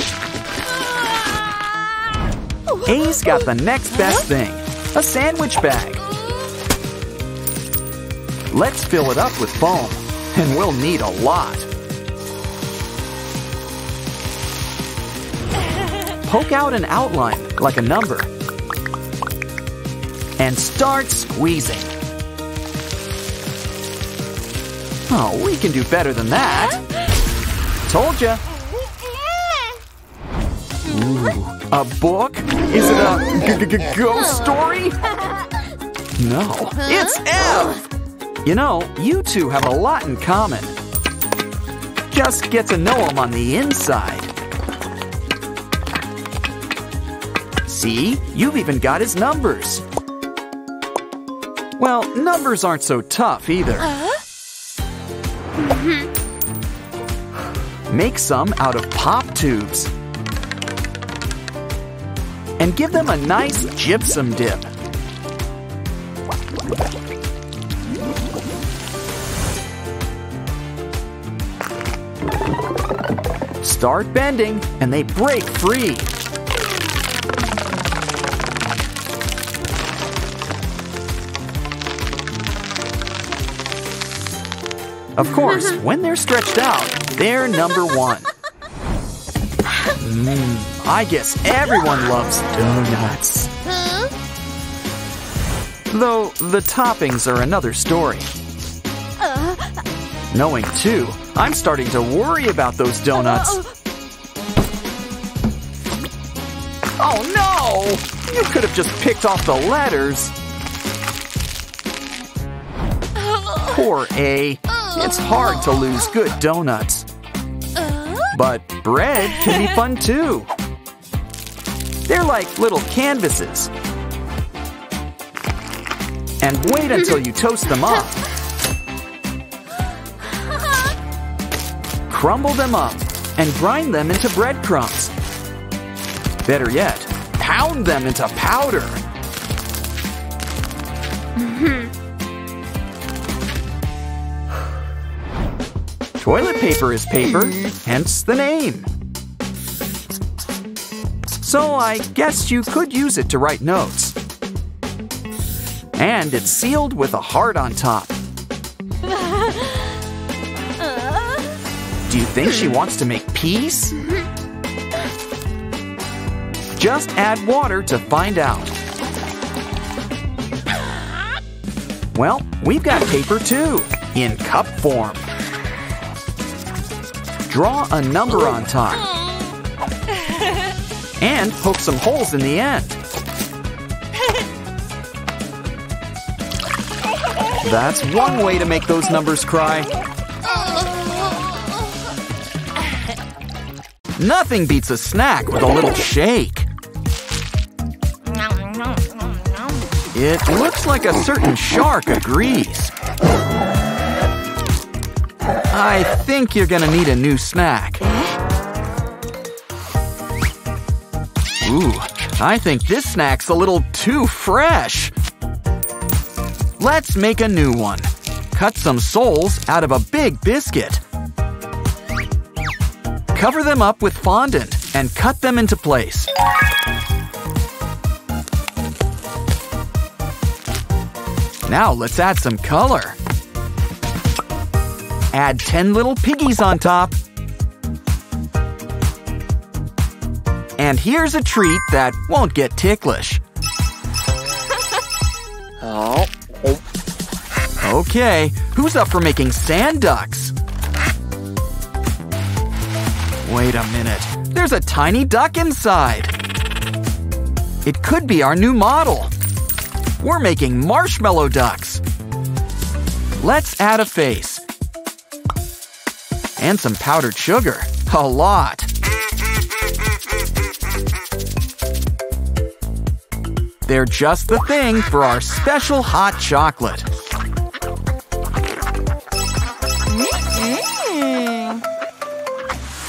A's got the next best thing a sandwich bag. Let's fill it up with foam, and we'll need a lot. Poke out an outline like a number. and start squeezing. Oh, we can do better than that. Told ya. Oh, Ooh, a book? Is it a g- g- g- ghost story? No, it's Ev. You know, you two have a lot in common. Just get to know him on the inside. See, you've even got his numbers. Well, numbers aren't so tough either. Uh-huh. Mm-hmm. Make some out of pop tubes. And give them a nice gypsum dip. Start bending and they break free. Of course, when they're stretched out, they're number one. Mm, I guess everyone loves donuts. Though the toppings are another story. Knowing Two, I'm starting to worry about those donuts. Oh no! You could have just picked off the letters. Poor A. It's hard to lose good donuts. But bread can be fun too. They're like little canvases. And wait until you toast them up. Crumble them up and grind them into breadcrumbs. Better yet, pound them into powder. Toilet paper is paper, hence the name. So I guess you could use it to write notes. And it's sealed with a heart on top. Do you think she wants to make peace? Just add water to find out. Well, we've got paper too, in cup form. Draw a number on top. And poke some holes in the end. That's one way to make those numbers cry. Nothing beats a snack with a little shake. It looks like a certain shark agrees. I think you're gonna need a new snack. Ooh, I think this snack's a little too fresh. Let's make a new one. Cut some soles out of a big biscuit. Cover them up with fondant and cut them into place. Now let's add some color. Add 10 little piggies on top. And here's a treat that won't get ticklish. Oh. Okay, who's up for making sand ducks? Wait a minute, there's a tiny duck inside. It could be our new model. We're making marshmallow ducks. Let's add a face. And some powdered sugar. A lot. They're just the thing for our special hot chocolate.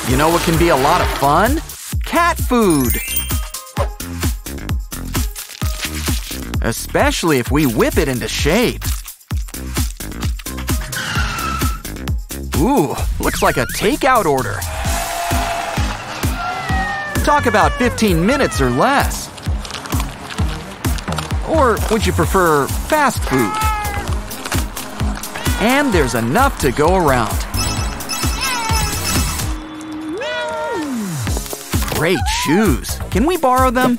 You know what can be a lot of fun? Cat food! Especially if we whip it into shape. Ooh, looks like a takeout order. Talk about 15 minutes or less. Or would you prefer fast food? And there's enough to go around. Great shoes. Can we borrow them?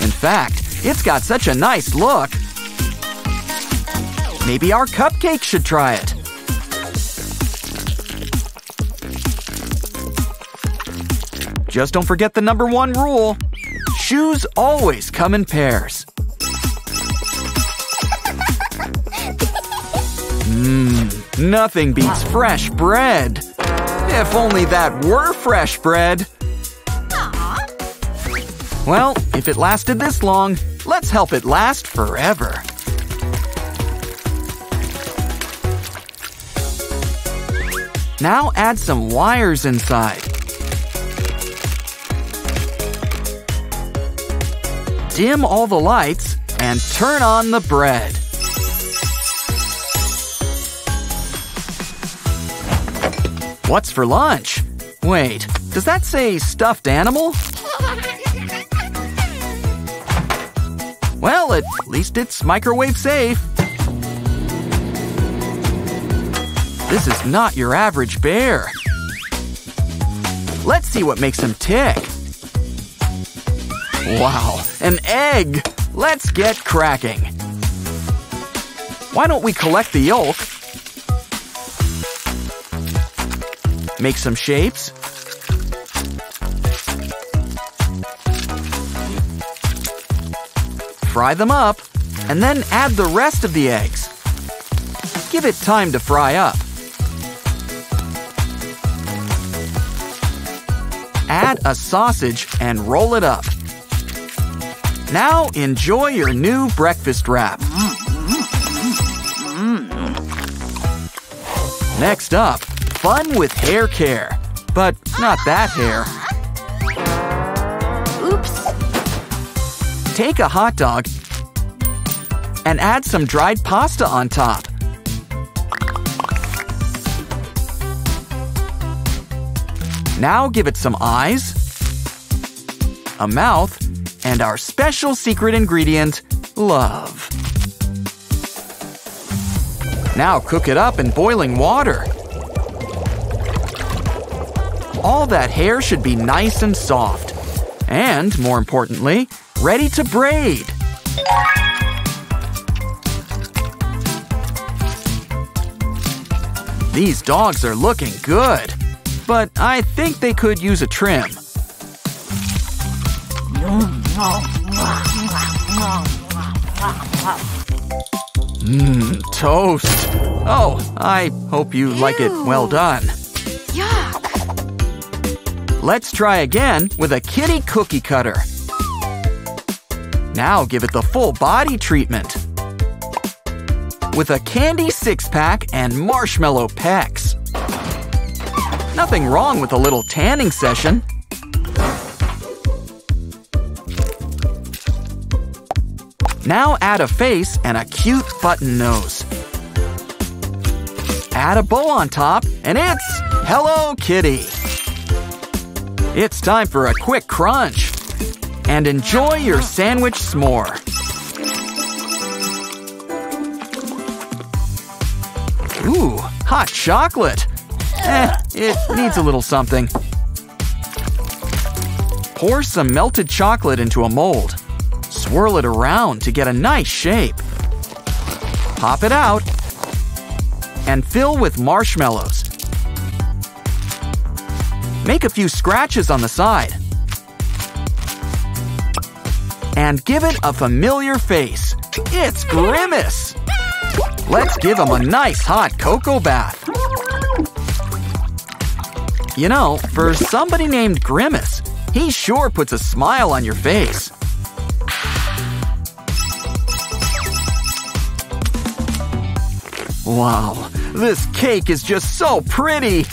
In fact, it's got such a nice look. Maybe our cupcake should try it. Just don't forget the number one rule. Shoes always come in pairs. Mmm, nothing beats fresh bread. If only that were fresh bread. Well, if it lasted this long, let's help it last forever. Now add some wires inside. Dim all the lights and turn on the bread. What's for lunch? Wait, does that say stuffed animal? Well, at least it's microwave safe. This is not your average bear. Let's see what makes him tick. Wow, an egg! Let's get cracking. Why don't we collect the yolk? Make some shapes. Fry them up, and then add the rest of the eggs. Give it time to fry up. Add a sausage and roll it up. Now enjoy your new breakfast wrap. Mm. Next up, fun with hair care. But not that hair. Oops. Take a hot dog and add some dried pasta on top. Now give it some eyes, a mouth, and our special secret ingredient, love. Now cook it up in boiling water. All that hair should be nice and soft. And, more importantly, ready to braid. These dogs are looking good, but I think they could use a trim. Mmm, toast. Oh, I hope you like it well done. Yuck. Let's try again with a kitty cookie cutter. Now give it the full body treatment. With a candy six pack and marshmallow pecs. Nothing wrong with a little tanning session. Now add a face and a cute button nose. Add a bow on top, and it's Hello Kitty. It's time for a quick crunch. And enjoy your sandwich s'more. Ooh, hot chocolate. Eh, it needs a little something. Pour some melted chocolate into a mold. Swirl it around to get a nice shape. Pop it out. And fill with marshmallows. Make a few scratches on the side. And give it a familiar face. It's Grimace! Let's give him a nice hot cocoa bath. You know, for somebody named Grimace, he sure puts a smile on your face. Wow, this cake is just so pretty!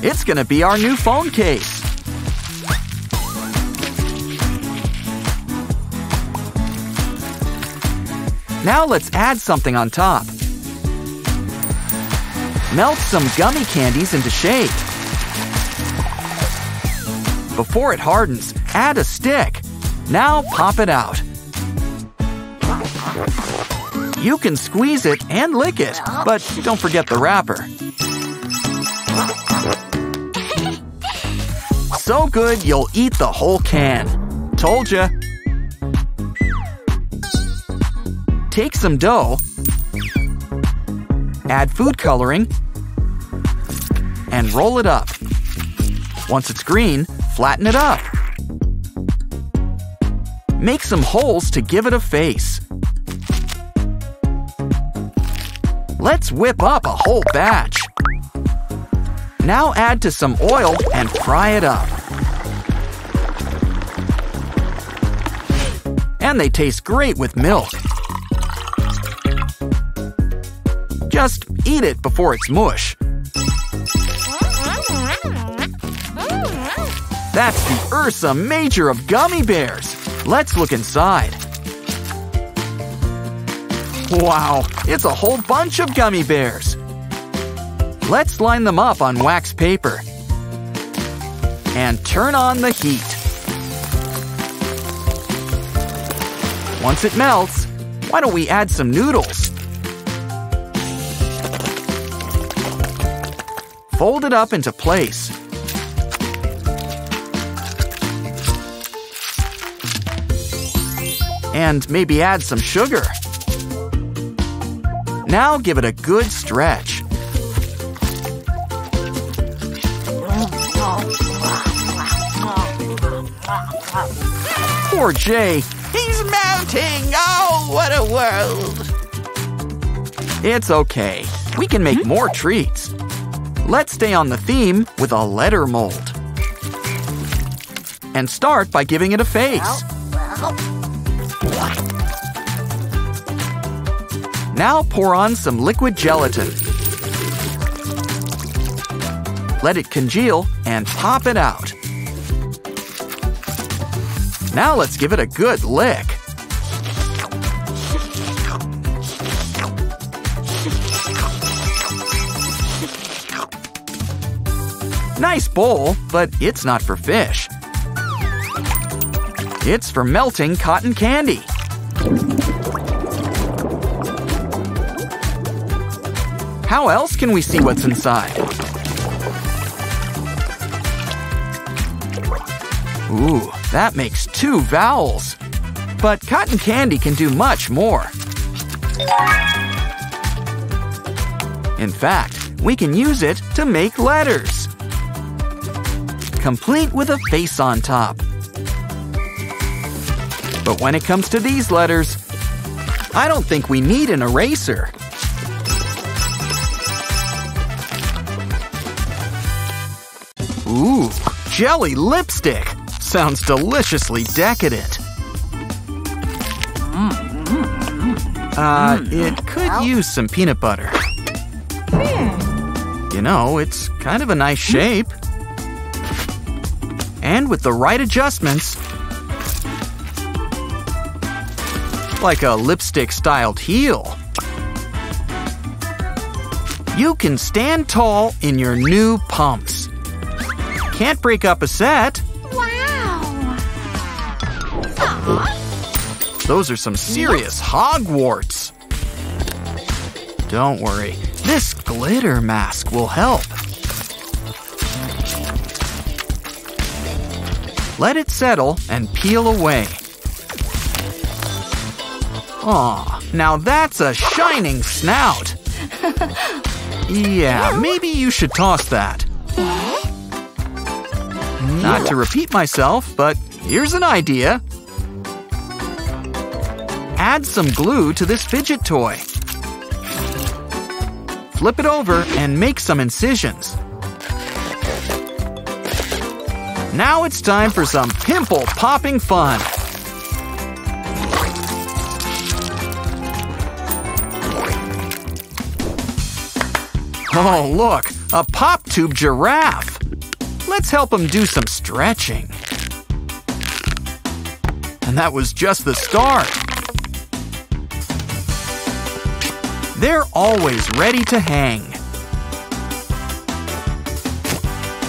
It's gonna be our new phone case. Now let's add something on top. Melt some gummy candies into shape. Before it hardens, add a stick. Now pop it out. You can squeeze it and lick it, but don't forget the wrapper. So good you'll eat the whole can. Told ya. Take some dough, add food coloring, and roll it up. Once it's green, flatten it up. Make some holes to give it a face. Let's whip up a whole batch. Now add to some oil and fry it up. And they taste great with milk. Just eat it before it's mush. That's the Ursa Major of gummy bears. Let's look inside. Wow, it's a whole bunch of gummy bears. Let's line them up on wax paper. And turn on the heat. Once it melts, why don't we add some noodles? Fold it up into place. And maybe add some sugar. Now give it a good stretch. Poor Jay. He's melting! Oh, what a world! It's okay. We can make hmm? more treats. Let's stay on the theme with a letter mold. And start by giving it a face. Now pour on some liquid gelatin. Let it congeal and pop it out. Now let's give it a good lick. Nice bowl, but it's not for fish. It's for melting cotton candy. How else can we see what's inside? Ooh, that makes two vowels. But cotton candy can do much more. In fact, we can use it to make letters. Complete with a face on top. But when it comes to these letters, I don't think we need an eraser. Ooh, jelly lipstick! Sounds deliciously decadent. Mm, mm, mm. Uh, it could use some peanut butter. Hmm. You know, it's kind of a nice hmm. shape. And with the right adjustments, like a lipstick styled heel. You can stand tall in your new pumps. Can't break up a set. Wow. Those are some serious Hogwarts. Don't worry, this glitter mask will help. Let it settle and peel away. Aw, now that's a shining snout. Yeah, maybe you should toss that. Mm-hmm. Not to repeat myself, but here's an idea. Add some glue to this fidget toy. Flip it over and make some incisions. Now it's time for some pimple popping fun. Oh, look, a pop tube giraffe. Let's help him do some stretching. And that was just the start. They're always ready to hang.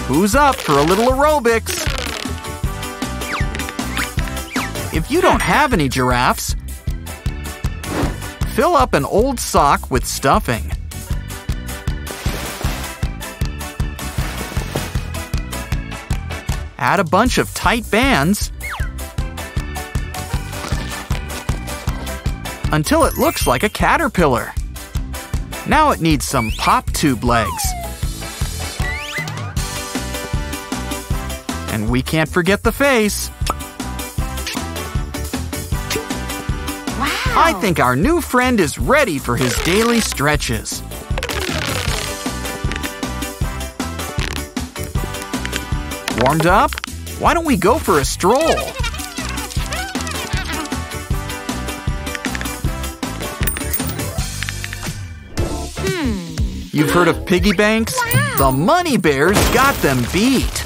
Who's up for a little aerobics? If you don't have any giraffes, fill up an old sock with stuffing. Add a bunch of tight bands. until it looks like a caterpillar. Now it needs some pop tube legs. And we can't forget the face. Wow. I think our new friend is ready for his daily stretches. Warmed up? Why don't we go for a stroll? Hmm. You've heard of piggy banks? The money bears got them beat.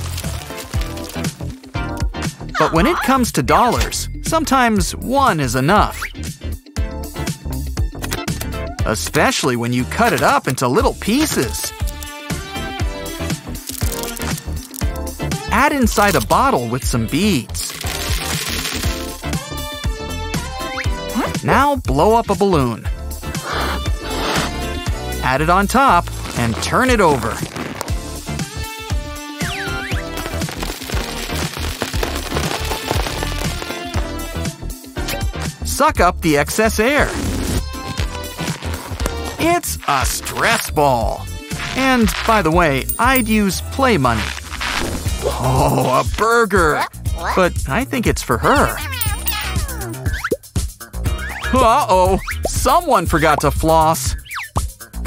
But when it comes to dollars, sometimes one is enough. Especially when you cut it up into little pieces. Add inside a bottle with some beads. Now blow up a balloon. Add it on top and turn it over. Suck up the excess air. It's a stress ball. And by the way, I'd use play money. Oh, a burger! But I think it's for her. Uh oh, someone forgot to floss.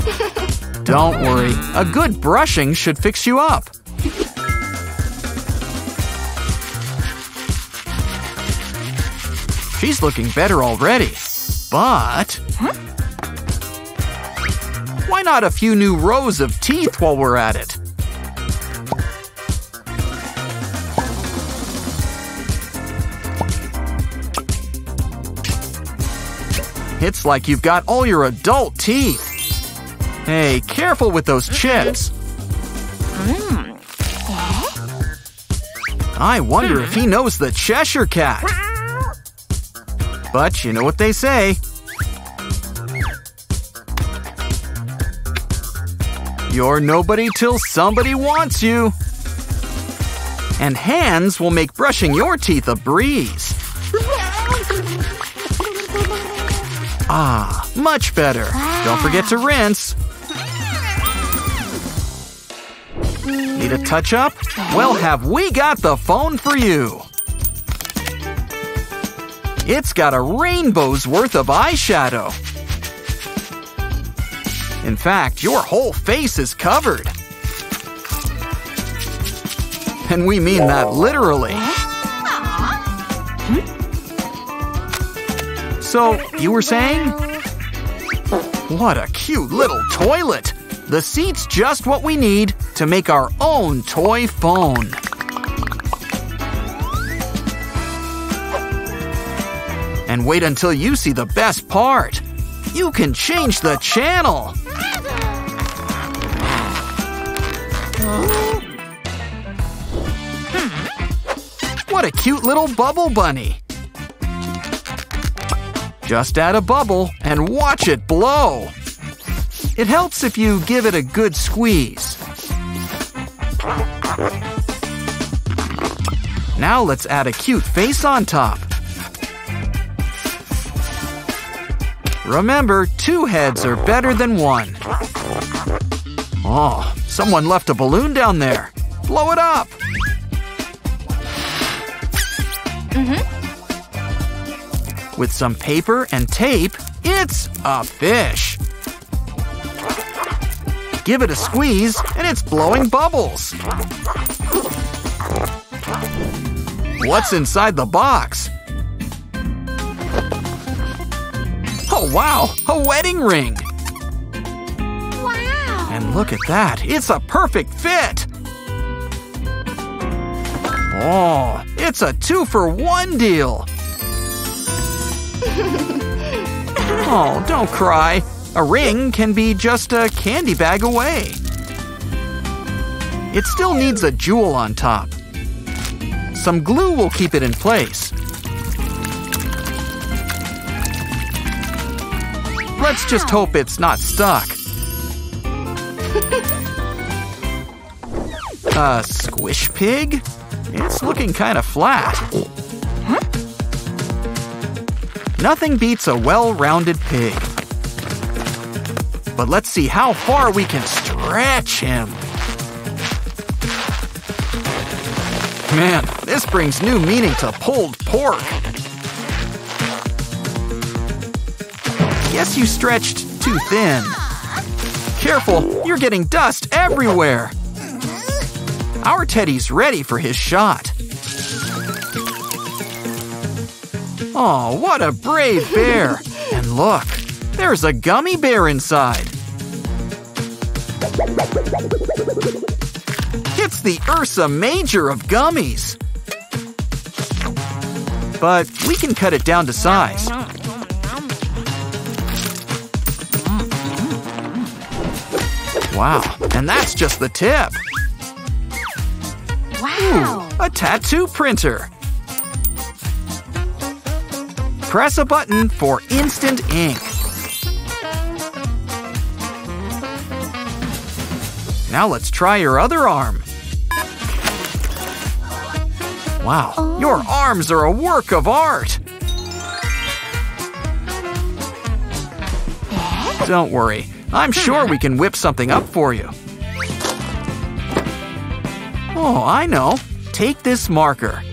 Don't worry, a good brushing should fix you up. She's looking better already. But. Why not a few new rows of teeth while we're at it? It's like you've got all your adult teeth. Hey, careful with those chips. I wonder if he hmm. knows the Cheshire Cat. But you know what they say. You're nobody till somebody wants you. And hands will make brushing your teeth a breeze. Ah, much better. Don't forget to rinse. Need a touch up? Well, have we got the phone for you? It's got a rainbow's worth of eyeshadow. In fact, your whole face is covered. And we mean that literally. So, you were saying? What a cute little toilet! The seat's just what we need to make our own toy phone. And wait until you see the best part. You can change the channel. Hmm. What a cute little bubble bunny. Just add a bubble and watch it blow. It helps if you give it a good squeeze. Now let's add a cute face on top. Remember, two heads are better than one. Oh, someone left a balloon down there. Blow it up. Mm-hmm. With some paper and tape, it's a fish. Give it a squeeze, and it's blowing bubbles. What's inside the box? Oh, wow, a wedding ring. Wow. And look at that, it's a perfect fit. Oh, it's a two for one deal. Oh, don't cry. A ring can be just a candy bag away. It still needs a jewel on top. Some glue will keep it in place. Let's just hope it's not stuck. A squish pig? It's looking kind of flat. Nothing beats a well-rounded pig. But let's see how far we can stretch him. Man, this brings new meaning to pulled pork. Guess you stretched too thin. Careful, you're getting dust everywhere. Our Teddy's ready for his shot. Oh, what a brave bear! And look, there's a gummy bear inside. It's the Ursa Major of gummies. But we can cut it down to size. Wow, and that's just the tip. Wow. A tattoo printer. Press a button for instant ink. Now let's try your other arm. Wow, your oh. arms are a work of art. Don't worry, I'm hmm. sure we can whip something up for you. Oh, I know. Take this marker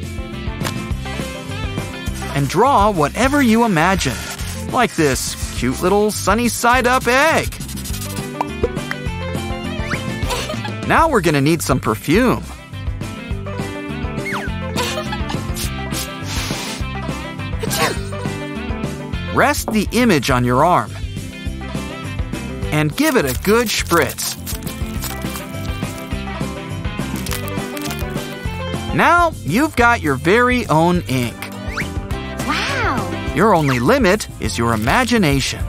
and draw whatever you imagine, like this cute little sunny side up egg. Now we're gonna need some perfume. Rest the image on your arm and give it a good spritz. Now you've got your very own ink. Your only limit is your imagination.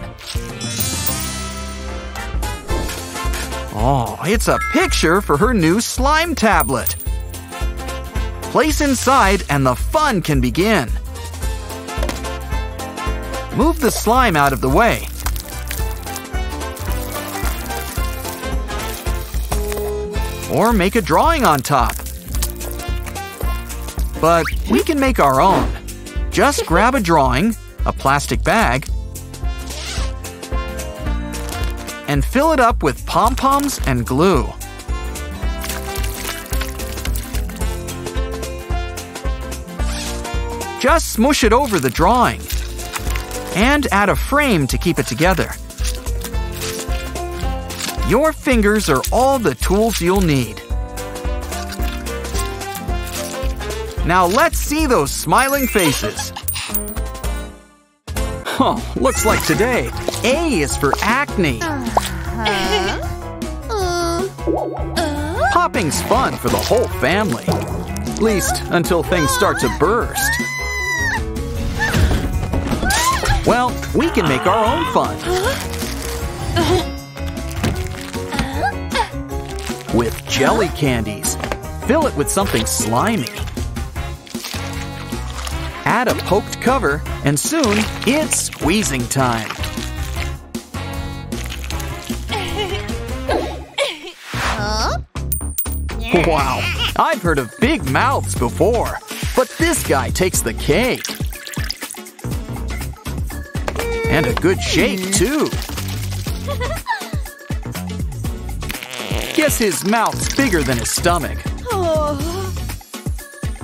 Oh, it's a picture for her new slime tablet. Place inside and the fun can begin. Move the slime out of the way. Or make a drawing on top. But we can make our own. Just grab a drawing, a plastic bag, and fill it up with pom-poms and glue. Just smush it over the drawing and add a frame to keep it together. Your fingers are all the tools you'll need. Now let's see those smiling faces. Oh, looks like today, A is for acne. Popping's fun for the whole family. At least until things start to burst. Well, we can make our own fun. With jelly candies. Fill it with something slimy. Add a poked cover, and soon it's squeezing time. Wow, I've heard of big mouths before, but this guy takes the cake. And a good shake, too. Guess his mouth's bigger than his stomach. Oh.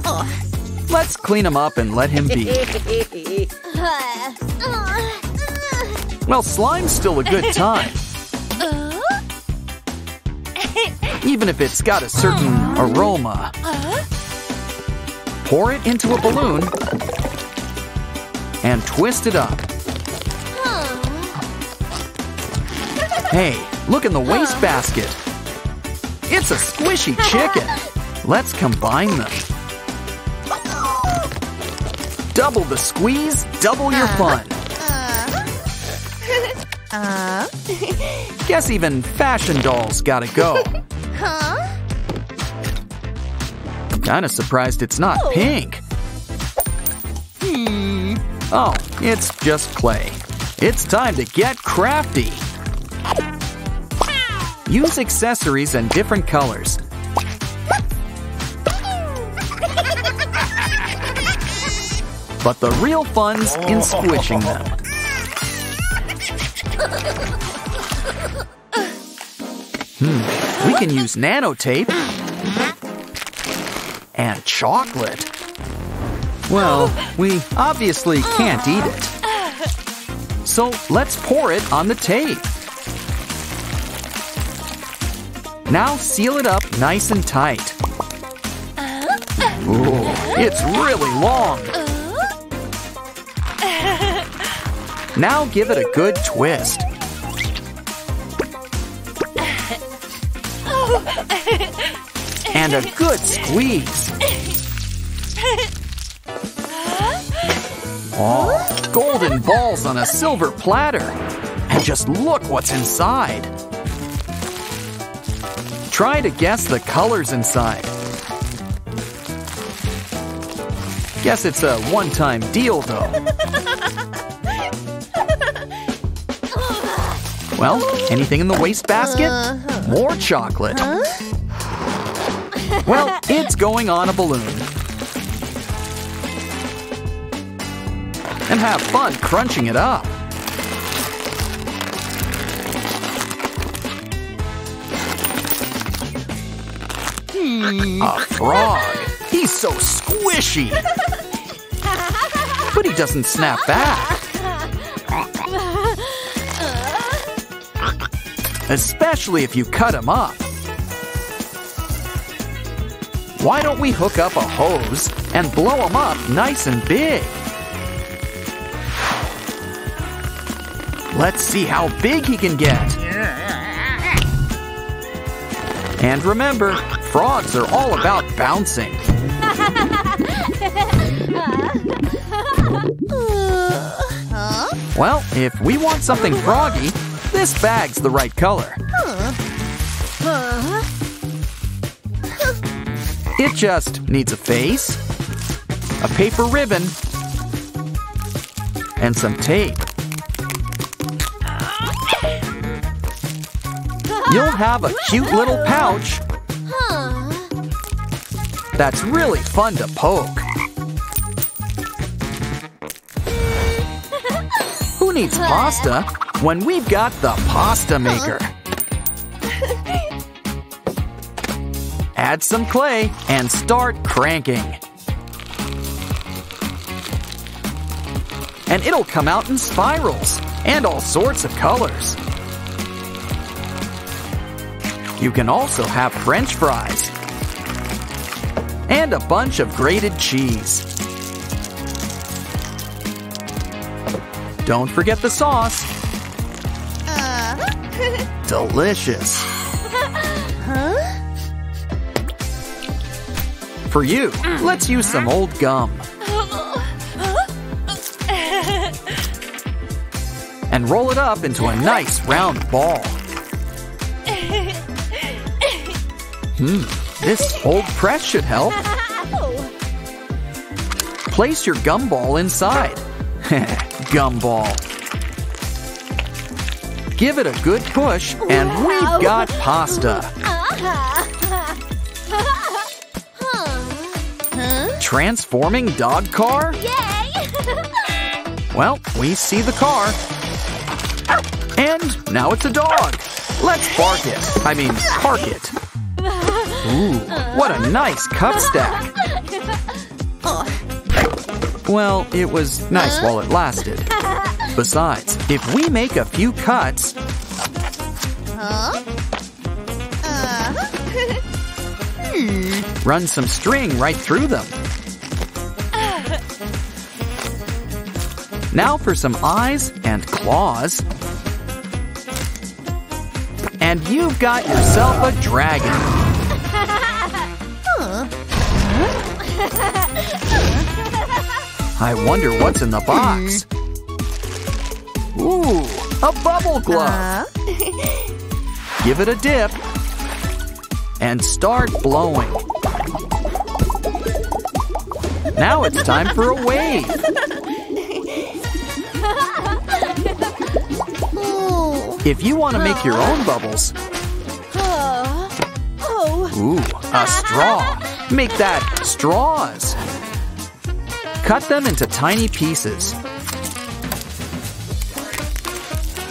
Oh. Let's clean him up and let him be. Well, slime's still a good time. Even if it's got a certain aroma. Pour it into a balloon and twist it up. Hey, look in the wastebasket. It's a squishy chicken. Let's combine them. Double the squeeze, double your uh-huh. fun. Uh-huh. Uh-huh. Guess even fashion dolls gotta go. Huh? Kinda surprised it's not oh. pink. Hmm. Oh, it's just clay. It's time to get crafty. Use accessories and different colors. But the real fun's in squishing them. Hmm, we can use nanotape and chocolate. Well, we obviously can't eat it. So let's pour it on the tape. Now seal it up nice and tight. Ooh, it's really long. Now give it a good twist. And a good squeeze. Oh, golden balls on a silver platter. And just look what's inside. Try to guess the colors inside. Guess it's a one time deal, though. Well, anything in the wastebasket? Uh-huh. More chocolate. Well, it's going on a balloon. And have fun crunching it up. Hmm. A frog. He's so squishy. But he doesn't snap back. Especially if you cut him up. Why don't we hook up a hose and blow him up nice and big? Let's see how big he can get. And remember, frogs are all about bouncing. Well, if we want something froggy, this bag's the right color. Uh-huh. It just needs a face, a paper ribbon, and some tape. You'll have a cute little pouch that's really fun to poke. Who needs pasta when we've got the pasta maker? Add some clay and start cranking. And it'll come out in spirals and all sorts of colors. You can also have french fries and a bunch of grated cheese. Don't forget the sauce. Delicious. For you, let's use some old gum. And roll it up into a nice round ball. Hmm, this old press should help. Place your gumball inside. gumball. Give it a good push, and we've got pasta. Transforming dog car? Well, we see the car. And now it's a dog. Let's bark it. I mean, park it. Ooh, what a nice cup stack. Well, it was nice while it lasted. Besides, if we make a few cuts, run some string right through them. Now for some eyes and claws. And you've got yourself a dragon. I wonder what's in the box. Ooh, a bubble glove. Uh-huh. Give it a dip and start blowing. Now it's time for a wave. If you want to make your own bubbles, ooh, a straw. Make that straws. Cut them into tiny pieces.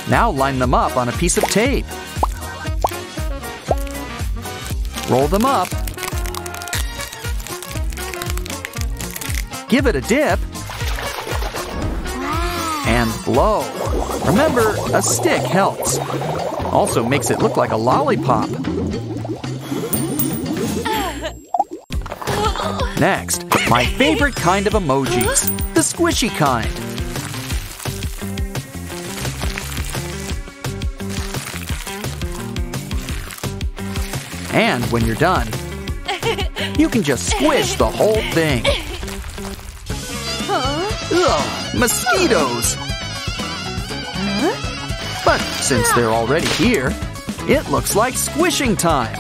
Now line them up on a piece of tape. Roll them up. Give it a dip. And blow. Remember, a stick helps. Also makes it look like a lollipop. Next, my favorite kind of emojis, the squishy kind. And when you're done, you can just squish the whole thing. Ugh, mosquitoes! But since they're already here, it looks like squishing time.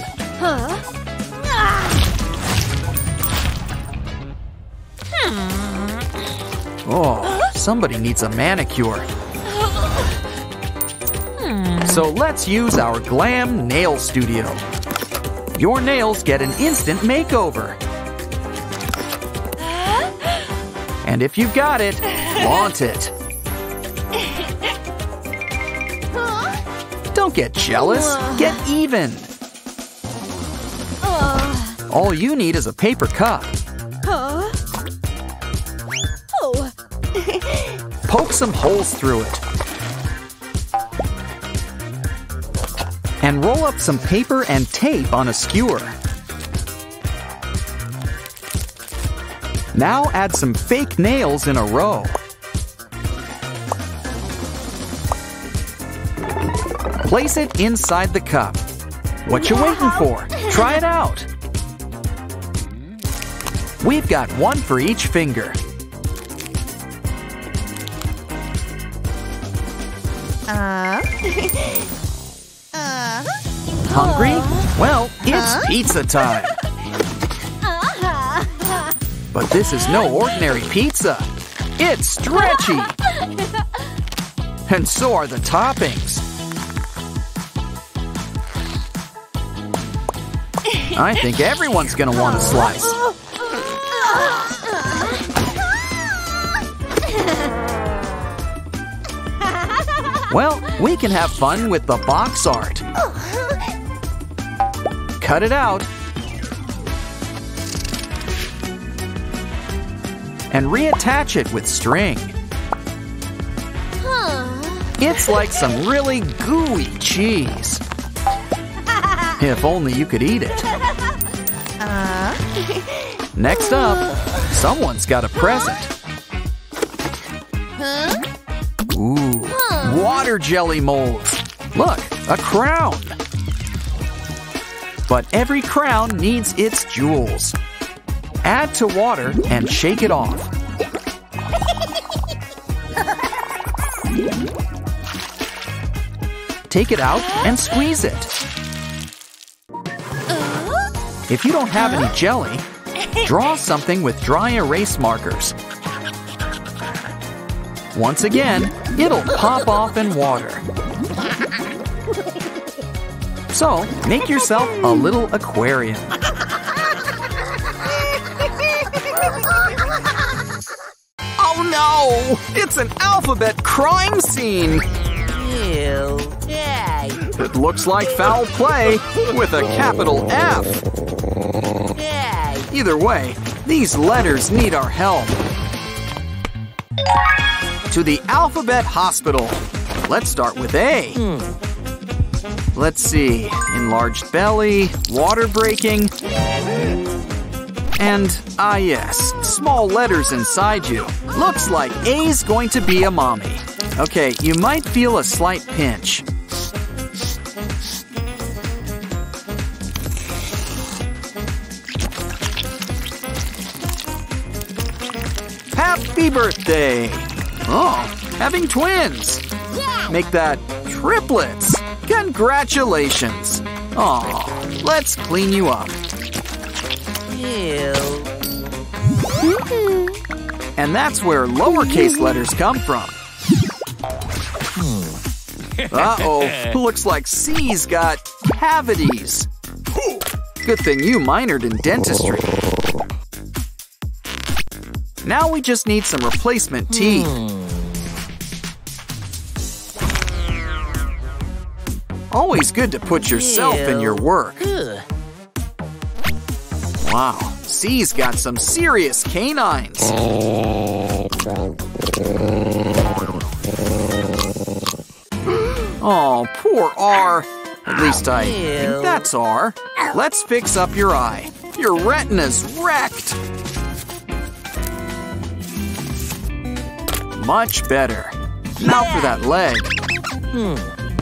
Oh, somebody needs a manicure. So let's use our Glam Nail Studio. Your nails get an instant makeover. And if you've got it, flaunt it. Don't get jealous, get even. All you need is a paper cup. Poke some holes through it. And roll up some paper and tape on a skewer. Now add some fake nails in a row. Place it inside the cup. What you waiting for? Try it out. We've got one for each finger. Uh-huh. Uh-huh. Hungry? Uh-huh. Well, it's pizza time. But this is no ordinary pizza. It's stretchy. And so are the toppings. I think everyone's gonna want a slice. Well, we can have fun with the box art. Cut it out. And reattach it with string. It's like some really gooey cheese. If only you could eat it. Uh-huh. Next up, someone's got a present. Ooh, water jelly molds. Look, a crown. But every crown needs its jewels. Add to water and shake it off. Take it out and squeeze it. If you don't have any jelly, draw something with dry erase markers. Once again, it'll pop off in water. So, make yourself a little aquarium. Oh no! It's an alphabet crime scene! It looks like foul play with a capital F. Either way, these letters need our help. To the Alphabet Hospital. Let's start with A. Let's see. Enlarged belly, water breaking. And, ah yes, small letters inside you. Looks like A's going to be a mommy. Okay, you might feel a slight pinch. Happy birthday! Oh, having twins! Yeah. Make that triplets! Congratulations! Oh, let's clean you up. Ew. And that's where lowercase letters come from. Uh oh, looks like C's got cavities. Good thing you minored in dentistry. Now we just need some replacement teeth. Always good to put yourself in your work. Wow, C's got some serious canines. Oh, poor R. At least I think that's R. Let's fix up your eye. Your retina's wrecked. Much better. Now for that leg.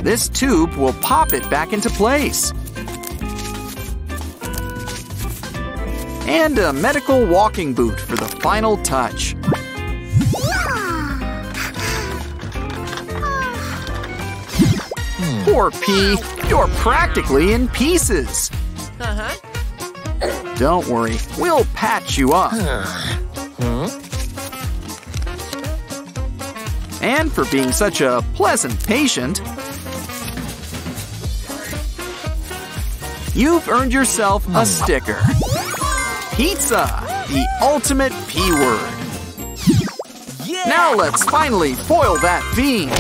This tube will pop it back into place. And a medical walking boot for the final touch. Poor P, you're practically in pieces. Uh-huh. Don't worry, we'll patch you up. And for being such a pleasant patient, you've earned yourself a sticker. Pizza, the ultimate P word. Now let's finally foil that fiend.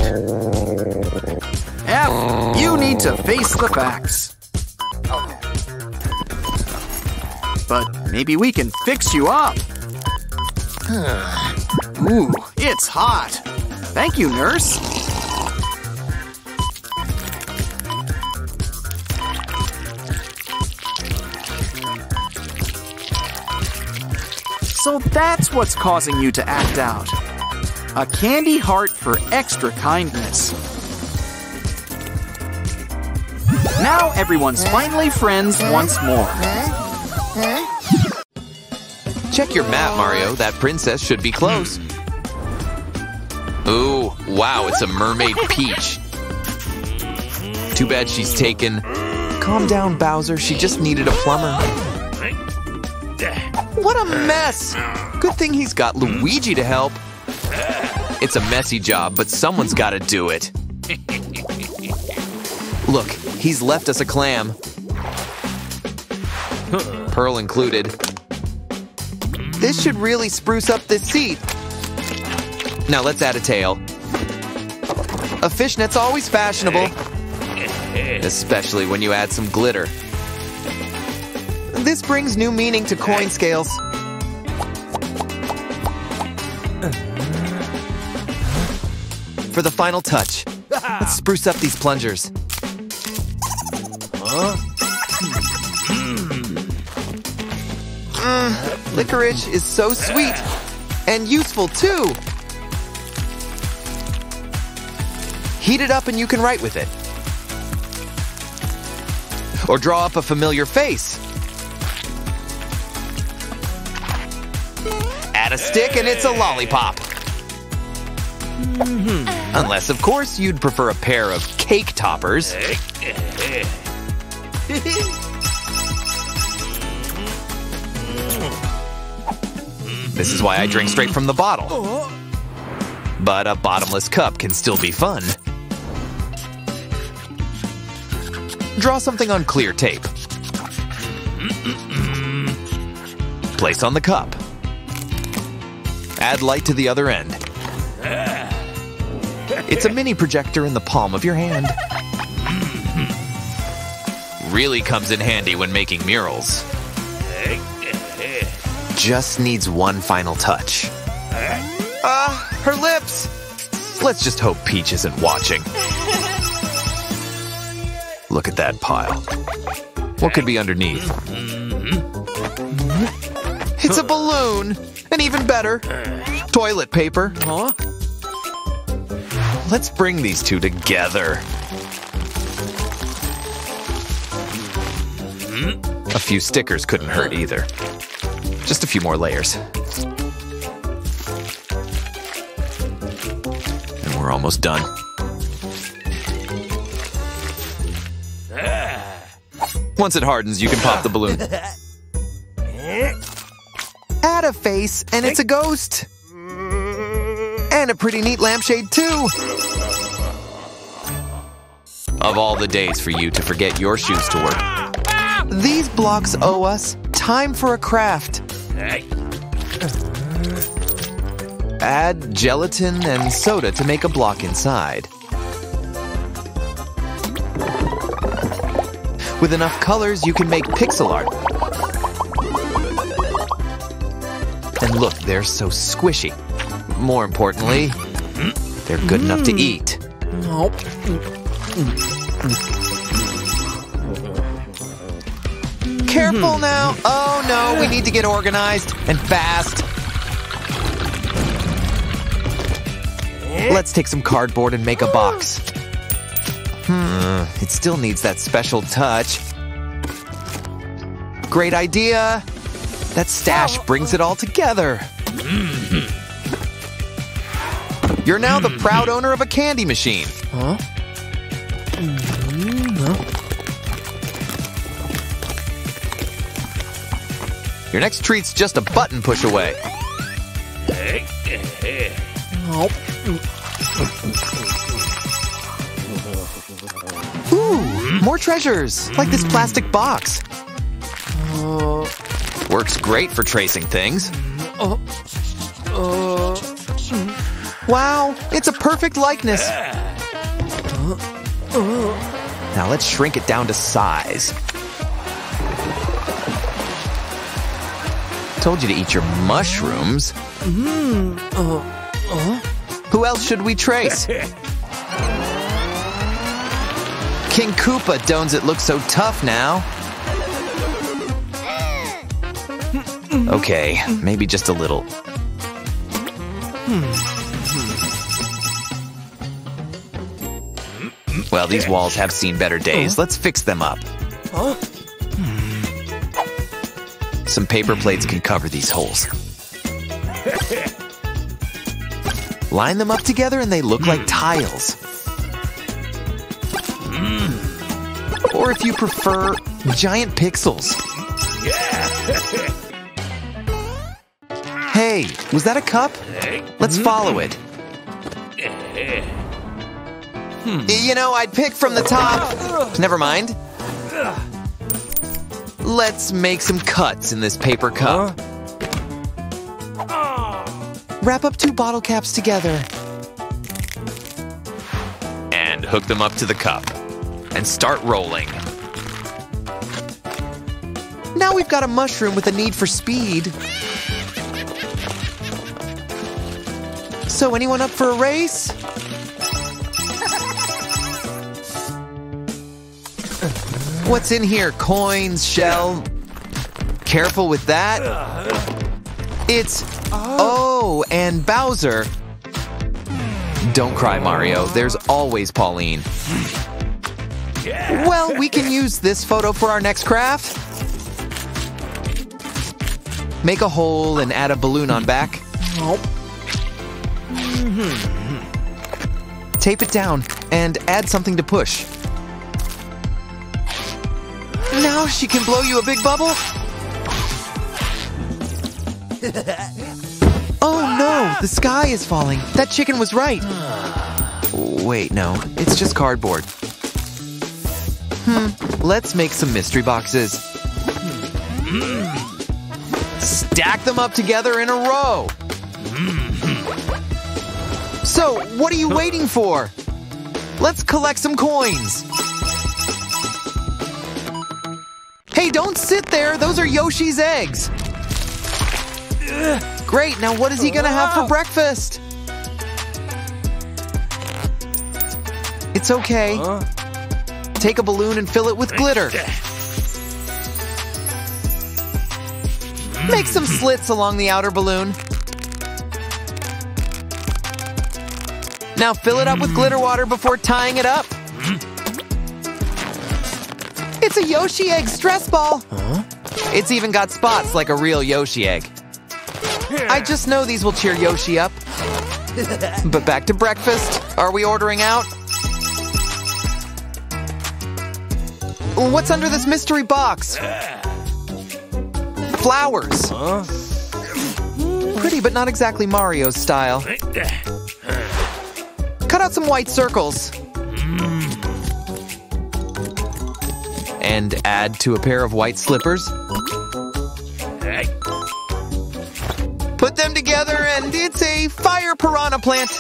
F, you need to face the facts. But maybe we can fix you up. Ooh, it's hot. Thank you, nurse. So that's what's causing you to act out. A candy heart for extra kindness. Now everyone's finally friends once more. Check your map, Mario. That princess should be close. Ooh, wow, it's a mermaid peach. Too bad she's taken. Calm down, Bowser. She just needed a plumber. What a mess! Good thing he's got Luigi to help. It's a messy job, but someone's got to do it. Look, he's left us a clam. Pearl included. This should really spruce up this seat. Now let's add a tail. A fishnet's always fashionable. Especially when you add some glitter. This brings new meaning to coin scales. For the final touch, let's spruce up these plungers. Mm, licorice is so sweet and useful too. Heat it up and you can write with it. Or draw up a familiar face. Add a stick and it's a lollipop. Mm-hmm. Unless, of course, you'd prefer a pair of cake toppers. This is why I drink straight from the bottle. But a bottomless cup can still be fun. Draw something on clear tape. Place on the cup. Add light to the other end. It's a mini projector in the palm of your hand. Really comes in handy when making murals. Just needs one final touch. Ah, her lips! Let's just hope Peach isn't watching. Look at that pile. What could be underneath? It's a balloon! And even better, toilet paper. Huh? Let's bring these two together. A few stickers couldn't hurt either. Just a few more layers. And we're almost done. Once it hardens, you can pop the balloon. Add a face, and it's a ghost. And a pretty neat lampshade, too. Of all the days for you to forget your shoes to work. These blocks owe us time for a craft. Add gelatin and soda to make a block inside. With enough colors, you can make pixel art. And look, they're so squishy. More importantly, they're good enough to mm. eat. Careful mm-hmm. now. Oh no, we need to get organized and fast. Let's take some cardboard and make a box. Hmm, it still needs that special touch. Great idea. That stash oh. brings it all together. Mm-hmm. You're now the mm-hmm. proud owner of a candy machine. Huh? Mm-hmm, Your next treat's just a button push away. Ooh, more treasures, like this plastic box. Works great for tracing things. Wow, it's a perfect likeness. Now let's shrink it down to size. Told you to eat your mushrooms. Hmm. Uh, uh, uh. Who else should we trace? King Koopa dones it looks so tough now. Okay, maybe just a little. Well, these walls have seen better days. Oh. Let's fix them up. Some paper plates can cover these holes. Line them up together and they look like hmm. tiles. Or if you prefer, giant pixels. Yeah. Hey, was that a cup? Let's follow it. Hmm. You know, I'd pick from the top. Never mind. Let's make some cuts in this paper cup. Wrap up two bottle caps together. And hook them up to the cup. And start rolling. Now we've got a mushroom with a need for speed. So, anyone up for a race? What's in here? Coins, shell? Careful with that. It's. Oh, and Bowser. Don't cry, Mario. There's always Pauline. Well, we can use this photo for our next craft. Make a hole and add a balloon on back. Mm-hmm. Tape it down and add something to push. Now she can blow you a big bubble? oh no, the sky is falling. That chicken was right. Wait, no, it's just cardboard. Hmm, let's make some mystery boxes. Stack them up together in a row. So, what are you waiting for? Let's collect some coins. Hey, don't sit there. Those are Yoshi's eggs. Great. Now, what is he gonna have for breakfast? It's okay. Take a balloon and fill it with glitter. Make some slits along the outer balloon. Now fill it up with glitter water before tying it up. It's a Yoshi egg stress ball. It's even got spots like a real Yoshi egg. I just know these will cheer Yoshi up. But back to breakfast. Are we ordering out? What's under this mystery box? Flowers. Pretty, but not exactly Mario's style. Cut out some white circles. And add to a pair of white slippers. Put them together and it's a fire piranha plant.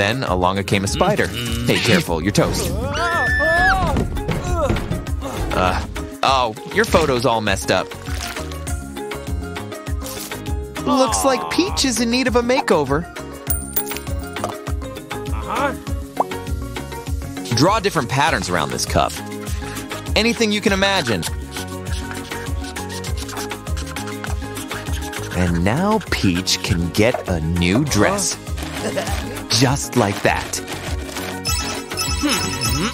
Then along came a spider. Hey, careful, your toast. Uh, oh, your photo's all messed up. Looks like Peach is in need of a makeover. Draw different patterns around this cup. Anything you can imagine. And now Peach can get a new dress. Just like that. Hmm.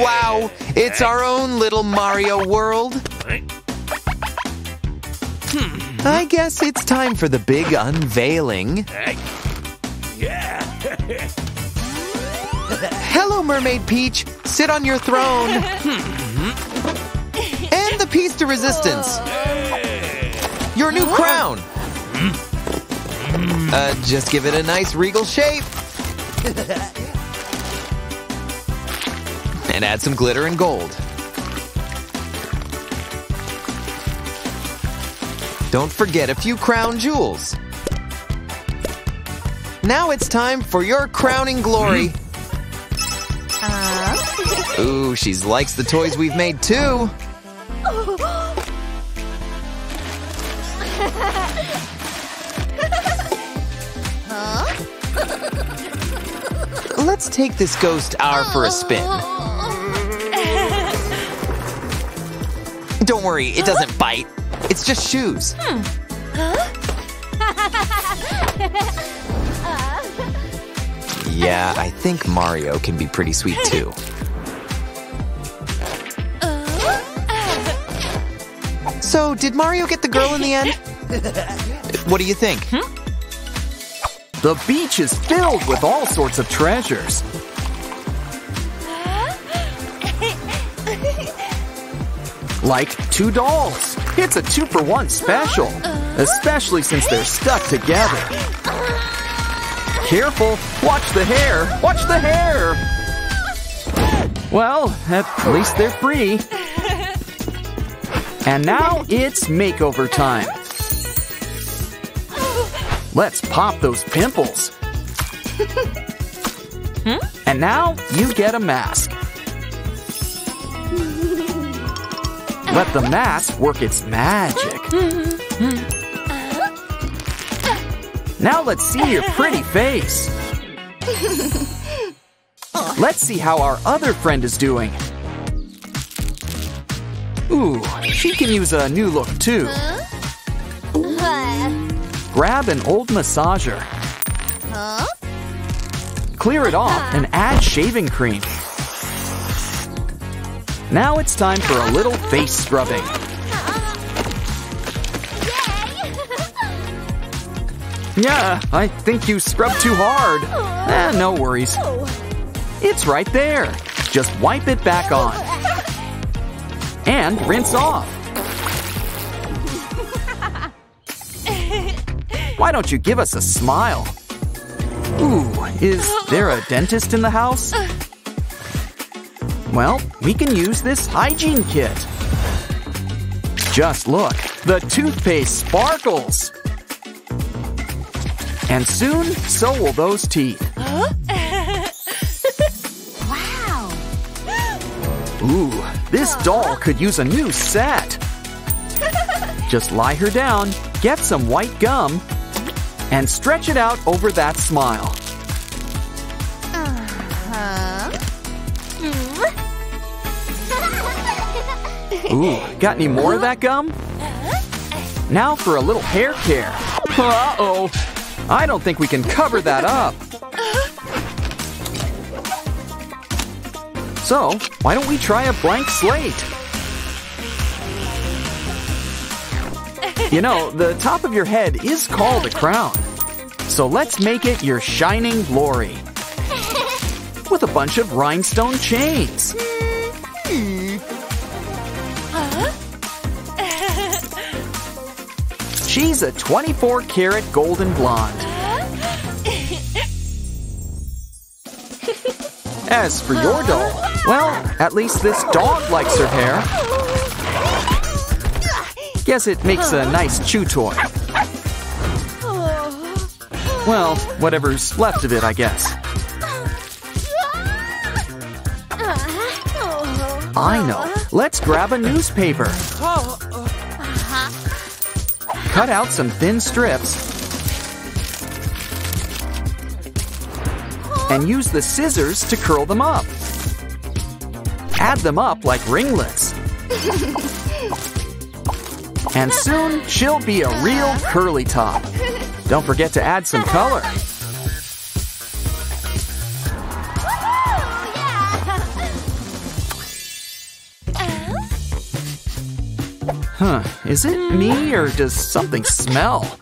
Wow, it's our own little Mario world. Hmm, I guess it's time for the big unveiling. Hello, Mermaid Peach. Sit on your throne. Hmm. and the piece de resistance. Your new crown. Uh, just give it a nice regal shape. and add some glitter and gold. Don't forget a few crown jewels. Now it's time for your crowning glory. Ooh, she likes the toys we've made too. Let's take this ghost hour for a spin. Don't worry, it doesn't bite. It's just shoes. Yeah, I think Mario can be pretty sweet too. So, did Mario get the girl in the end? What do you think? Hmm? The beach is filled with all sorts of treasures. Like two dolls. It's a two for one special, especially since they're stuck together. Careful, watch the hair, watch the hair. Well, at least they're free. And now it's makeover time. Let's pop those pimples. Hmm? And now you get a mask. Let the mask work its magic. Now let's see your pretty face. Let's see how our other friend is doing. Ooh, she can use a new look too. Grab an old massager. Clear it off and add shaving cream. Now it's time for a little face scrubbing. Yeah, I think you scrubbed too hard. Eh, no worries. It's right there. Just wipe it back on. And rinse off. Why don't you give us a smile? Ooh, is there a dentist in the house? Well, we can use this hygiene kit. Just look, the toothpaste sparkles. And soon, so will those teeth. Wow. Ooh, this doll could use a new set. Just lie her down, get some white gum, and stretch it out over that smile. Uh-huh. Ooh, got any more of that gum? Now for a little hair care. Uh-oh. I don't think we can cover that up. So, why don't we try a blank slate? You know, the top of your head is called a crown. So let's make it your shining glory. With a bunch of rhinestone chains. She's a 24 karat golden blonde. As for your doll, well, at least this dog likes her hair. Guess it makes a nice chew toy. Well, whatever's left of it, I guess. I know. Let's grab a newspaper. Cut out some thin strips and use the scissors to curl them up. Add them up like ringlets. And soon she'll be a real curly top. Don't forget to add some color. Huh, is it me or does something smell?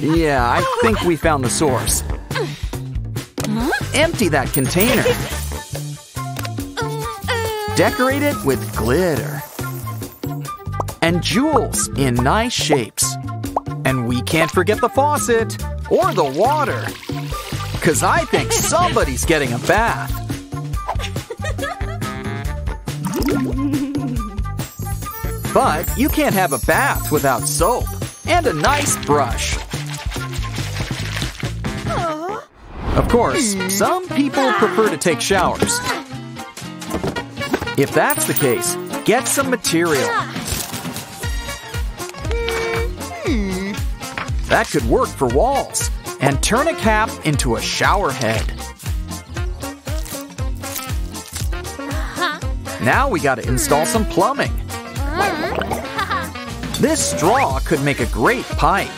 Yeah, I think we found the source. Empty that container. Decorate it with glitter. And jewels in nice shapes. And we can't forget the faucet or the water. Cause I think somebody's getting a bath. But you can't have a bath without soap and a nice brush. Of course, some people prefer to take showers. If that's the case, get some material. That could work for walls. And turn a cap into a shower head. Now we gotta install some plumbing. This straw could make a great pipe.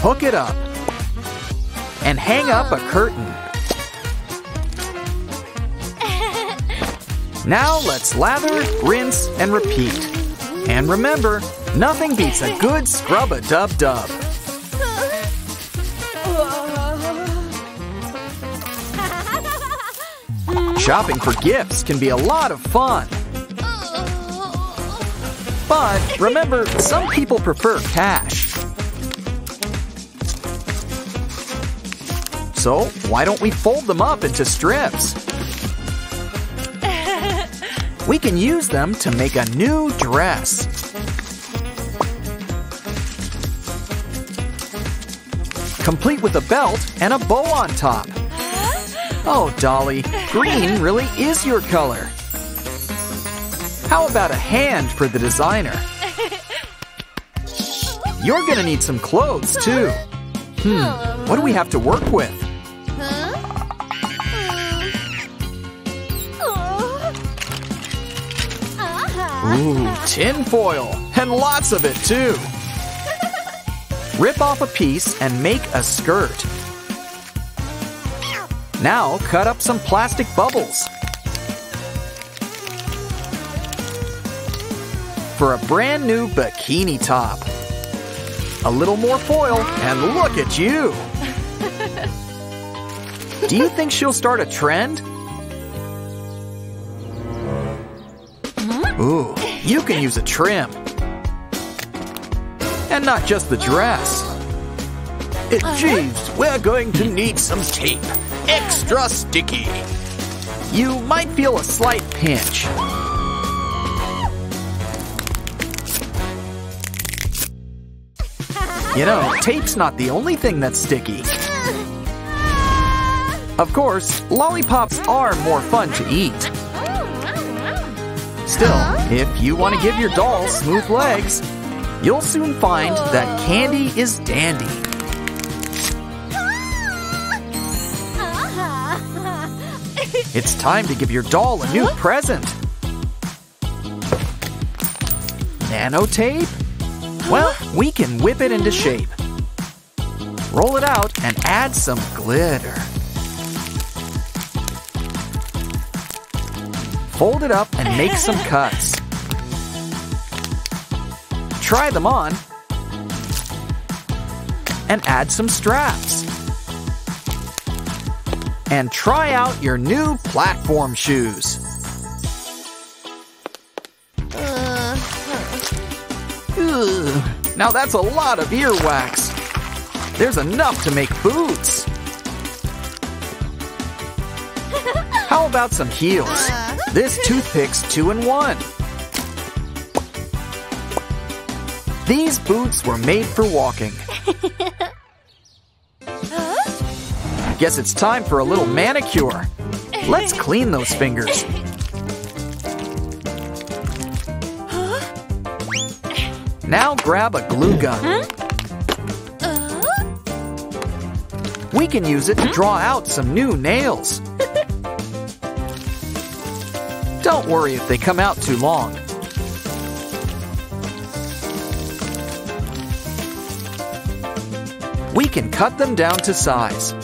Hook it up. And hang up a curtain. Now let's lather, rinse, and repeat. And remember, nothing beats a good scrub a dub dub. Shopping for gifts can be a lot of fun. But remember, some people prefer cash. So why don't we fold them up into strips? We can use them to make a new dress. Complete with a belt and a bow on top. Oh, Dolly, green really is your color. How about a hand for the designer? You're gonna need some clothes, too. Hmm, what do we have to work with? Ooh, tin foil, and lots of it, too. Rip off a piece and make a skirt. Now cut up some plastic bubbles. For a brand new bikini top. A little more foil and look at you! Do you think she'll start a trend? Ooh, you can use a trim. And not just the dress. It, uh-huh. Jeeves, we're going to need some tape. Extra sticky. You might feel a slight pinch. You know, tape's not the only thing that's sticky. Of course, lollipops are more fun to eat. Still, uh-huh. if you want to give your doll smooth legs, you'll soon find that candy is dandy. Uh-huh. It's time to give your doll a new present. Nano tape? Well, we can whip it into shape. Roll it out and add some glitter. Fold it up and make some cuts. Try them on and add some straps. And try out your new platform shoes. Uh-huh. Ugh, now that's a lot of earwax. There's enough to make boots. How about some heels? This toothpick's two in one. These boots were made for walking. Guess it's time for a little manicure. Let's clean those fingers. Now grab a glue gun. We can use it to draw out some new nails. Don't worry if they come out too long. We can cut them down to size.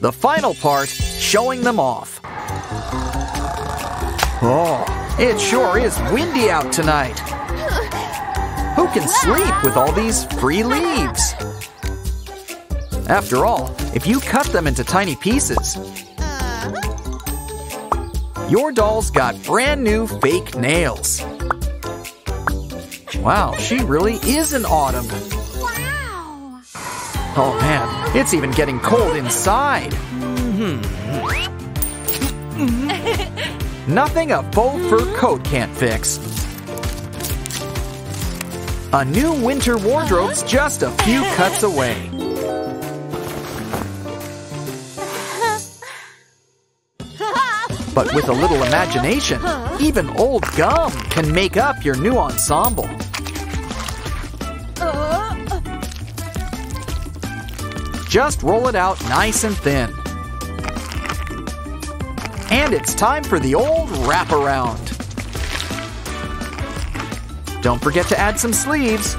The final part, showing them off. Oh, it sure is windy out tonight. Who can sleep with all these free leaves? After all, if you cut them into tiny pieces, your doll's got brand new fake nails. Wow, she really is an autumn. Wow. Oh man, it's even getting cold inside. Nothing a faux fur coat can't fix. A new winter wardrobe's just a few cuts away. But with a little imagination, even old gum can make up your new ensemble. Just roll it out nice and thin. And it's time for the old wraparound. Don't forget to add some sleeves.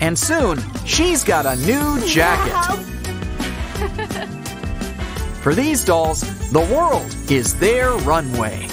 And soon, she's got a new jacket. For these dolls, the world is their runway.